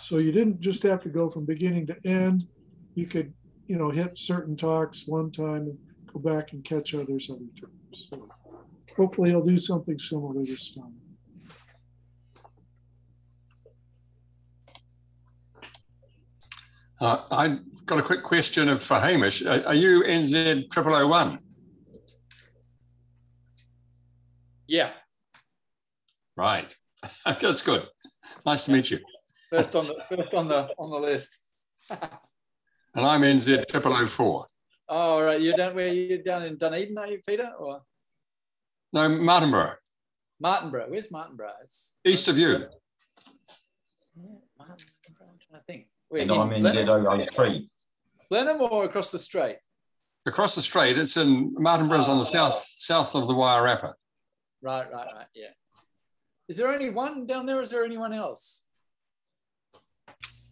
So you didn't just have to go from beginning to end. You could, you know, hit certain talks one time and go back and catch others other times. So hopefully he'll do something similar this time. Uh, I got a quick question of, for Hamish. Are, are you NZ 0001? Yeah. Right. That's good. Nice to meet you. First on the first on the on the list. and I'm NZ 0004. Oh, all right. You're down where you're down in Dunedin, are you, Peter? Or no, Martinborough. Martinborough. Where's Martinborough? It's east of you. Yeah, I think. Where, and I'm in Z003. Blenheim or across the strait? Across the strait. It's in Martinborough's oh, on the south south of the Wairarapa. Right, right, right. Yeah. Is there only one down there? Or is there anyone else?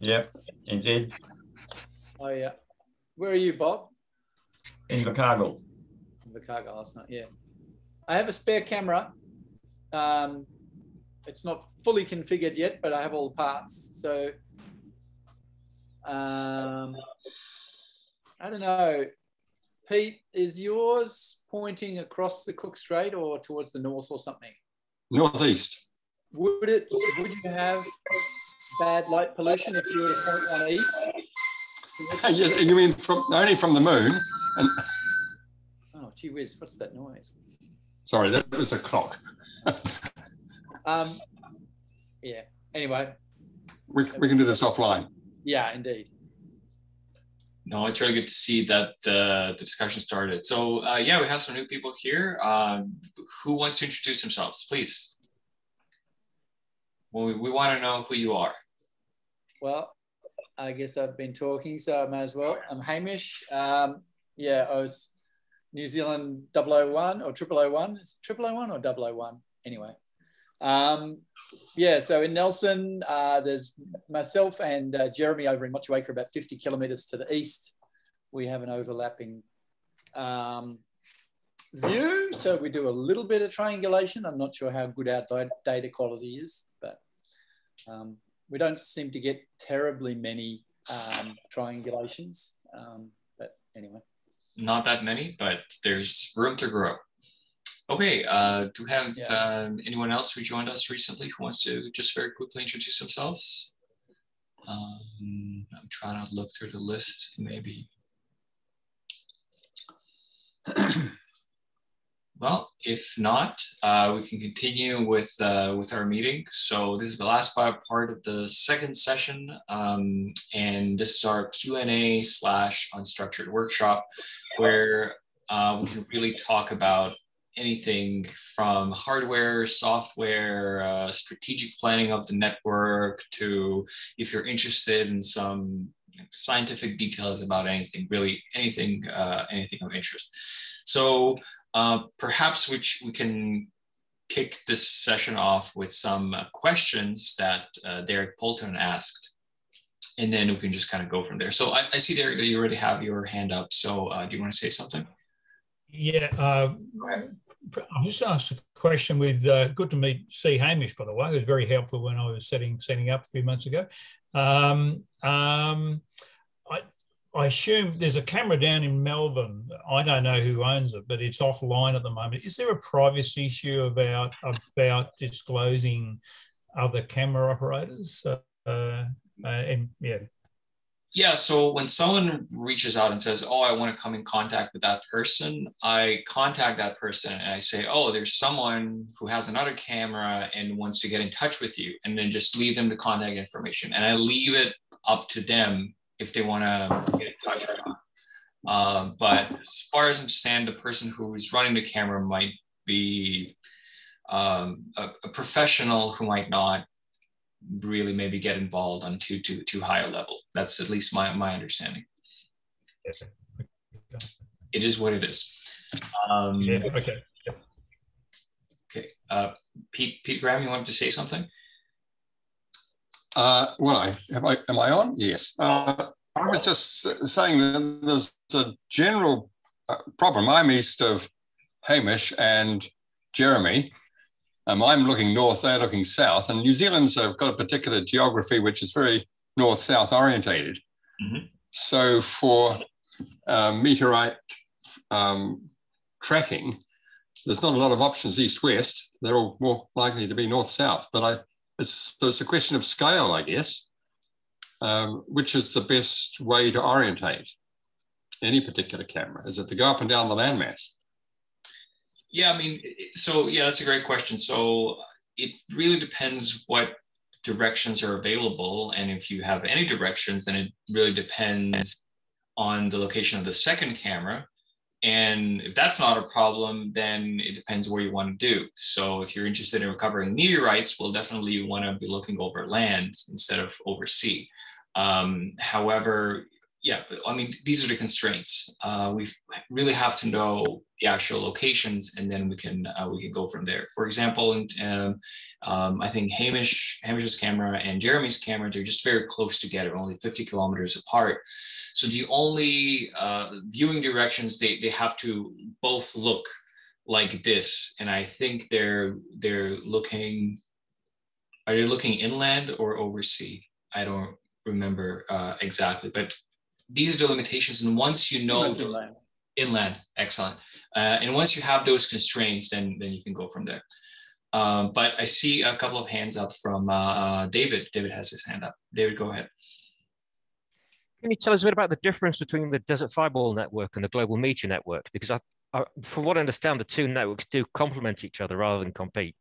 Yeah, indeed. Oh yeah. Where are you, Bob? In Invercargill. Invercargill last night. Yeah. I have a spare camera. Um, it's not fully configured yet, but I have all the parts. So um, I don't know. Pete, is yours pointing across the Cook Strait or towards the north or something? Northeast. Would it? Would you have bad light pollution if you were to point one east? you, you mean from only from the moon? And Oh, gee whiz, what's that noise? sorry, that was a clock. Um, yeah, anyway, We, we can do this offline. yeah, indeed. No, it's really good to see that the, the discussion started. So uh, yeah, we have some new people here. Um, who wants to introduce themselves, please? Well, we, we want to know who you are. Well, I guess I've been talking, so I may as well. I'm Hamish. Um, yeah, I was New Zealand 001 or 0001. Is it 0001 or 001? Anyway. Um, yeah, so in Nelson, uh, there's myself and uh, Jeremy over in Motueka, about 50 kilometers to the east. We have an overlapping um, view, so we do a little bit of triangulation. I'm not sure how good our data quality is, but um, we don't seem to get terribly many um, triangulations. Um, but anyway. Not that many, but there's room to grow. Okay, uh, do we have Yeah. um, anyone else who joined us recently who wants to just very quickly introduce themselves? Um, I'm trying to look through the list, maybe. Well, if not, uh, we can continue with uh, with our meeting. So this is the last part of the second session, um, and this is our Q and A slash unstructured workshop, where uh, we can really talk about anything from hardware, software, uh, strategic planning of the network, to if you're interested in some scientific details about anything, really anything, uh, anything of interest. So uh, perhaps which we can kick this session off with some uh, questions that uh, Derek Polton asked. And then we can just kind of go from there. So I, I see, Derek, that you already have your hand up. So uh, do you want to say something? Yeah, uh, I'll just ask a question with, uh, good to meet, C. Hamish, by the way. It was very helpful when I was setting, setting up a few months ago. Um, um, I, I assume there's a camera down in Melbourne. I don't know who owns it, but it's offline at the moment. Is there a privacy issue about, about disclosing other camera operators? Uh, uh, and yeah, Yeah, so when someone reaches out and says, Oh, I want to come in contact with that person, I contact that person and I say, Oh, there's someone who has another camera and wants to get in touch with you, and then just leave them the contact information. And I leave it up to them if they want to get touch or. Uh, but as far as I understand, the person who's running the camera might be um, a, a professional who might not really maybe get involved on too too too high a level. That's at least my my understanding. It is what it is. Um, yeah, okay. Okay. Uh, Pete Pete Graham, you wanted to say something? Uh, well, I, am I am I on? Yes. Uh, I was just saying that there's a general uh, problem. I'm east of Hamish and Jeremy. Um, I'm looking north, they're looking south, and New Zealand's uh, got a particular geography which is very north-south orientated. So for uh, meteorite um, tracking, there's not a lot of options east-west. They're all more likely to be north-south. But I, it's, so it's a question of scale, I guess. Um, which is the best way to orientate any particular camera? Is it to go up and down the landmass? Yeah, I mean, so yeah, that's a great question. So it really depends what directions are available, and if you have any directions, then it really depends on the location of the second camera. And if that's not a problem, then it depends where you want to do. So if you're interested in recovering meteorites, well, definitely you want to be looking over land instead of over sea. Um, however, yeah, I mean, these are the constraints. Uh, we really have to know the actual locations, and then we can uh, we can go from there. For example, in, um, um, I think Hamish Hamish's camera and Jeremy's camera they're just very close together, only 50 kilometers apart. So the only uh, viewing directions they they have to both look like this, and I think they're they're looking. Are they looking inland or oversea? I don't remember uh, exactly, but these are the limitations. And once you know Inland, inland. inland, excellent. Uh, and once you have those constraints, then then you can go from there. Um, but I see a couple of hands up from uh, uh, David. David has his hand up. David, go ahead. Can you tell us a bit about the difference between the Desert Fireball network and the Global Meteor network? Because I, I, from what I understand, the two networks do complement each other rather than compete.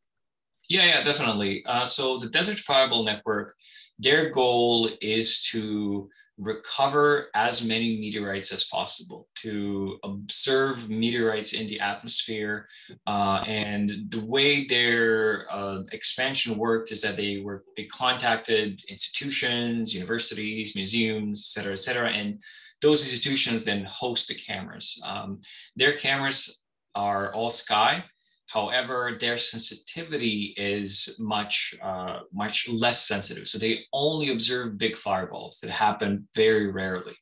Yeah, yeah, definitely. Uh, so the Desert Fireball network, their goal is to recover as many meteorites as possible, to observe meteorites in the atmosphere. Uh, and the way their uh, expansion worked is that they were they contacted institutions, universities, museums, et cetera, et cetera. And those institutions then host the cameras. Um, their cameras are all sky However, their sensitivity is much, uh, much less sensitive. So they only observe big fireballs that happen very rarely.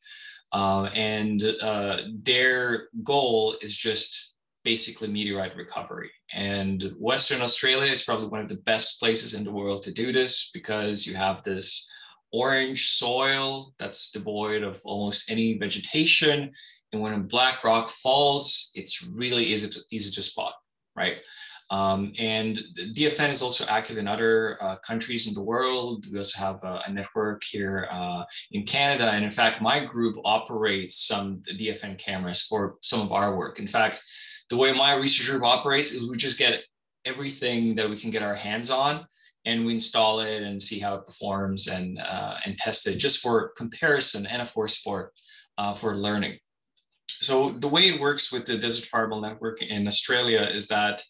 Uh, and uh, their goal is just basically meteorite recovery. And Western Australia is probably one of the best places in the world to do this because you have this orange soil that's devoid of almost any vegetation. And when a black rock falls, it's really easy to, easy to spot right? Um, and DFN is also active in other uh, countries in the world. We also have a, a network here uh, in Canada. And in fact, my group operates some DFN cameras for some of our work. In fact, the way my research group operates is we just get everything that we can get our hands on and we install it and see how it performs and, uh, and test it just for comparison and of course for, uh, for learning so the way it works with the Desert Fireball Network in Australia is that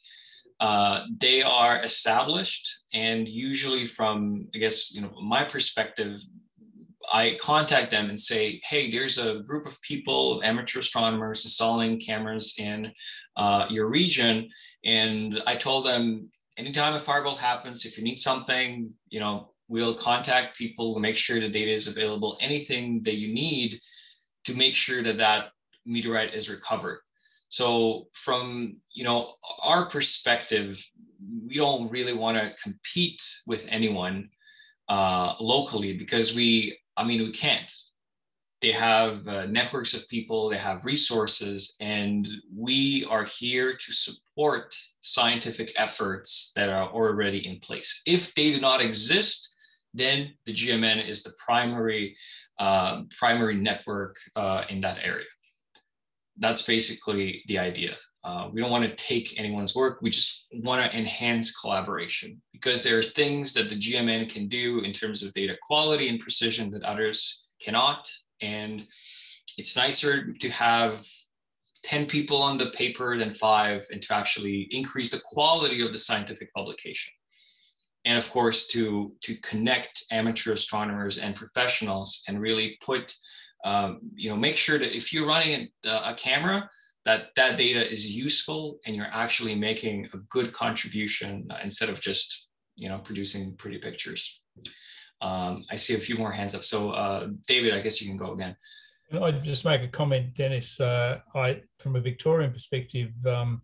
uh, they are established, and usually from I guess you know my perspective, I contact them and say, hey, there's a group of people, amateur astronomers, installing cameras in uh, your region, and I told them anytime a fireball happens, if you need something, you know, we'll contact people, we'll make sure the data is available, anything that you need to make sure that that meteorite is recovered. So from you know our perspective, we don't really want to compete with anyone uh, locally because we, I mean, we can't. They have uh, networks of people, they have resources, and we are here to support scientific efforts that are already in place. If they do not exist, then the GMN is the primary uh, primary network uh, in that area that's basically the idea. Uh, we don't want to take anyone's work. We just want to enhance collaboration because there are things that the GMN can do in terms of data quality and precision that others cannot. And it's nicer to have 10 people on the paper than five and to actually increase the quality of the scientific publication. And of course, to, to connect amateur astronomers and professionals and really put um, you know, make sure that if you're running a, a camera, that that data is useful and you're actually making a good contribution uh, instead of just you know producing pretty pictures. Um, I see a few more hands up. So uh, David, I guess you can go again. I just make a comment, Denis? Uh, I, from a Victorian perspective, um,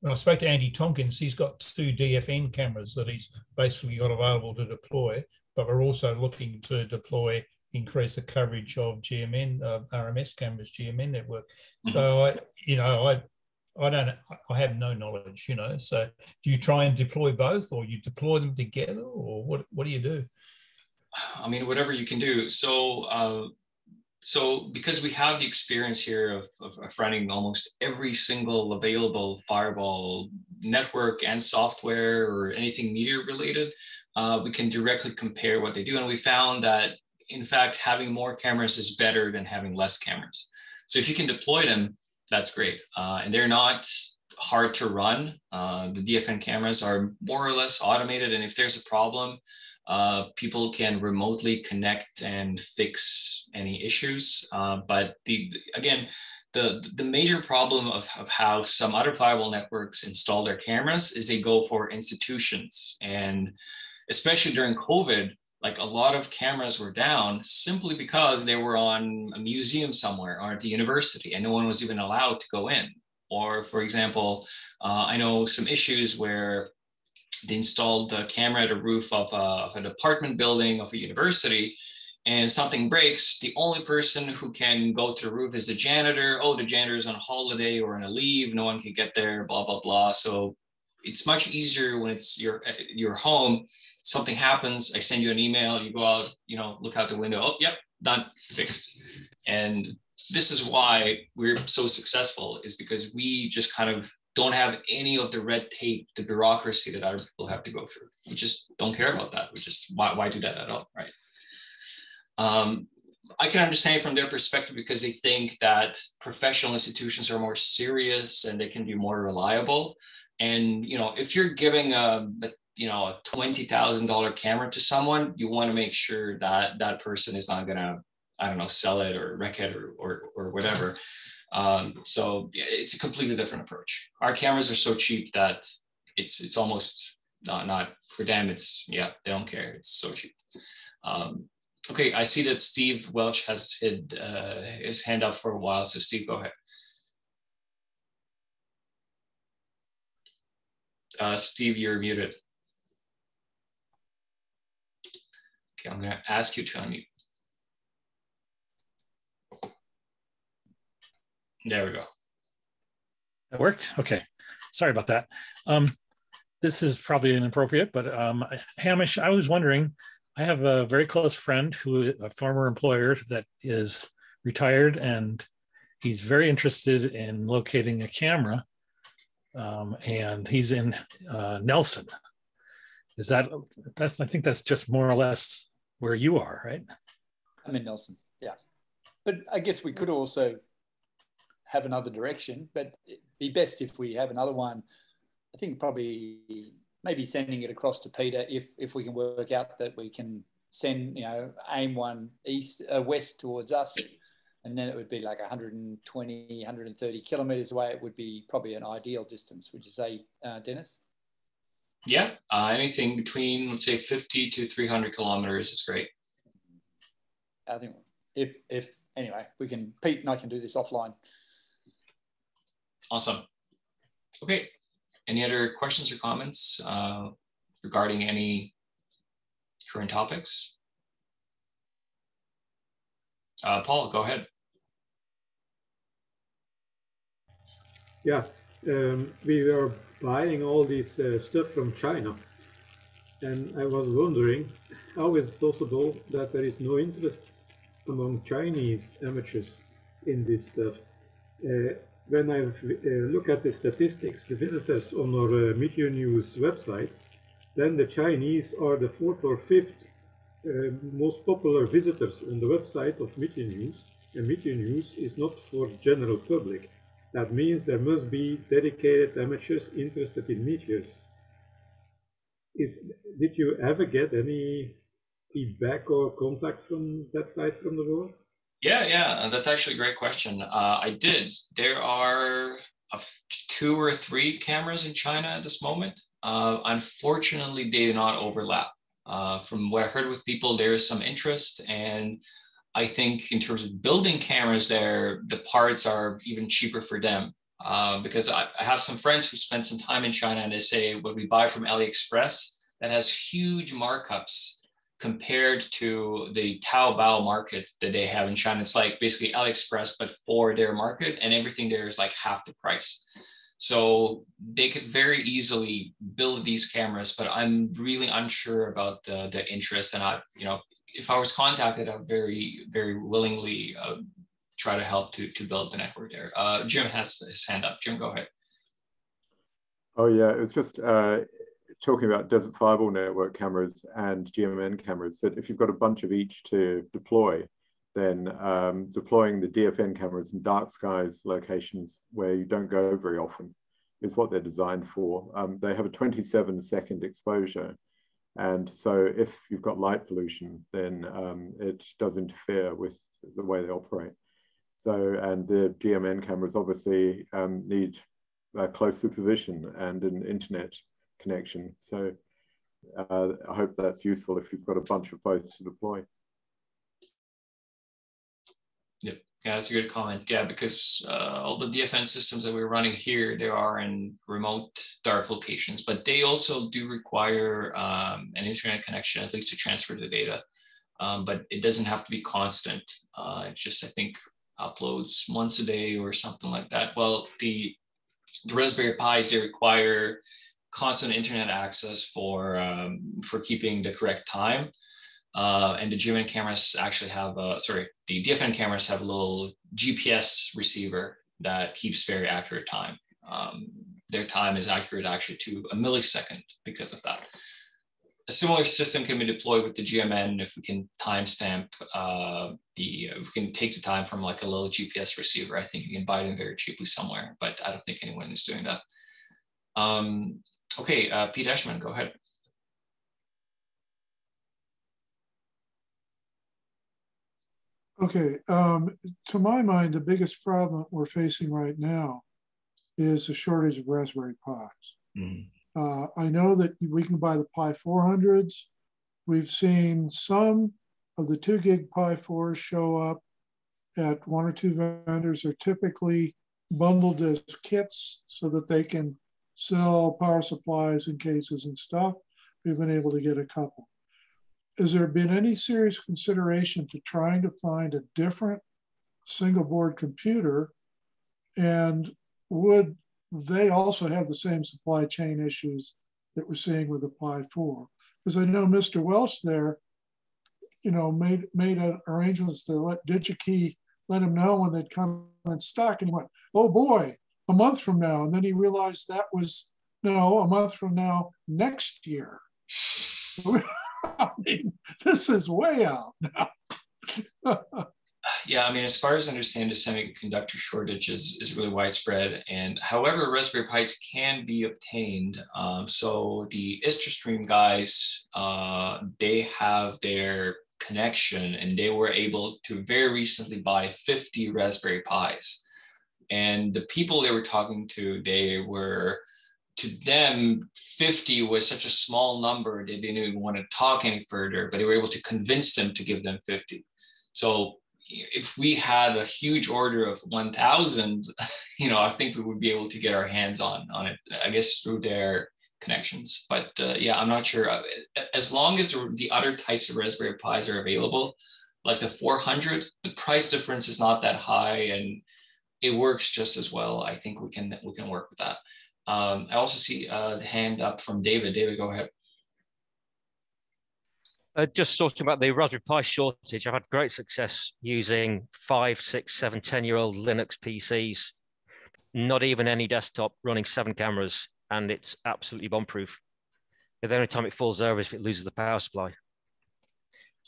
when I spoke to Andy Tomkins, he's got two DFN cameras that he's basically got available to deploy, but we're also looking to deploy increase the coverage of GMN, uh, RMS cameras, GMN network. Mm-hmm. So I, you know, I, I don't, I have no knowledge, you know. So do you try and deploy both, or you deploy them together, or what? What do you do? I mean, whatever you can do. So, uh, so because we have the experience here of, of, of, running almost every single available Fireball network and software or anything media related, uh, we can directly compare what they do. And we found that in fact, having more cameras is better than having less cameras. So if you can deploy them, that's great. Uh, and they're not hard to run. Uh, the DFN cameras are more or less automated. And if there's a problem, uh, people can remotely connect and fix any issues. Uh, but the again, the, the major problem of, of how some other fireball networks install their cameras is they go for institutions. And especially during COVID, like a lot of cameras were down simply because they were on a museum somewhere or at the university and no one was even allowed to go in. Or, for example, uh, I know some issues where they installed the camera at a roof of, a, of an apartment building of a university and something breaks, the only person who can go to the roof is the janitor. Oh, the janitor is on holiday or on a leave. No one can get there, blah, blah, blah. So it's much easier when it's your your home. Something happens, I send you an email, you go out, you know, look out the window. Oh, yep, done, fixed. And this is why we're so successful is because we just kind of don't have any of the red tape, the bureaucracy that other people have to go through. We just don't care about that. We just why why do that at all, right? Um, I can understand from their perspective because they think that professional institutions are more serious and they can be more reliable. And you know, if you're giving a, you know a twenty thousand dollar camera to someone, you want to make sure that that person is not gonna I don't know sell it or wreck it or or, or whatever. Um, so it's a completely different approach. Our cameras are so cheap that it's it's almost not not for them. It's yeah they don't care. It's so cheap. Um, okay, I see that Steve Welch has hid, uh, his hand up for a while. So Steve, go ahead. Uh, Steve, you're muted. Okay, I'm going to ask you to unmute. There we go. That worked? Okay. Sorry about that. Um, this is probably inappropriate, but um, Hamish, I was wondering, I have a very close friend who a former employer that is retired and he's very interested in locating a camera um, and he's in uh, Nelson. Is that that's I think that's just more or less where you are, right? I'm in Nelson, yeah. But I guess we could also have another direction, but it'd be best if we have another one. I think probably maybe sending it across to Peter if if we can work out that we can send you know aim one east uh, west towards us and then it would be like 120 130 kilometers away it would be probably an ideal distance. Would you say uh, Denis? Yeah uh, anything between let's say 50 to 300 kilometers is great. I think if if anyway we can pete and i can do this offline. Awesome. Okay any other questions or comments uh, regarding any current topics? Uh, Paul, go ahead. Yeah, um, we were buying all this uh, stuff from China, and I was wondering how is it possible that there is no interest among Chinese amateurs in this stuff. Uh, when I uh, look at the statistics, the visitors on our uh, Meteor News website, then the Chinese are the fourth or fifth uh, most popular visitors on the website of Meteor News, and Meteor News is not for general public. That means there must be dedicated amateurs interested in meteors. Is, did you ever get any feedback or contact from that side from the world? Yeah, yeah, that's actually a great question. Uh, I did. There are two or three cameras in China at this moment. Uh, unfortunately, they do not overlap. Uh, from what I heard with people, there is some interest. And I think in terms of building cameras there, the parts are even cheaper for them. Uh, because I, I, have some friends who spent some time in China and they say what we buy from AliExpress that has huge markups compared to the Taobao market that they have in China. It's like basically AliExpress, but for their market, and everything there is like half the price. So they could very easily build these cameras, but I'm really unsure about the, the interest. And I, you know, if I was contacted, I'd very, very willingly uh, try to help to, to build the network there. Uh, Jim has his hand up. Jim, go ahead. Oh yeah, it's just uh, talking about Desert Fireball network cameras and GMN cameras that if you've got a bunch of each to deploy, then um, deploying the DFN cameras in dark skies locations where you don't go very often is what they're designed for. Um, they have a 27 second exposure. And so if you've got light pollution, then um, it does interfere with the way they operate. So, and the GMN cameras obviously um, need uh, close supervision and an internet connection. So uh, I hope that's useful if you've got a bunch of both to deploy. Yep. Yeah, that's a good comment. Yeah, because uh, all the DFN systems that we're running here, they are in remote dark locations, but they also do require um, an internet connection, at least to transfer the data. Um, but it doesn't have to be constant. Uh, just, I think, uploads once a day or something like that. Well, the, the Raspberry Pis, they require constant internet access for um, for keeping the correct time. Uh, and the GMN cameras actually have a, sorry, the DFN cameras have a little GPS receiver that keeps very accurate time. Um, their time is accurate actually to a millisecond because of that. A similar system can be deployed with the GMN if we can timestamp uh, the, we can take the time from like a little GPS receiver. I think you can buy them very cheaply somewhere, but I don't think anyone is doing that. Um, okay, uh, Pete Eschman, go ahead. Okay, um, to my mind, the biggest problem we're facing right now is the shortage of Raspberry Pis. Mm. Uh, I know that we can buy the Pi 400s. We've seen some of the two gig Pi 4s show up at one or two vendors. They're typically bundled as kits so that they can sell power supplies and cases and stuff. We've been able to get a couple. Has there been any serious consideration to trying to find a different single board computer? And would they also have the same supply chain issues that we're seeing with the Pi 4. Because I know Mr. Welch there, you know, made made arrangements to let DigiKey let him know when they'd come in stock, and he went, "Oh boy, a month from now," and then he realized that was no, a month from now next year. I mean, this is way out now. Yeah, I mean, as far as I understand, the semiconductor shortage is, is really widespread. And however, Raspberry Pis can be obtained. Um, so the IstraStream guys, uh, they have their connection and they were able to very recently buy 50 Raspberry Pis. And the people they were talking to, they were, to them, 50 was such a small number, they didn't even want to talk any further, but they were able to convince them to give them 50. So if we had a huge order of 1000 you know i think we would be able to get our hands on on it i guess through their connections. But uh, yeah i'm not sure uh, as long as the other types of raspberry pis are available like the 400 the price difference is not that high and it works just as well. I think we can we can work with that um, i also see a hand up from david david go ahead uh, just talking about the Raspberry Pi shortage, I've had great success using five, six, seven, 10 year old Linux PCs, not even any desktop running seven cameras, and it's absolutely bomb proof. The only time it falls over is if it loses the power supply.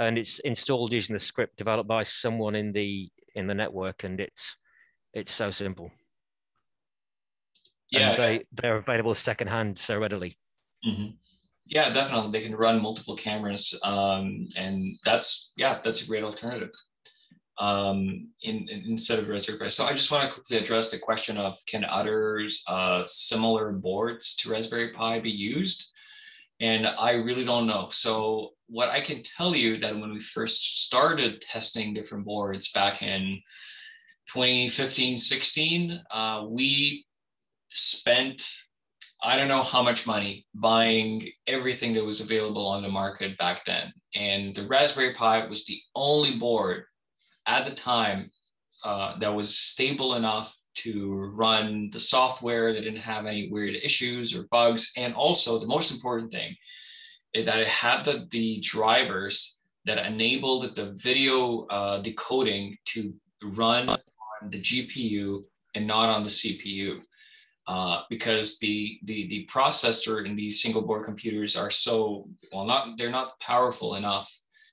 And it's installed using the script developed by someone in the in the network, and it's it's so simple. Yeah, and they they're available secondhand so readily. Mm-hmm. Yeah, definitely. They can run multiple cameras, um, and that's yeah, that's a great alternative um, in, in, instead of Raspberry Pi. So I just want to quickly address the question of can other uh, similar boards to Raspberry Pi be used? And I really don't know. So what I can tell you that when we first started testing different boards back in 2015, 16, uh, we spent I don't know how much money buying everything that was available on the market back then. And the Raspberry Pi was the only board at the time uh, that was stable enough to run the software that didn't have any weird issues or bugs. And also, the most important thing is that it had the, the drivers that enabled the video uh, decoding to run on the GPU and not on the CPU uh, because the, the the processor in these single board computers are so well not they're not powerful enough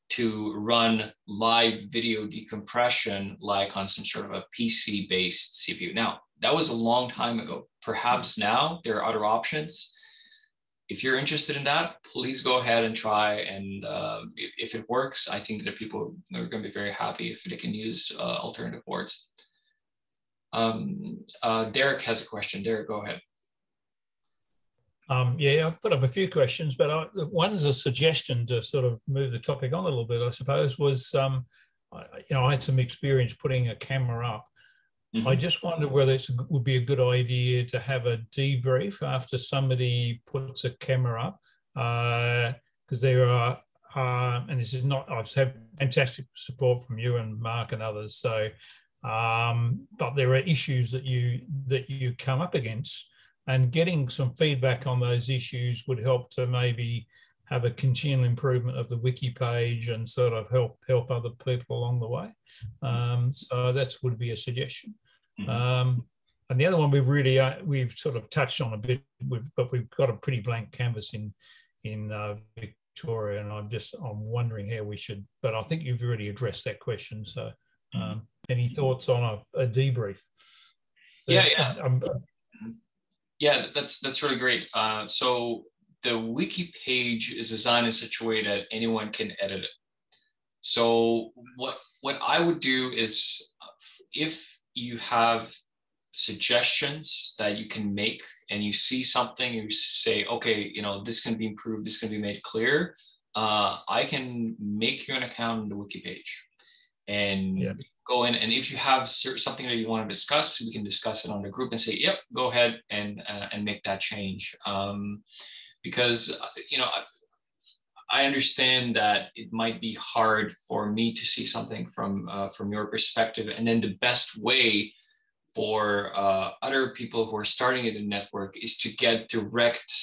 to run live video decompression like on some sort of a PC based CPU. Now that was a long time ago. Perhaps now there are other options. If you're interested in that, please go ahead and try. And uh, if, if, it works, I think that people are going to be very happy if they can use uh, alternative boards. Um, uh, Derek has a question. Derek, go ahead. Um, yeah, I've put up a few questions, but I, one's a suggestion to sort of move the topic on a little bit, I suppose, was, um, I, you know, I had some experience putting a camera up. Mm-hmm. I just wonder whether it would be a good idea to have a debrief after somebody puts a camera up, because uh, there are, uh, and this is not, I've had fantastic support from you and Mark and others. So um, but there are issues that you that you come up against and getting some feedback on those issues would help to maybe have a continual improvement of the wiki page and sort of help help other people along the way. Um, so that would be a suggestion. Mm-hmm. Um, and the other one we've really uh, we've sort of touched on a bit, but we've got a pretty blank canvas in in uh, Victoria, and I'm just I'm wondering how we should. But I think you've already addressed that question. So, um, mm-hmm. Any thoughts on a, a debrief? Yeah, yeah. Um, yeah, that's that's really great. Uh, so the wiki page is designed in such a way that anyone can edit it. So what what I would do is if you have suggestions that you can make and you see something you say okay you know this can be improved this can be made clear uh, i can make you an account on the wiki page and yeah. Go in and if you have something that you want to discuss we can discuss it on the group and say yep go ahead and uh, and make that change um, because uh, you know I understand that it might be hard for me to see something from uh, from your perspective, and then the best way for uh, other people who are starting in the network is to get direct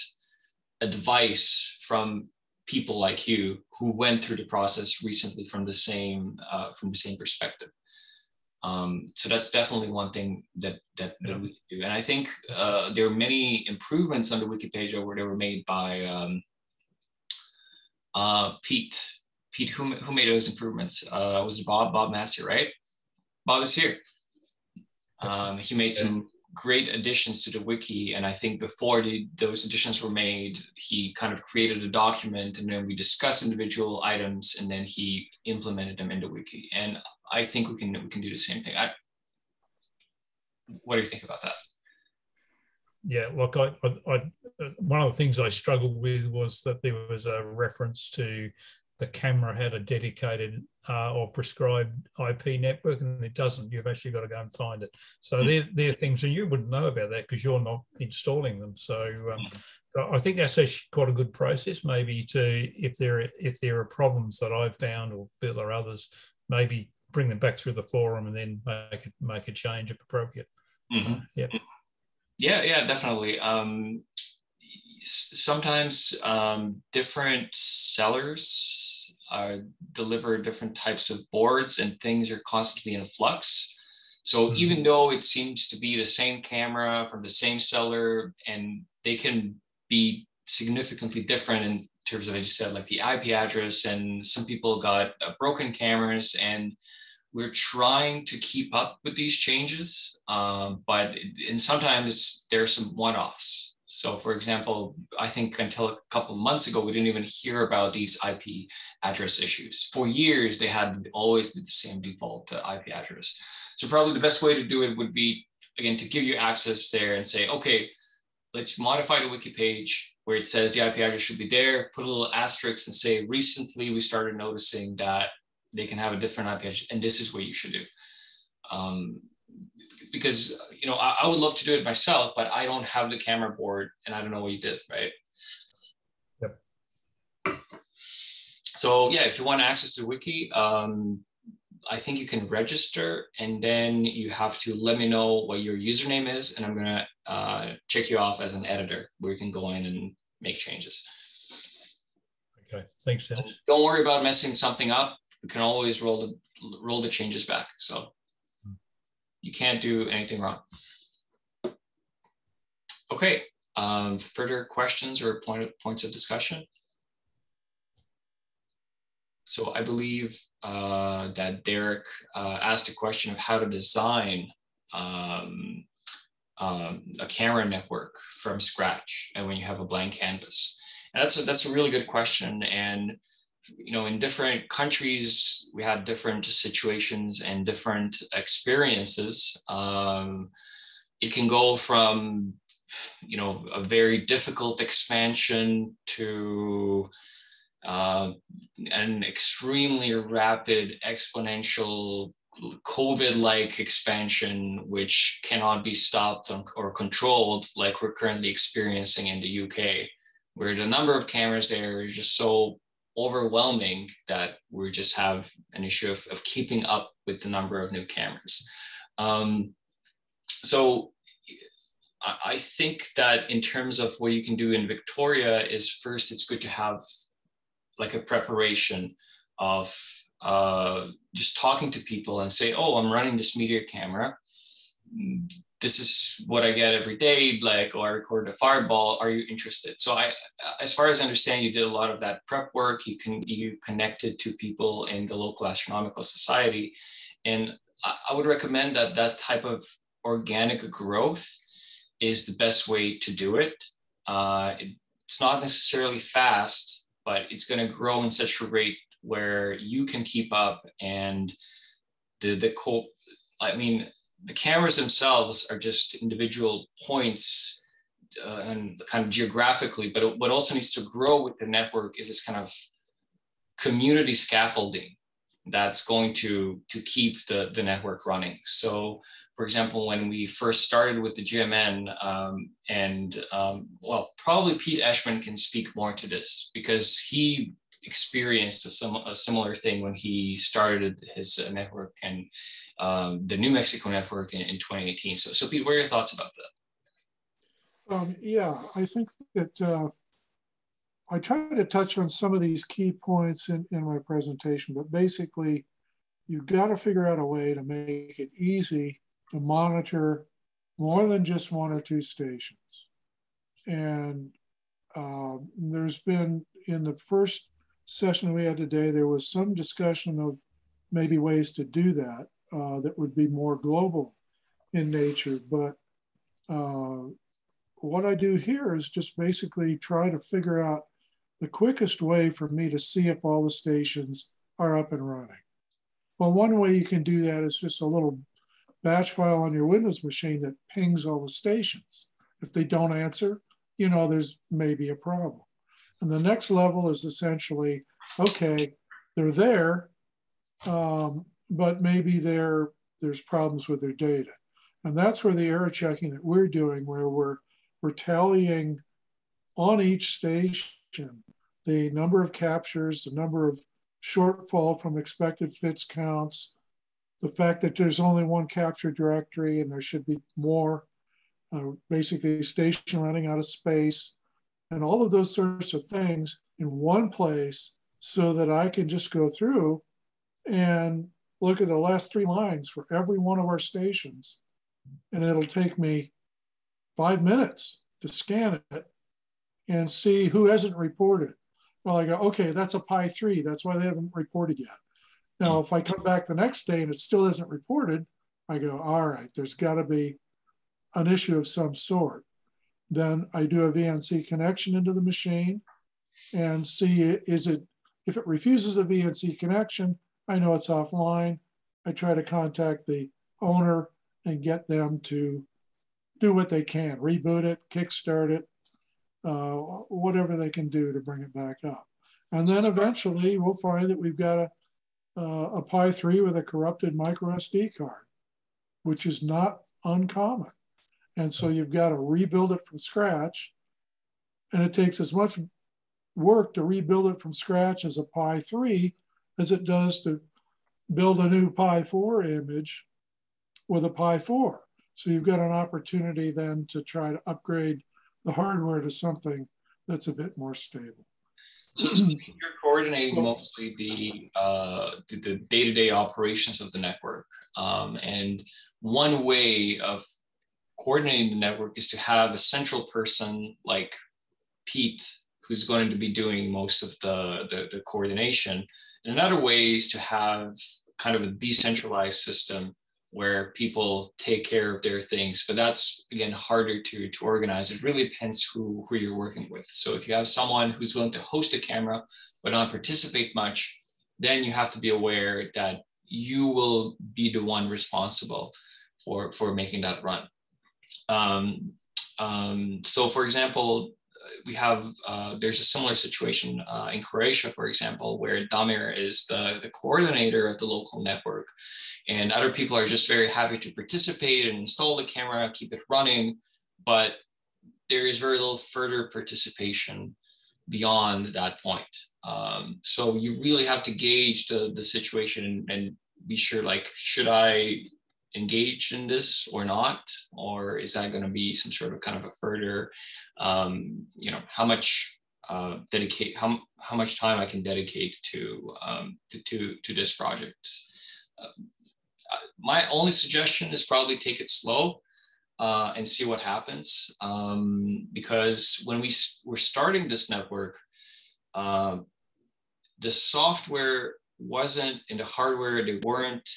advice from people like you who went through the process recently from the same uh, from the same perspective. Um, so that's definitely one thing that that, yeah. that we can do. And I think uh, there are many improvements on the wiki page that were, were made by um, uh, Pete. Pete, who, who made those improvements? Uh, was it Bob? Bob Massey, right? Bob is here. Um, he made some great additions to the wiki. And I think before the, those additions were made, he kind of created a document and then we discussed individual items and then he implemented them in the wiki. And I think we can, we can do the same thing. I, what do you think about that? Yeah, look, I, I, I, one of the things I struggled with was that there was a reference to the camera had a dedicated uh, or prescribed IP network, and it doesn't. You've actually got to go and find it. So mm. they're, they're things, and you wouldn't know about that because you're not installing them. So um, I think that's actually quite a good process. Maybe to if there if there are problems that I've found or Bill or others, maybe bring them back through the forum and then make it make a change if appropriate. Mm-hmm. yeah. Yeah, yeah, definitely. Um, sometimes um, different sellers uh, deliver different types of boards and things are constantly in flux. So mm-hmm. even though it seems to be the same camera from the same seller and they can be significantly different in terms of, as you said, like the IP address and some people got uh, broken cameras and we're trying to keep up with these changes, uh, but and sometimes there are some one-offs. So for example, I think until a couple of months ago, we didn't even hear about these IP address issues. For years, they had always the same default IP address. So probably the best way to do it would be, again, to give you access there and say, okay, let's modify the wiki page where it says the IP address should be there, put a little asterisk and say, recently we started noticing that they can have a different IP address and this is what you should do. Um, because you know I, I, would love to do it myself, but I don't have the camera board and I don't know what you did, right? Yep. So yeah, if you want access to wiki, um, I think you can register and then you have to let me know what your username is, and I'm gonna uh, check you off as an editor where you can go in and make changes. Okay, thanks, Denis. Don't worry about messing something up. We can always roll the roll the changes back. So you can't do anything wrong. Okay, um, further questions or point points of discussion? So I believe uh, that Derek uh, asked a question of how to design um, um, a camera network from scratch and when you have a blank canvas. And that's a, that's a really good question. And you know, in different countries, we had different situations and different experiences. Um, it can go from, you know, a very difficult expansion to uh, an extremely rapid exponential COVID-like expansion, which cannot be stopped or controlled, like we're currently experiencing in the UK, where the number of cameras there is just so overwhelming that we just have an issue of, of keeping up with the number of new cameras. Um, so I think that in terms of what you can do in Victoria is first, it's good to have like a preparation of uh, just talking to people and say, oh, I'm running this meteor camera. This is what I get every day, like, or oh, I recorded a fireball. Are you interested? So I, as far as I understand, you did a lot of that prep work. You can you connected to people in the local astronomical society, and I, I would recommend that that type of organic growth is the best way to do it. Uh, it's not necessarily fast, but it's going to grow in such a rate where you can keep up and the the co- I mean the cameras themselves are just individual points uh, and kind of geographically, but what also needs to grow with the network is this kind of community scaffolding that's going to to keep the the network running. So for example, when we first started with the GMN, um, and um, well, probably Pete Eschman can speak more to this because he experienced a, sim- a similar thing when he started his uh, network and um, the New Mexico network in, in 2018. So, so Pete, what are your thoughts about that? Um, yeah, I think that uh, I try to touch on some of these key points in, in my presentation, but basically, you've got to figure out a way to make it easy to monitor more than just one or two stations. And uh, there's been in the first session we had today, there was some discussion of maybe ways to do that uh, that would be more global in nature. But uh, what I do here is just basically try to figure out the quickest way for me to see if all the stations are up and running. Well, one way you can do that is just a little batch file on your Windows machine that pings all the stations. If they don't answer, you know, there's maybe a problem. And the next level is essentially, okay, they're there, um, but maybe there's problems with their data. And that's where the error checking that we're doing, where we're, we're tallying on each station the number of captures, the number of shortfall from expected fits counts, the fact that there's only one capture directory and there should be more, uh, basically station running out of space, and all of those sorts of things in one place so that I can just go through and look at the last three lines for every one of our stations. And it'll take me five minutes to scan it and see who hasn't reported. Well, I go, okay, that's a Pi 3. That's why they haven't reported yet. Now, if I come back the next day and it still isn't reported, I go, all right, there's got to be an issue of some sort. Then I do a VNC connection into the machine and see is it, if it refuses a VNC connection, I know it's offline. I try to contact the owner and get them to do what they can, reboot it, kickstart it, uh, whatever they can do to bring it back up. And then eventually we'll find that we've got a uh, a Pi 3 with a corrupted micro SD card, which is not uncommon. And so you've got to rebuild it from scratch. And it takes as much work to rebuild it from scratch as a Pi 3 as it does to build a new Pi 4 image with a Pi 4. So you've got an opportunity then to try to upgrade the hardware to something that's a bit more stable. So, you're coordinating mostly the uh, the day-to-day operations of the network, um, and one way of coordinating the network is to have a central person like Pete, who's going to be doing most of the, the, the coordination. And another way is to have kind of a decentralized system where people take care of their things. But that's again harder to to organize. It really depends who who you're working with. So if you have someone who's willing to host a camera but not participate much then you have to be aware that you will be the one responsible for for making that run um, um, so for example we have uh, there's a similar situation uh, in Croatia, for example, where Damir is the, the coordinator of the local network, and other people are just very happy to participate and install the camera, keep it running, but there is very little further participation beyond that point. Um, so you really have to gauge the, the situation and, and be sure, like, should I engaged in this or not, or is that going to be some sort of kind of a further, um, you know, how much uh, dedicate how how much time I can dedicate to um, to, to to this project. Uh, my only suggestion is probably take it slow uh, and see what happens. Um, because when we were starting this network, uh, the software wasn't in the hardware, they weren't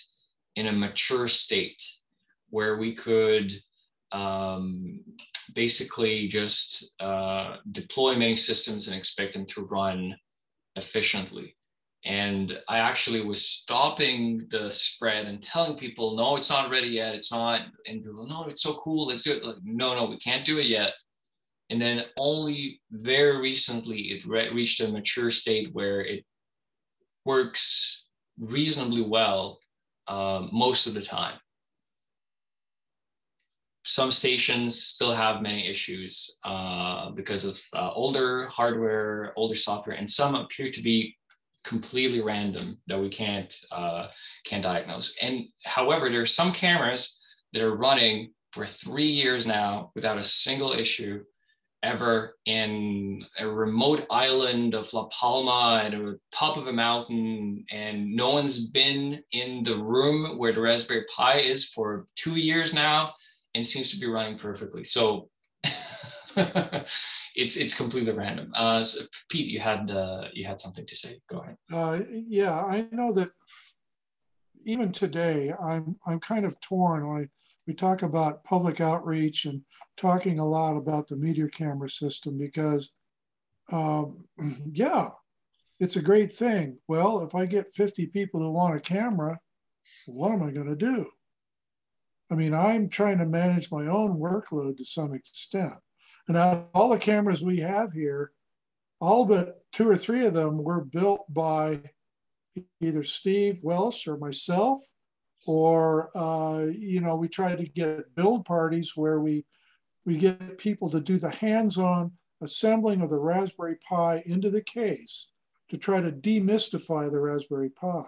in a mature state where we could um, basically just uh, deploy many systems and expect them to run efficiently. And I actually was stopping the spread and telling people, no, it's not ready yet. It's not. And people, no, it's so cool. Let's do it. Like, no, no, we can't do it yet. And then only very recently it re- reached a mature state where it works reasonably well um, most of the time. Some stations still have many issues uh, because of uh, older hardware, older software, and some appear to be completely random that we can't uh, can't diagnose. And however, there are some cameras that are running for three years now without a single issue ever in a remote island of La Palma at the top of a mountain, and no one's been in the room where the Raspberry Pi is for two years now, and seems to be running perfectly. So it's it's completely random. Uh, so Pete, you had uh, you had something to say. Go ahead. Uh, yeah, I know that even today, I'm I'm kind of torn I, we talk about public outreach and talking a lot about the meteor camera system because, um, yeah, it's a great thing. Well, if I get 50 people who want a camera, what am I going to do? I mean, I'm trying to manage my own workload to some extent. And all the cameras we have here, all but two or three of them were built by either Steve Welsh or myself, or uh, you know, we try to get build parties where we we get people to do the hands-on assembling of the Raspberry Pi into the case to try to demystify the Raspberry Pi.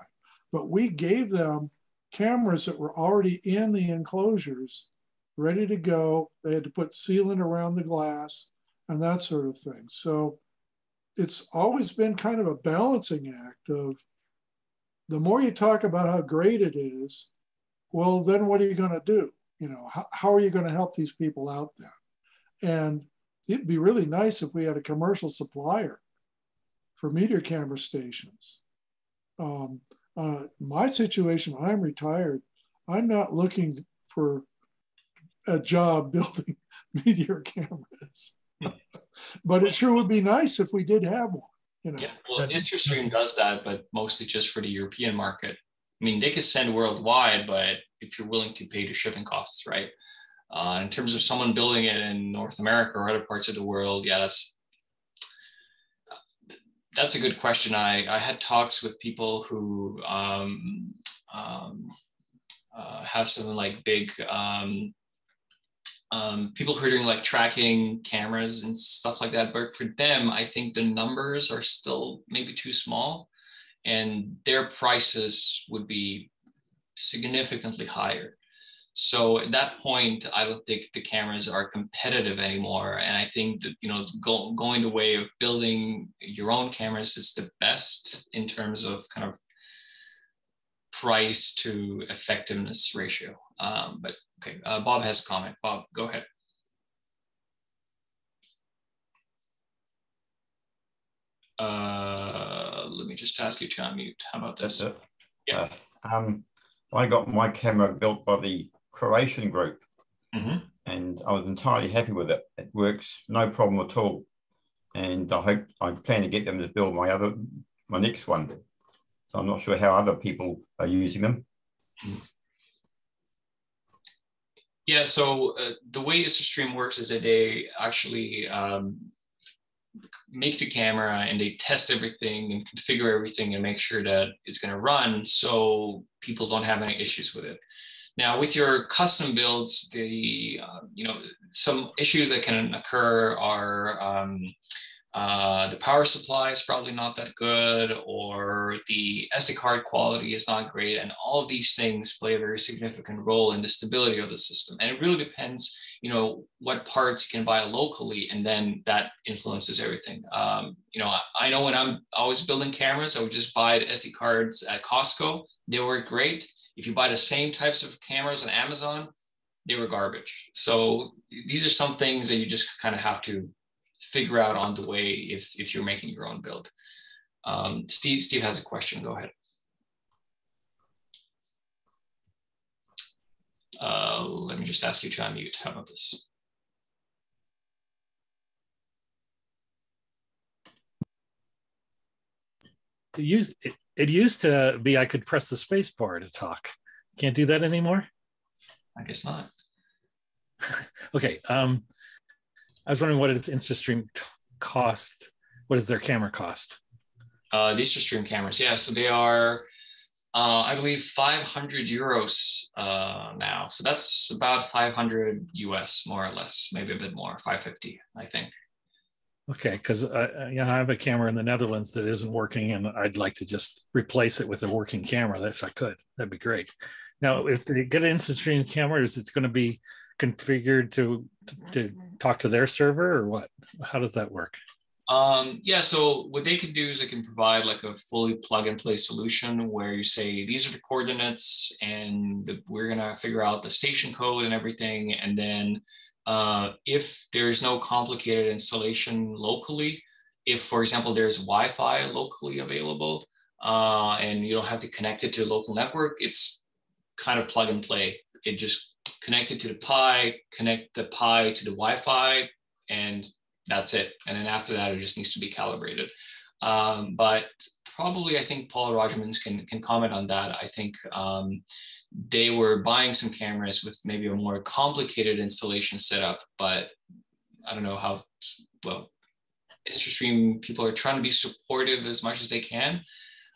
But we gave them cameras that were already in the enclosures, ready to go. They had to put sealant around the glass and that sort of thing. So it's always been kind of a balancing act of the more you talk about how great it is, well, then what are you going to do? You know, how, how are you going to help these people out then? And it'd be really nice if we had a commercial supplier for meteor camera stations. Um, uh, my situation, I'm retired. I'm not looking for a job building meteor cameras. but it sure would be nice if we did have one. You know? Yeah, well, IstraStream does that, but mostly just for the European market. I mean, they can send worldwide, but if you're willing to pay the shipping costs, right? Uh, in terms of someone building it in North America or other parts of the world, yeah, that's that's a good question. I, I had talks with people who um, um, uh, have some like big um, um, people who are doing like tracking cameras and stuff like that. But for them, I think the numbers are still maybe too small and their prices would be significantly higher. So at that point, I don't think the cameras are competitive anymore. And I think that, you know, go, going the way of building your own cameras is the best in terms of kind of price to effectiveness ratio. Um, but okay, uh, Bob has a comment. Bob, go ahead. Uh, let me just ask you to unmute. How about this? Yeah. Uh, um, I got my camera built by the Croatian group, mm-hmm. and I was entirely happy with it. It works, no problem at all. And I hope I plan to get them to build my other, my next one. So I'm not sure how other people are using them. Yeah, so uh, the way IstraStream works is that they actually um, make the camera and they test everything and configure everything and make sure that it's going to run so people don't have any issues with it. Now, with your custom builds, the uh, you know some issues that can occur are um, uh, the power supply is probably not that good, or the SD card quality is not great. And all these things play a very significant role in the stability of the system. And it really depends, you know, what parts you can buy locally, and then that influences everything. Um, you know, I, I know when I'm always building cameras, I would just buy the SD cards at Costco. They were great. If you buy the same types of cameras on Amazon, they were garbage. So these are some things that you just kind of have to figure out on the way if, if you're making your own build. Um, Steve, Steve has a question, go ahead. Uh, let me just ask you to unmute, how about this? It used, it, it used to be I could press the space bar to talk. Can't do that anymore? I guess not. okay. Um, I was wondering what its IstraStream cost. What is their camera cost? Uh, these are stream cameras. Yeah, so they are, uh, I believe, 500 euros uh, now. So that's about 500 US, more or less, maybe a bit more, 550, I think. Okay, because uh, you know, I have a camera in the Netherlands that isn't working, and I'd like to just replace it with a working camera if I could. That'd be great. Now, if they get an IstraStream camera, is it going to be configured to to talk to their server or what? How does that work? Um, yeah, so what they can do is they can provide like a fully plug and play solution where you say these are the coordinates and we're gonna figure out the station code and everything. And then uh, if there is no complicated installation locally, if for example there's Wi-Fi locally available uh, and you don't have to connect it to a local network, it's kind of plug and play. It just connect it to the Pi, connect the Pi to the Wi-Fi, and that's it. And then after that, it just needs to be calibrated. Um, but probably, I think Paul Roggemans can can comment on that. I think um, they were buying some cameras with maybe a more complicated installation setup, but I don't know how well. IstraStream people are trying to be supportive as much as they can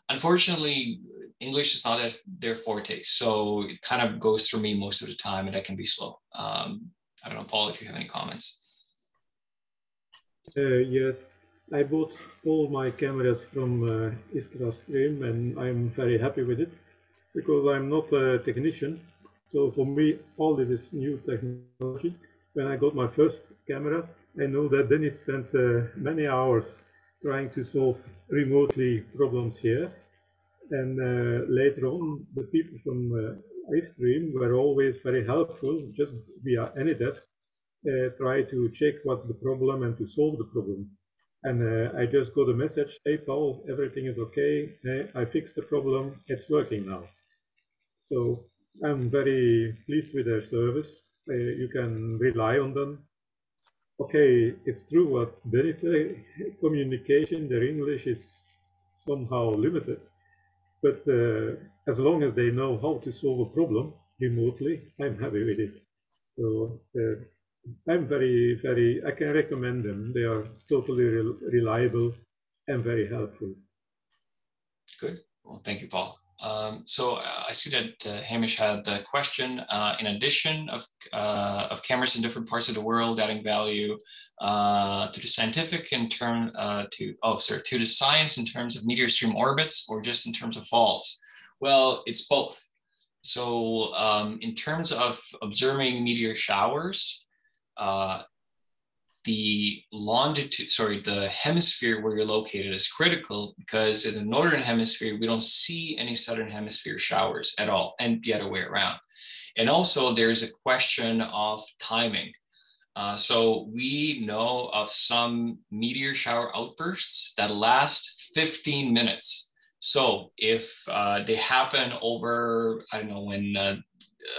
unfortunately, English is not their forte. So it kind of goes through me most of the time and I can be slow. Um, I don't know, Paul, if you have any comments. Uh, yes, I bought all my cameras from uh, IstraStream and I'm very happy with it because I'm not a technician. So for me, all of this new technology, when I got my first camera, I know that Denis spent uh, many hours trying to solve remotely problems here. And uh, later on, the people from uh, iStream were always very helpful, just via AnyDesk, uh, try to check what's the problem and to solve the problem. And uh, I just got a message, hey Paul, everything is okay, hey, I fixed the problem, it's working now. So I'm very pleased with their service. Uh, you can rely on them okay, it's true what is a communication, their English is somehow limited, but uh, as long as they know how to solve a problem remotely, I'm happy with it. So uh, I'm very, very, I can recommend them. They are totally re reliable and very helpful. Good. Well, thank you, Paul. Um, so uh, I see that uh, Hamish had the question, uh, in addition of, uh, of cameras in different parts of the world, adding value uh, to the scientific in term uh, to, oh, sorry, to the science in terms of meteor stream orbits or just in terms of falls? Well, it's both. So um, in terms of observing meteor showers, the longitude, sorry, the hemisphere where you're located is critical because in the northern hemisphere, we don't see any southern hemisphere showers at all, and the other way around. And also, there's a question of timing. Uh, so we know of some meteor shower outbursts that last 15 minutes. So if uh, they happen over, I don't know, when uh,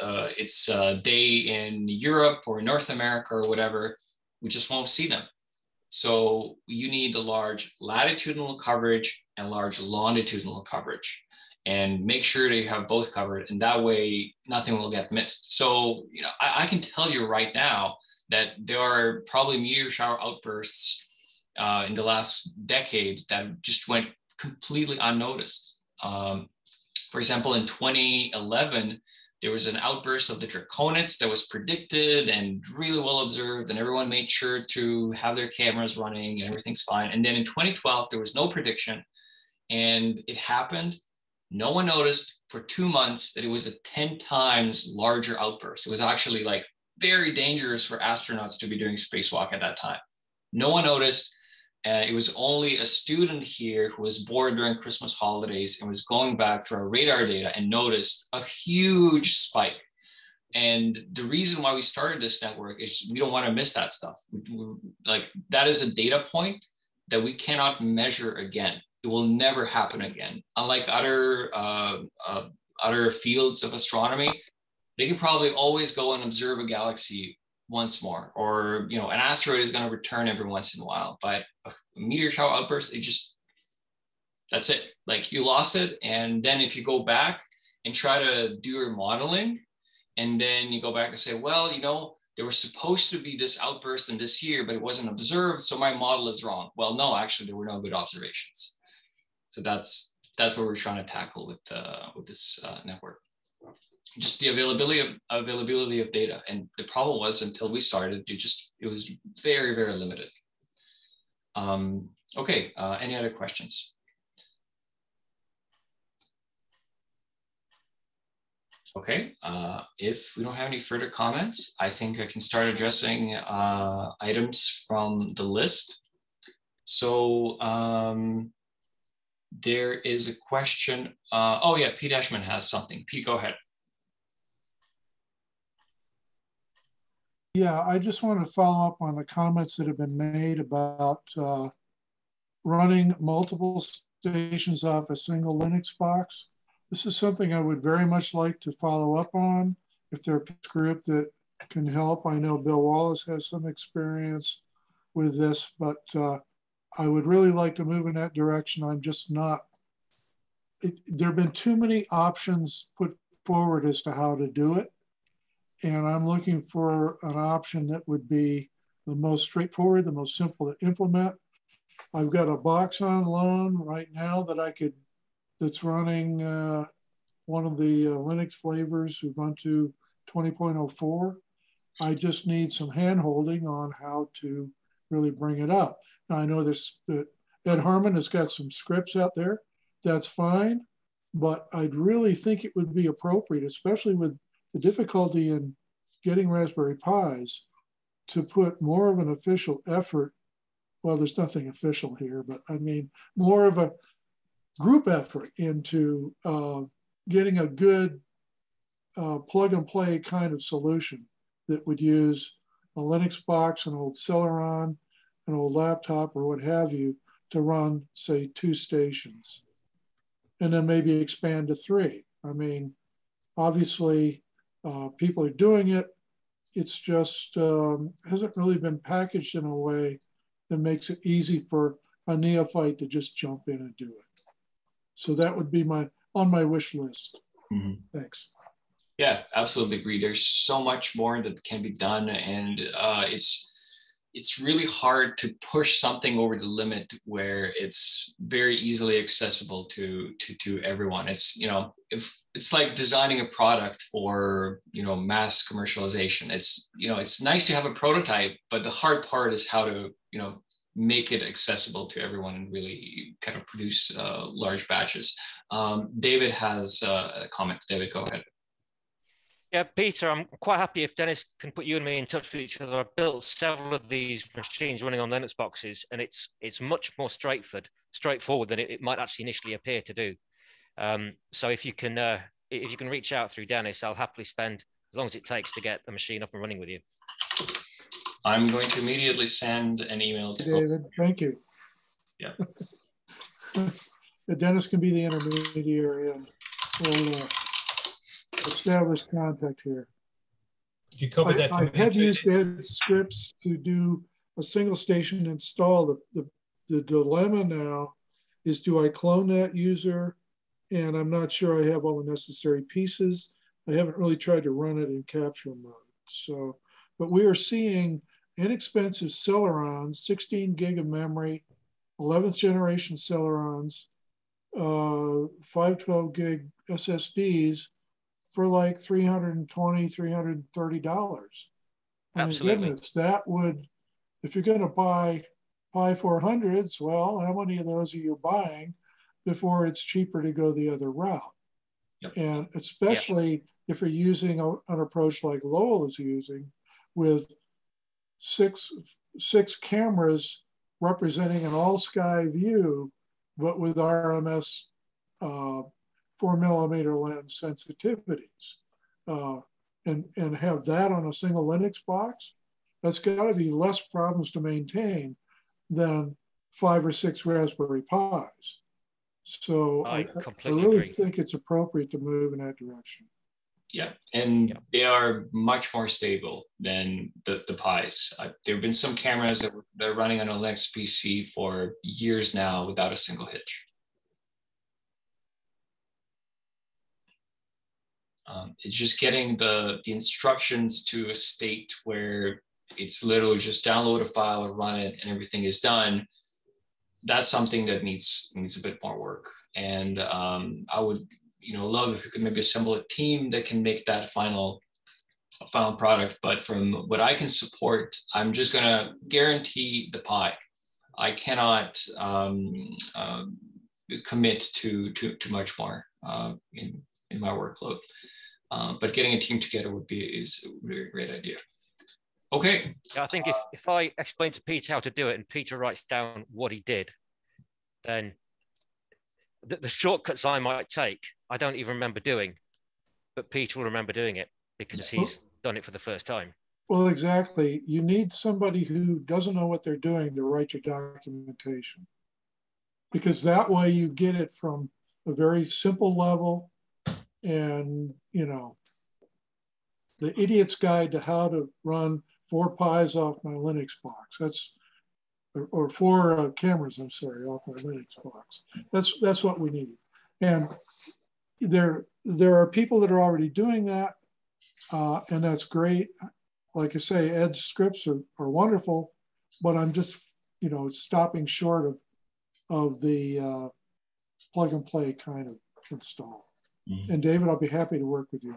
uh it's a day in Europe or North America or whatever, we just won't see them. So you need a large latitudinal coverage and large longitudinal coverage and make sure that you have both covered and that way nothing will get missed. So, you know, I, I can tell you right now that there are probably meteor shower outbursts uh, in the last decade that just went completely unnoticed. Um, for example, in 2011, there was an outburst of the draconids that was predicted and really well observed, and everyone made sure to have their cameras running and everything's fine. And then in 2012, there was no prediction, and it happened. No one noticed for two months that it was a 10 times larger outburst. It was actually like very dangerous for astronauts to be doing spacewalk at that time. No one noticed. Uh, it was only a student here who was bored during Christmas holidays and was going back through our radar data and noticed a huge spike. And the reason why we started this network is we don't want to miss that stuff. like that is a data point that we cannot measure again. It will never happen again. Unlike other uh, uh, other fields of astronomy, they can probably always go and observe a galaxy once more or you know an asteroid is going to return every once in a while but a meteor shower outburst it just that's it like you lost it and then if you go back and try to do your modeling and then you go back and say well you know there was supposed to be this outburst in this year but it wasn't observed so my model is wrong well no actually there were no good observations so that's that's what we're trying to tackle with uh, with this uh, network just the availability of availability of data. And the problem was until we started, it just it was very very limited. Um, okay, uh, any other questions? Okay, uh, if we don't have any further comments, I think I can start addressing uh, items from the list. So um, there is a question. Uh, oh yeah, Pete Eschman has something. Pete, go ahead. Yeah, I just want to follow up on the comments that have been made about uh, running multiple stations off a single Linux box. This is something I would very much like to follow up on. If there's a group that can help, I know Bill Wallace has some experience with this, but uh, I would really like to move in that direction. I'm just not, it, there have been too many options put forward as to how to do it. And I'm looking for an option that would be the most straightforward, the most simple to implement. I've got a box on loan right now that I could, that's running uh, one of the uh, Linux flavors Ubuntu 20.04. I just need some hand holding on how to really bring it up. Now I know this that Ed Harmon has got some scripts out there. That's fine, but I'd really think it would be appropriate, especially with the difficulty in getting Raspberry Pis to put more of an official effort. Well, there's nothing official here, but I mean, more of a group effort into uh, getting a good uh, plug and play kind of solution that would use a Linux box, an old Celeron, an old laptop, or what have you to run, say, two stations. And then maybe expand to three. I mean, obviously, uh, people are doing it. It's just um, hasn't really been packaged in a way that makes it easy for a neophyte to just jump in and do it. So that would be my on my wish list. Mm-hmm. Thanks. Yeah, absolutely agree. There's so much more that can be done, and uh, it's it's really hard to push something over the limit where it's very easily accessible to to to everyone. It's you know if it's like designing a product for you know mass commercialization. It's you know it's nice to have a prototype, but the hard part is how to you know make it accessible to everyone and really kind of produce uh, large batches. Um, David has uh, a comment. David, go ahead. Yeah, Peter, I'm quite happy if Denis can put you and me in touch with each other. I've built several of these machines running on Linux boxes, and it's it's much more straightforward, straightforward than it, it might actually initially appear to do. Um, so if you can uh, if you can reach out through Denis, I'll happily spend as long as it takes to get the machine up and running with you. I'm going to immediately send an email to David. Thank you. Yeah. Denis can be the intermediary and we'll uh, establish contact here. You cover I, that. I have used Ed scripts to do a single station install. The, the, the dilemma now is do I clone that user? And I'm not sure I have all the necessary pieces. I haven't really tried to run it in capture mode. So, but we are seeing inexpensive Celerons, 16 gig of memory, 11th generation Celerons, uh, 512 gig SSDs for like 320 $330. Absolutely. Goodness, that would, if you're going to buy Pi 400s, well, how many of those are you buying before it's cheaper to go the other route? Yep. And especially yep. if you're using a, an approach like Lowell is using with six, six cameras representing an all sky view, but with RMS uh, four millimeter lens sensitivities. Uh, and, and have that on a single Linux box, that's got to be less problems to maintain than five or six Raspberry Pis. So I, I, I really agree. think it's appropriate to move in that direction. Yeah, and yeah. they are much more stable than the, the Pis. Uh, there have been some cameras that are running on a Linux PC for years now without a single hitch. Um, it's just getting the, the instructions to a state where it's literally just download a file or run it and everything is done. That's something that needs needs a bit more work. And um, I would, you know, love if we could maybe assemble a team that can make that final final product. But from what I can support, I'm just gonna guarantee the Pi. I cannot um, uh, commit to, to to much more uh, in in my workload. Um, but getting a team together would be is would be a great idea. Okay. Yeah, I think if, if I explain to Peter how to do it and Peter writes down what he did, then the, the shortcuts I might take, I don't even remember doing, but Peter will remember doing it because he's done it for the first time. Well, exactly. You need somebody who doesn't know what they're doing to write your documentation because that way you get it from a very simple level and you know the idiot's guide to how to run four Pis off my linux box. That's or, or four uh, cameras i'm sorry off my linux box. That's that's what we need. And there there are people that are already doing that uh, and that's great. Like i say edge scripts are, are wonderful but i'm just you know stopping short of of the uh, plug and play kind of install. And David, I'll be happy to work with you.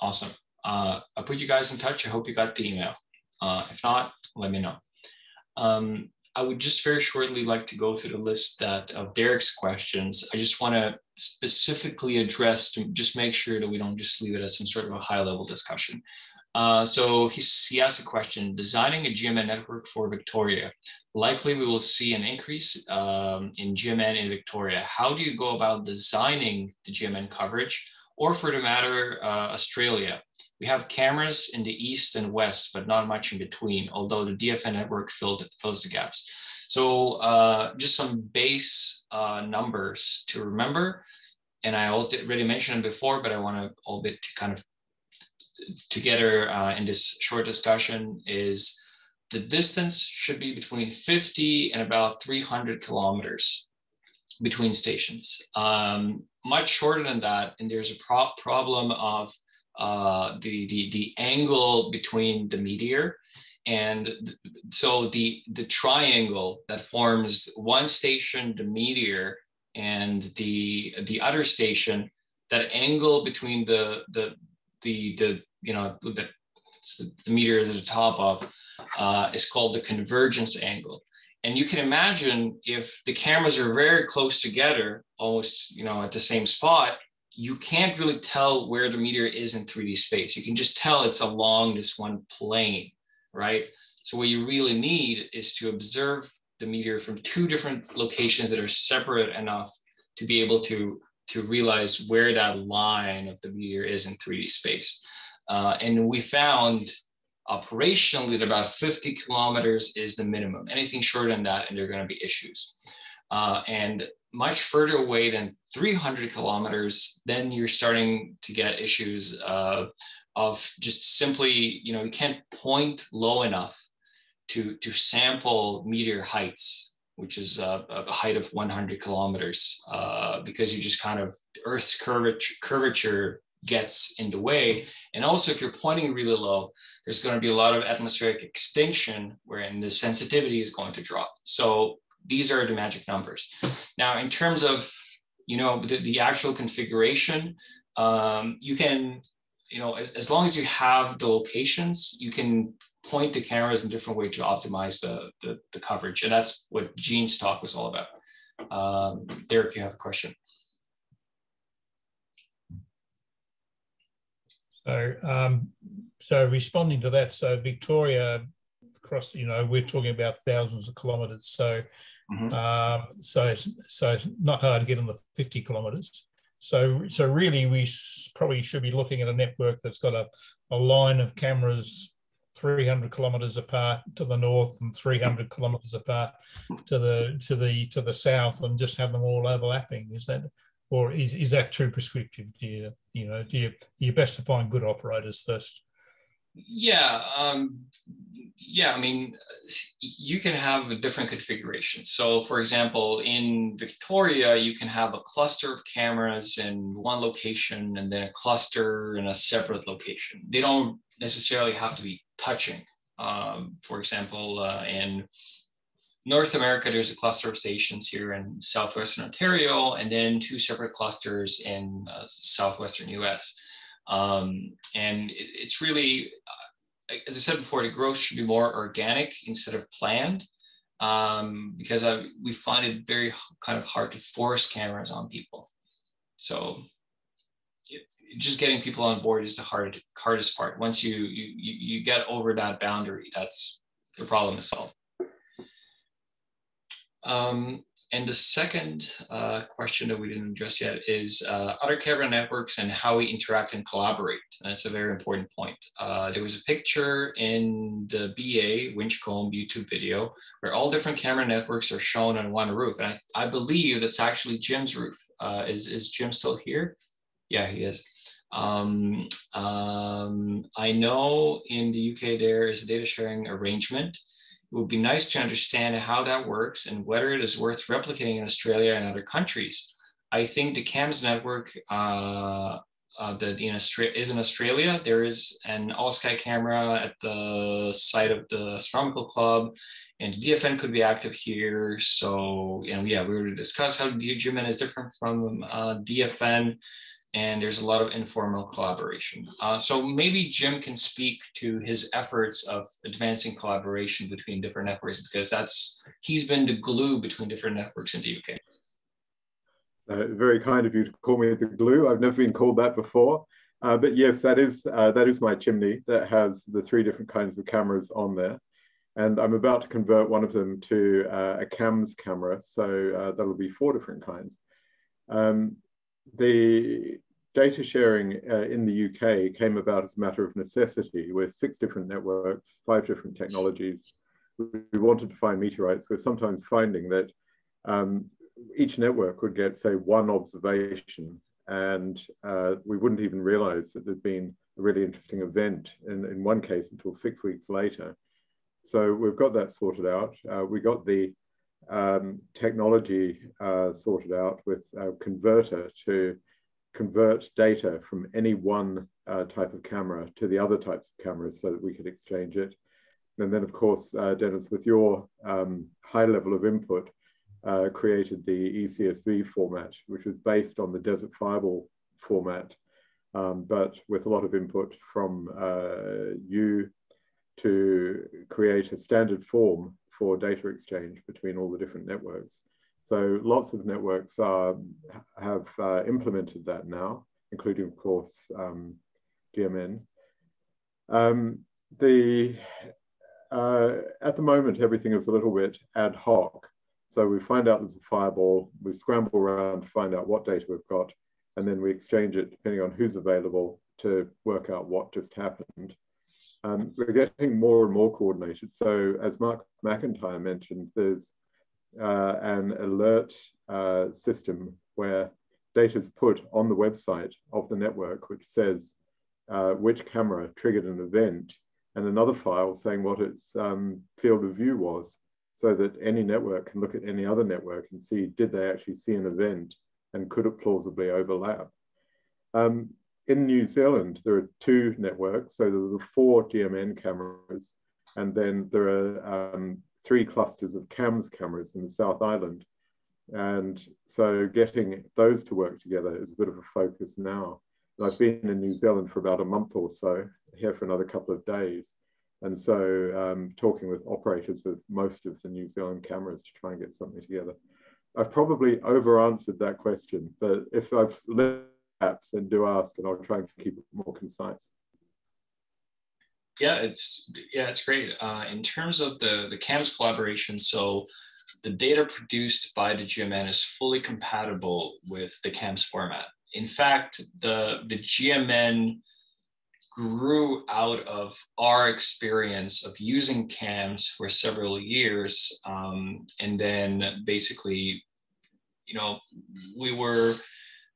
Awesome. Uh, I'll put you guys in touch. I hope you got the email. Uh, if not, let me know. Um, I would just very shortly like to go through the list that of Derek's questions. I just want to specifically address to just make sure that we don't just leave it as some sort of a high level discussion. Uh, so he, he asked a question, designing a GMN network for Victoria. Likely we will see an increase um, in GMN in Victoria. How do you go about designing the GMN coverage? Or for the matter, uh, Australia. We have cameras in the east and west, but not much in between, although the DFN network filled, fills the gaps. So uh, just some base uh, numbers to remember. And I already mentioned them before, but I want to all bit to kind of together uh, in this short discussion is the distance should be between 50 and about 300 kilometers between stations. Um, much shorter than that, and there's a pro problem of uh, the, the, the angle between the meteor and th so the, the triangle that forms one station, the meteor, and the, the other station, that angle between the, the, the, the you know, the, the meteor is at the top of, uh, is called the convergence angle. And you can imagine if the cameras are very close together, almost, you know, at the same spot, you can't really tell where the meteor is in 3D space. You can just tell it's along this one plane, right? So what you really need is to observe the meteor from two different locations that are separate enough to be able to to realize where that line of the meteor is in 3D space. Uh, and we found operationally that about 50 kilometers is the minimum. Anything shorter than that, and there are going to be issues. Uh, and much further away than 300 kilometers, then you're starting to get issues uh, of just simply, you know, you can't point low enough to, to sample meteor heights, which is a, a height of 100 kilometers, uh, because you just kind of Earth's curvature, curvature gets in the way. And also, if you're pointing really low, there's going to be a lot of atmospheric extinction wherein the sensitivity is going to drop. So these are the magic numbers. Now, in terms of you know, the, the actual configuration, um, you can, you know, as, as long as you have the locations, you can point the cameras in different way to optimize the, the, the coverage. And that's what Gene's talk was all about. Um, Derek, you have a question. So, um, so responding to that, so Victoria, across, you know, we're talking about thousands of kilometres. So, mm-hmm. um, so, so it's not hard to get in the 50 kilometres. So, so really, we probably should be looking at a network that's got a, a line of cameras 300 kilometers apart to the north and 300 kilometers apart to the to the to the south and just have them all overlapping. Is that or is, is that too prescriptive? Do you you know do you you best to find good operators first? Yeah um yeah i mean you can have a different configuration. So for example in victoria you can have a cluster of cameras in one location and then a cluster in a separate location. They don't necessarily have to be touching um, for example uh, in North America, there's a cluster of stations here in southwestern Ontario, and then two separate clusters in uh, southwestern US. Um, and it, it's really, uh, as I said before, the growth should be more organic instead of planned, um, because I, we find it very kind of hard to force cameras on people. So just getting people on board is the hard, hardest part. Once you, you, you get over that boundary, that's the problem is solved. Um, and the second uh, question that we didn't address yet is uh, other camera networks and how we interact and collaborate. And that's a very important point. Uh, there was a picture in the BA Winchcombe YouTube video where all different camera networks are shown on one roof. And I, I believe that's actually Jim's roof. Uh, is, is Jim still here? Yeah, he is. Um, um, I know in the UK there is a data sharing arrangement it would be nice to understand how that works and whether it is worth replicating in Australia and other countries. I think the CAMS network uh, uh, that in Australia is in Australia. There is an all sky camera at the site of the astronomical club, and DFN could be active here. So, know, yeah, we were to discuss how GMN is different from uh, DFN and there's a lot of informal collaboration. Uh, so maybe Jim can speak to his efforts of advancing collaboration between different networks because that's he's been the glue between different networks in the UK. Uh, very kind of you to call me the glue. I've never been called that before. Uh, but yes, that is uh, that is my chimney that has the three different kinds of cameras on there. And I'm about to convert one of them to uh, a CAMS camera. So uh, that'll be four different kinds. Um, the data sharing uh, in the UK came about as a matter of necessity with six different networks, five different technologies. We wanted to find meteorites. We're sometimes finding that um, each network would get, say, one observation, and uh, we wouldn't even realize that there'd been a really interesting event in, in one case until six weeks later. So we've got that sorted out. Uh, we got the um, technology uh, sorted out with a converter to convert data from any one uh, type of camera to the other types of cameras so that we could exchange it. And then, of course, uh, Denis, with your um, high level of input, uh, created the ECSV format, which was based on the Desert Fireball format, um, but with a lot of input from uh, you to create a standard form for data exchange between all the different networks. So lots of networks are, have uh, implemented that now, including, of course, um, GMN. Um, the, uh, at the moment, everything is a little bit ad hoc. So we find out there's a fireball, we scramble around to find out what data we've got, and then we exchange it depending on who's available to work out what just happened. Um, we're getting more and more coordinated. So as Mark McIntyre mentioned, there's uh, an alert uh, system where data is put on the website of the network, which says uh, which camera triggered an event, and another file saying what its um, field of view was, so that any network can look at any other network and see did they actually see an event and could it plausibly overlap. Um, in New Zealand, there are two networks, so there are four GMN cameras, and then there are um, three clusters of CAMS cameras in the South Island. And so getting those to work together is a bit of a focus now. And I've been in New Zealand for about a month or so, here for another couple of days. And so um, talking with operators of most of the New Zealand cameras to try and get something together. I've probably over answered that question, but if I've left then do ask and I'll try and keep it more concise. Yeah, it's yeah, it's great. Uh, in terms of the the CAMS collaboration, so the data produced by the GMN is fully compatible with the CAMS format. In fact, the the GMN grew out of our experience of using CAMS for several years, um, and then basically, you know, we were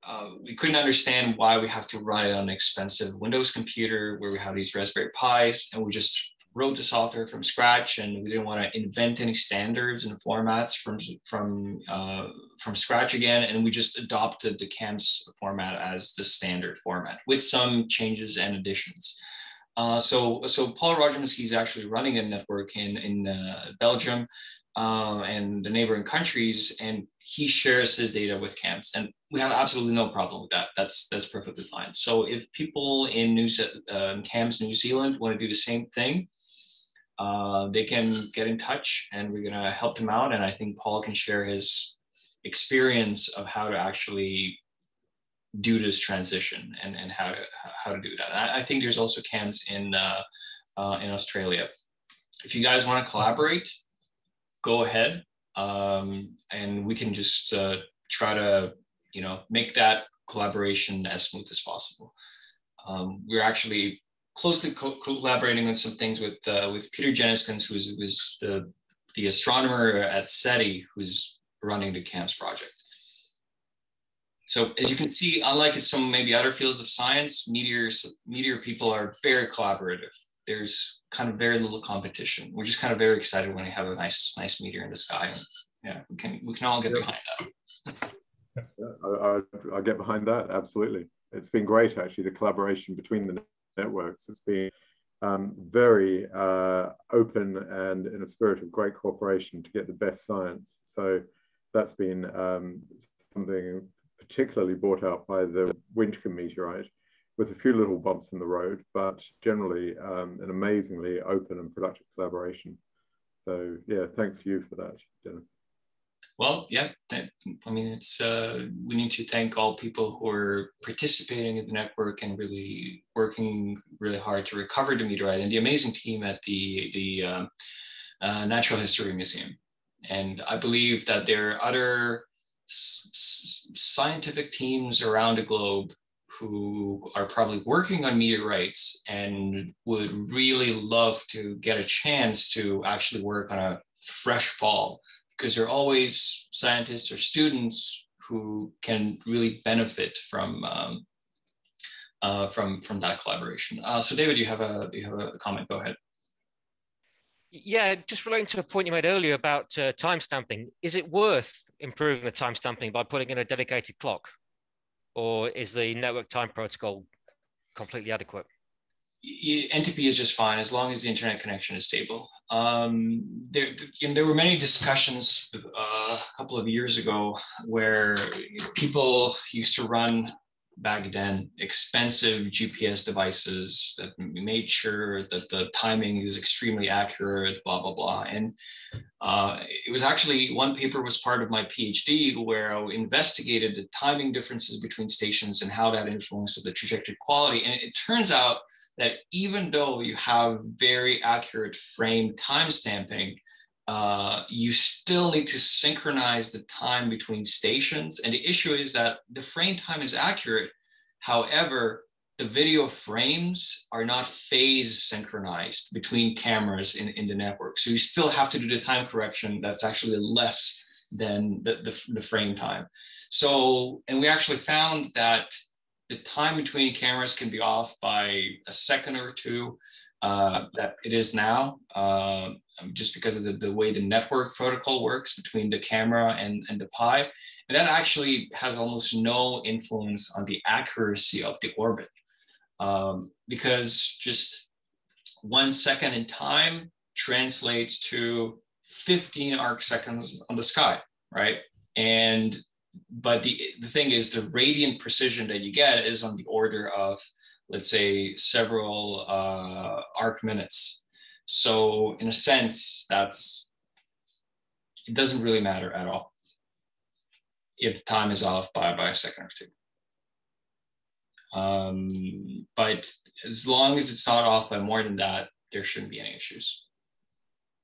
uh, we couldn't understand why we have to run it on an expensive Windows computer where we have these Raspberry Pis, and we just wrote the software from scratch, and we didn't want to invent any standards and formats from from uh, from scratch again, and we just adopted the CAMS format as the standard format with some changes and additions. Uh, so, so Paul Roggemans is actually running a network in in uh, Belgium uh, and the neighboring countries, and he shares his data with CAMS, and we have absolutely no problem with that. That's that's perfectly fine. So if people in New uh, CAMS New Zealand want to do the same thing, uh, they can get in touch, and we're gonna help them out. And I think Paul can share his experience of how to actually do this transition and, and how to how to do that. I, I think there's also CAMS in uh, uh, in Australia. If you guys want to collaborate, go ahead um, and we can just uh, try to you know make that collaboration as smooth as possible. Um, we're actually closely co collaborating on some things with uh, with Peter Jenniskens, who's who's the the astronomer at SETI, who's running the CAMS project. So as you can see, unlike some maybe other fields of science, meteors, meteor people are very collaborative. There's kind of very little competition. We're just kind of very excited when we have a nice, nice meteor in the sky. And yeah, we can we can all get behind that. I, I, I, get behind that absolutely. It's been great actually the collaboration between the networks. It's been um, very uh, open and in a spirit of great cooperation to get the best science. So that's been um, something particularly brought out by the Winchcombe meteorite with a few little bumps in the road, but generally um, an amazingly open and productive collaboration. So yeah, thanks to you for that, Denis. Well, yeah, I mean, it's uh, we need to thank all people who are participating in the network and really working really hard to recover the meteorite, and the amazing team at the the um, uh, Natural History Museum. And I believe that there are other scientific teams around the globe who are probably working on meteorites and would really love to get a chance to actually work on a fresh fall because there are always scientists or students who can really benefit from um, uh, from from that collaboration. Uh, so, David, you have a you have a comment. Go ahead. Yeah, just relating to a point you made earlier about uh, time stamping, is it worth improving the time stamping by putting in a dedicated clock, or is the network time protocol completely adequate? NTP is just fine as long as the internet connection is stable. Um, there, you know, there were many discussions uh, a couple of years ago where people used to run back then expensive GPS devices that made sure that the timing is extremely accurate, blah, blah, blah. And uh, it was actually one paper was part of my PhD where I investigated the timing differences between stations and how that influenced the trajectory quality. And it turns out that even though you have very accurate frame timestamping, uh, you still need to synchronize the time between stations. And the issue is that the frame time is accurate. However, the video frames are not phase synchronized between cameras in, in the network. So you still have to do the time correction that's actually less than the, the, the frame time. So, and we actually found that the time between cameras can be off by a second or two uh, that it is now, uh, just because of the, the way the network protocol works between the camera and, and the Pi. And that actually has almost no influence on the accuracy of the orbit um, because just one second in time translates to 15 arc seconds on the sky, right? And but the the thing is the radiant precision that you get is on the order of let's say several uh, arc minutes. So in a sense, that's it doesn't really matter at all if time is off by, by a second or two. Um, but as long as it's not off by more than that, there shouldn't be any issues.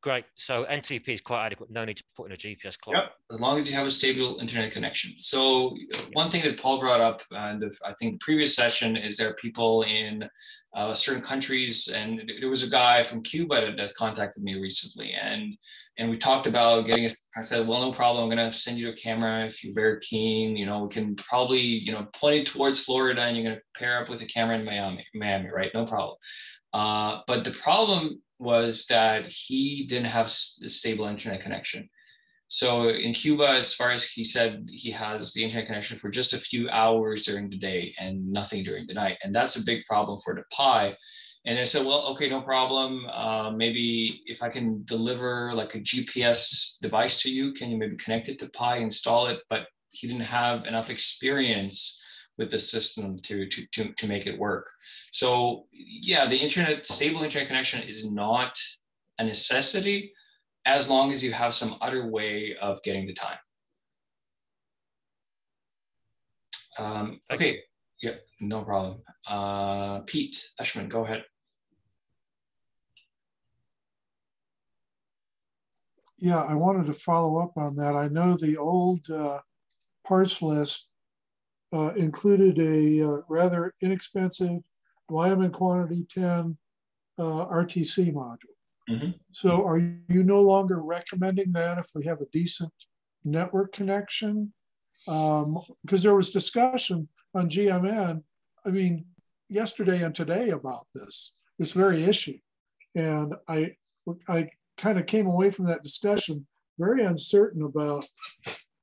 Great. So NTP is quite adequate. No need to put in a GPS clock. Yep. As long as you have a stable internet connection. So one thing that Paul brought up, and I think the previous session, is there are people in uh, certain countries, and there was a guy from Cuba that, that, contacted me recently, and and we talked about getting. A, I said, well, no problem. I'm gonna send you a camera if you're very keen. You know, we can probably you know point it towards Florida, and you're gonna pair up with a camera in Miami, Miami, right? No problem. Uh, but the problem was that he didn't have a stable internet connection. So in Cuba, as far as he said, he has the internet connection for just a few hours during the day and nothing during the night. And that's a big problem for the Pi. And I said, well, okay, no problem. Uh, maybe if I can deliver like a GPS device to you, can you maybe connect it to Pi, install it? But he didn't have enough experience with the system to, to, to, to make it work. So yeah, the internet, stable internet connection is not a necessity as long as you have some other way of getting the time. Um, okay, yeah, no problem. Uh, Pete Eschman, go ahead. Yeah, I wanted to follow up on that. I know the old uh, parts list uh, included a uh, rather inexpensive Lyman quantity 10 uh, RTC module. Mm-hmm. So are you no longer recommending that if we have a decent network connection? Because um, there was discussion on GMN, I mean, yesterday and today about this, this very issue. And I, I kind of came away from that discussion very uncertain about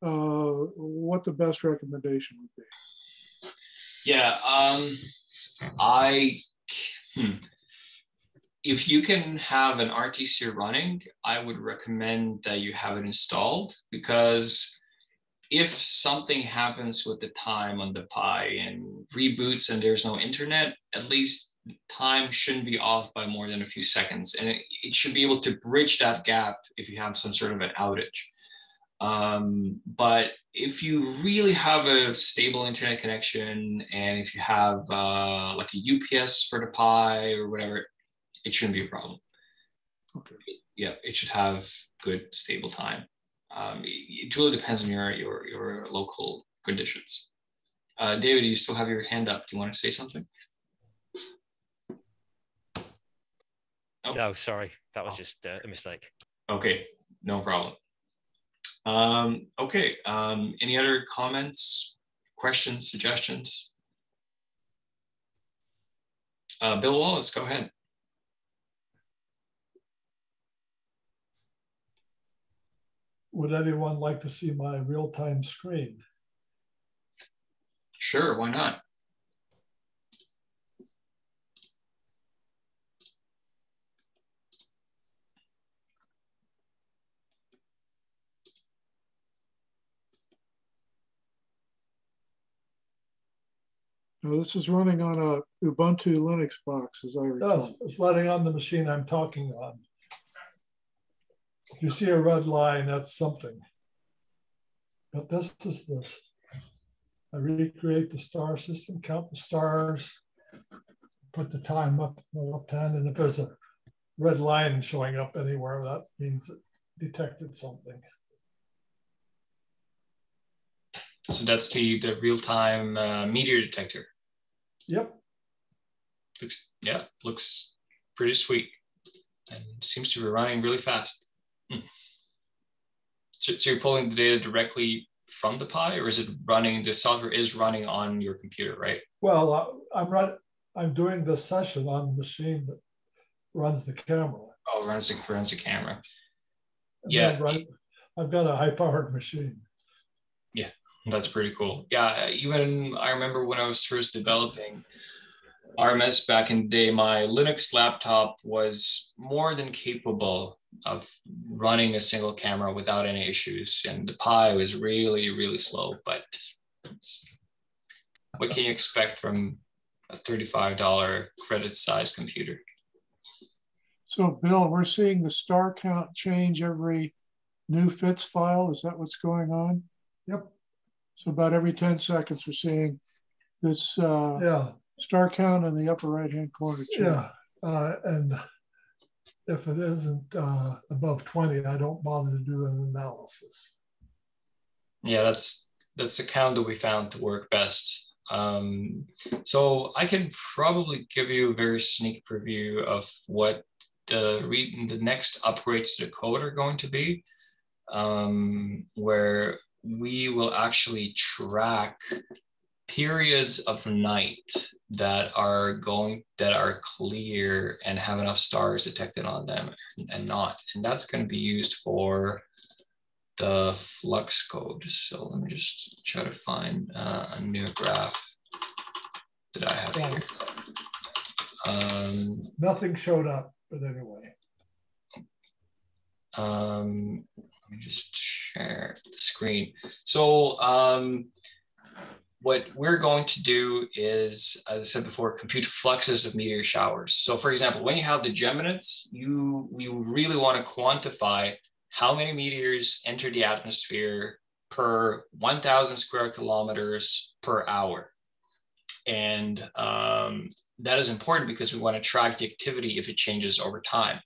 uh, what the best recommendation would be. Yeah, um, I hmm, if you can have an RTC running, I would recommend that you have it installed because if something happens with the time on the Pi and reboots and there's no internet, at least time shouldn't be off by more than a few seconds. And it, it should be able to bridge that gap if you have some sort of an outage. Um, but if you really have a stable internet connection and if you have uh, like a UPS for the Pi or whatever, it shouldn't be a problem. Okay. Yeah, it should have good stable time. Um, it, it, really depends on your your your local conditions. Uh, David, you still have your hand up. Do you want to say something? Oh. No, sorry, that was just uh, a mistake. Okay, no problem. Um, okay, um, any other comments, questions, suggestions? Uh, Bill Wallace, go ahead. Would anyone like to see my real-time screen? Sure, why not? Now, this is running on a Ubuntu Linux box, as I recall. Yes, it's running on the machine I'm talking on. If you see a red line, that's something. But this is this. I recreate the star system, count the stars, put the time up in the left hand, and if there's a red line showing up anywhere, that means it detected something. So that's the, the real-time uh, meteor detector. Yep. Looks yeah, looks pretty sweet, and seems to be running really fast. Hmm. So, so you're pulling the data directly from the Pi, or is it running? The software is running on your computer, right? Well, uh, I'm run, I'm doing the session on the machine that runs the camera. Oh, runs the runs the camera. And yeah, right. I've got a high-powered machine. That's pretty cool. Yeah, even I remember when I was first developing RMS back in the day, my Linux laptop was more than capable of running a single camera without any issues. And the Pi was really, really slow, but what can you expect from a $35 credit size computer? So Bill, we're seeing the star count change every new FITS file. Is that what's going on? Yep. So about every 10 seconds, we're seeing this uh, yeah. star count in the upper right-hand corner. Change. Yeah, uh, and if it isn't uh, above 20, I don't bother to do an analysis. Yeah, that's that's the count that we found to work best. Um, so I can probably give you a very sneak preview of what the re- the next upgrades to the code are going to be, um, where we will actually track periods of night that are going that are clear and have enough stars detected on them and not. And that's going to be used for the flux code. So let me just try to find uh, a new graph that i have here. Um, nothing showed up but anyway. um, let me just share the screen so um, what we're going to do is, as I said before, compute fluxes of meteor showers. So for example, when you have the Geminids, you we really want to quantify how many meteors enter the atmosphere per 1,000 square kilometers per hour. And um, that is important because we want to track the activity if it changes over time.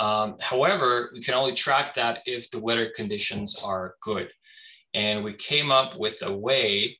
Um, however, we can only track that if the weather conditions are good. And we came up with a way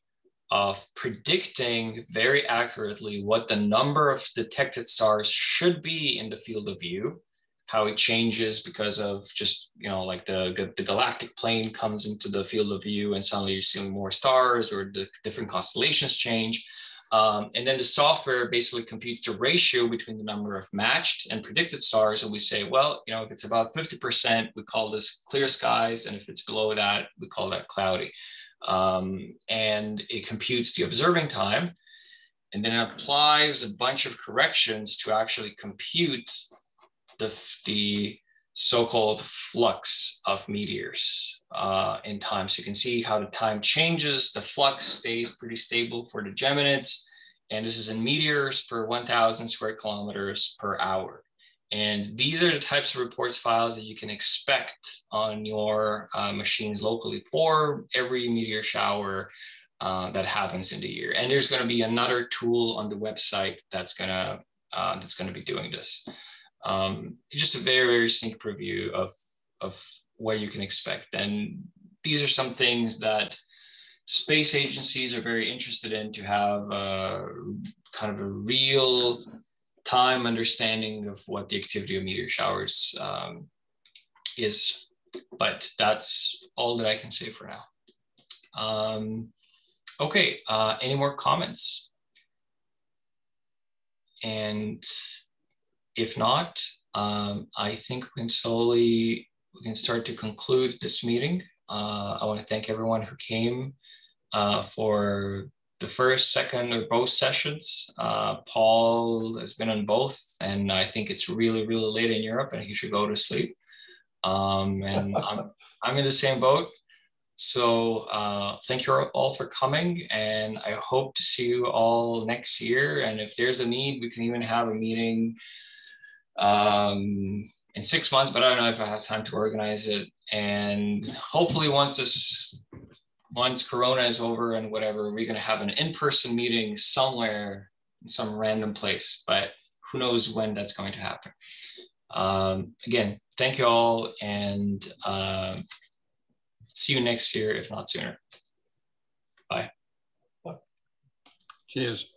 of predicting very accurately what the number of detected stars should be in the field of view, how it changes because of just, you know, like the, the galactic plane comes into the field of view and suddenly you're seeing more stars or the different constellations change. Um, and then the software basically computes the ratio between the number of matched and predicted stars. And we say, well, you know, if it's about 50%, we call this clear skies. And if it's below that, we call that cloudy um, and it computes the observing time and then it applies a bunch of corrections to actually compute the, the so-called flux of meteors uh, in time. So you can see how the time changes. The flux stays pretty stable for the Geminids, and this is in meteors per 1,000 square kilometers per hour. And these are the types of reports files that you can expect on your uh, machines locally for every meteor shower uh, that happens in the year. And there's going to be another tool on the website that's going to uh, that's going to be doing this. Um, just a very very sneak preview of of what you can expect. And these are some things that space agencies are very interested in to have uh, kind of a real time understanding of what the activity of meteor showers um, is. But that's all that I can say for now. Um, okay, uh, any more comments? And if not, um, I think we can slowly, we can start to conclude this meeting. Uh, I want to thank everyone who came uh, for the first, second, or both sessions. Uh, Paul has been on both, and I think it's really, really late in Europe, and he should go to sleep. Um, and I'm, I'm in the same boat. So uh, thank you all for coming, and I hope to see you all next year. And if there's a need, we can even have a meeting um, in six months. But I don't know if I have time to organize it. And hopefully, once this once Corona is over and whatever, we're going to have an in-person meeting somewhere in some random place, but who knows when that's going to happen. Um, again, thank you all and uh, see you next year, if not sooner. Bye. Cheers.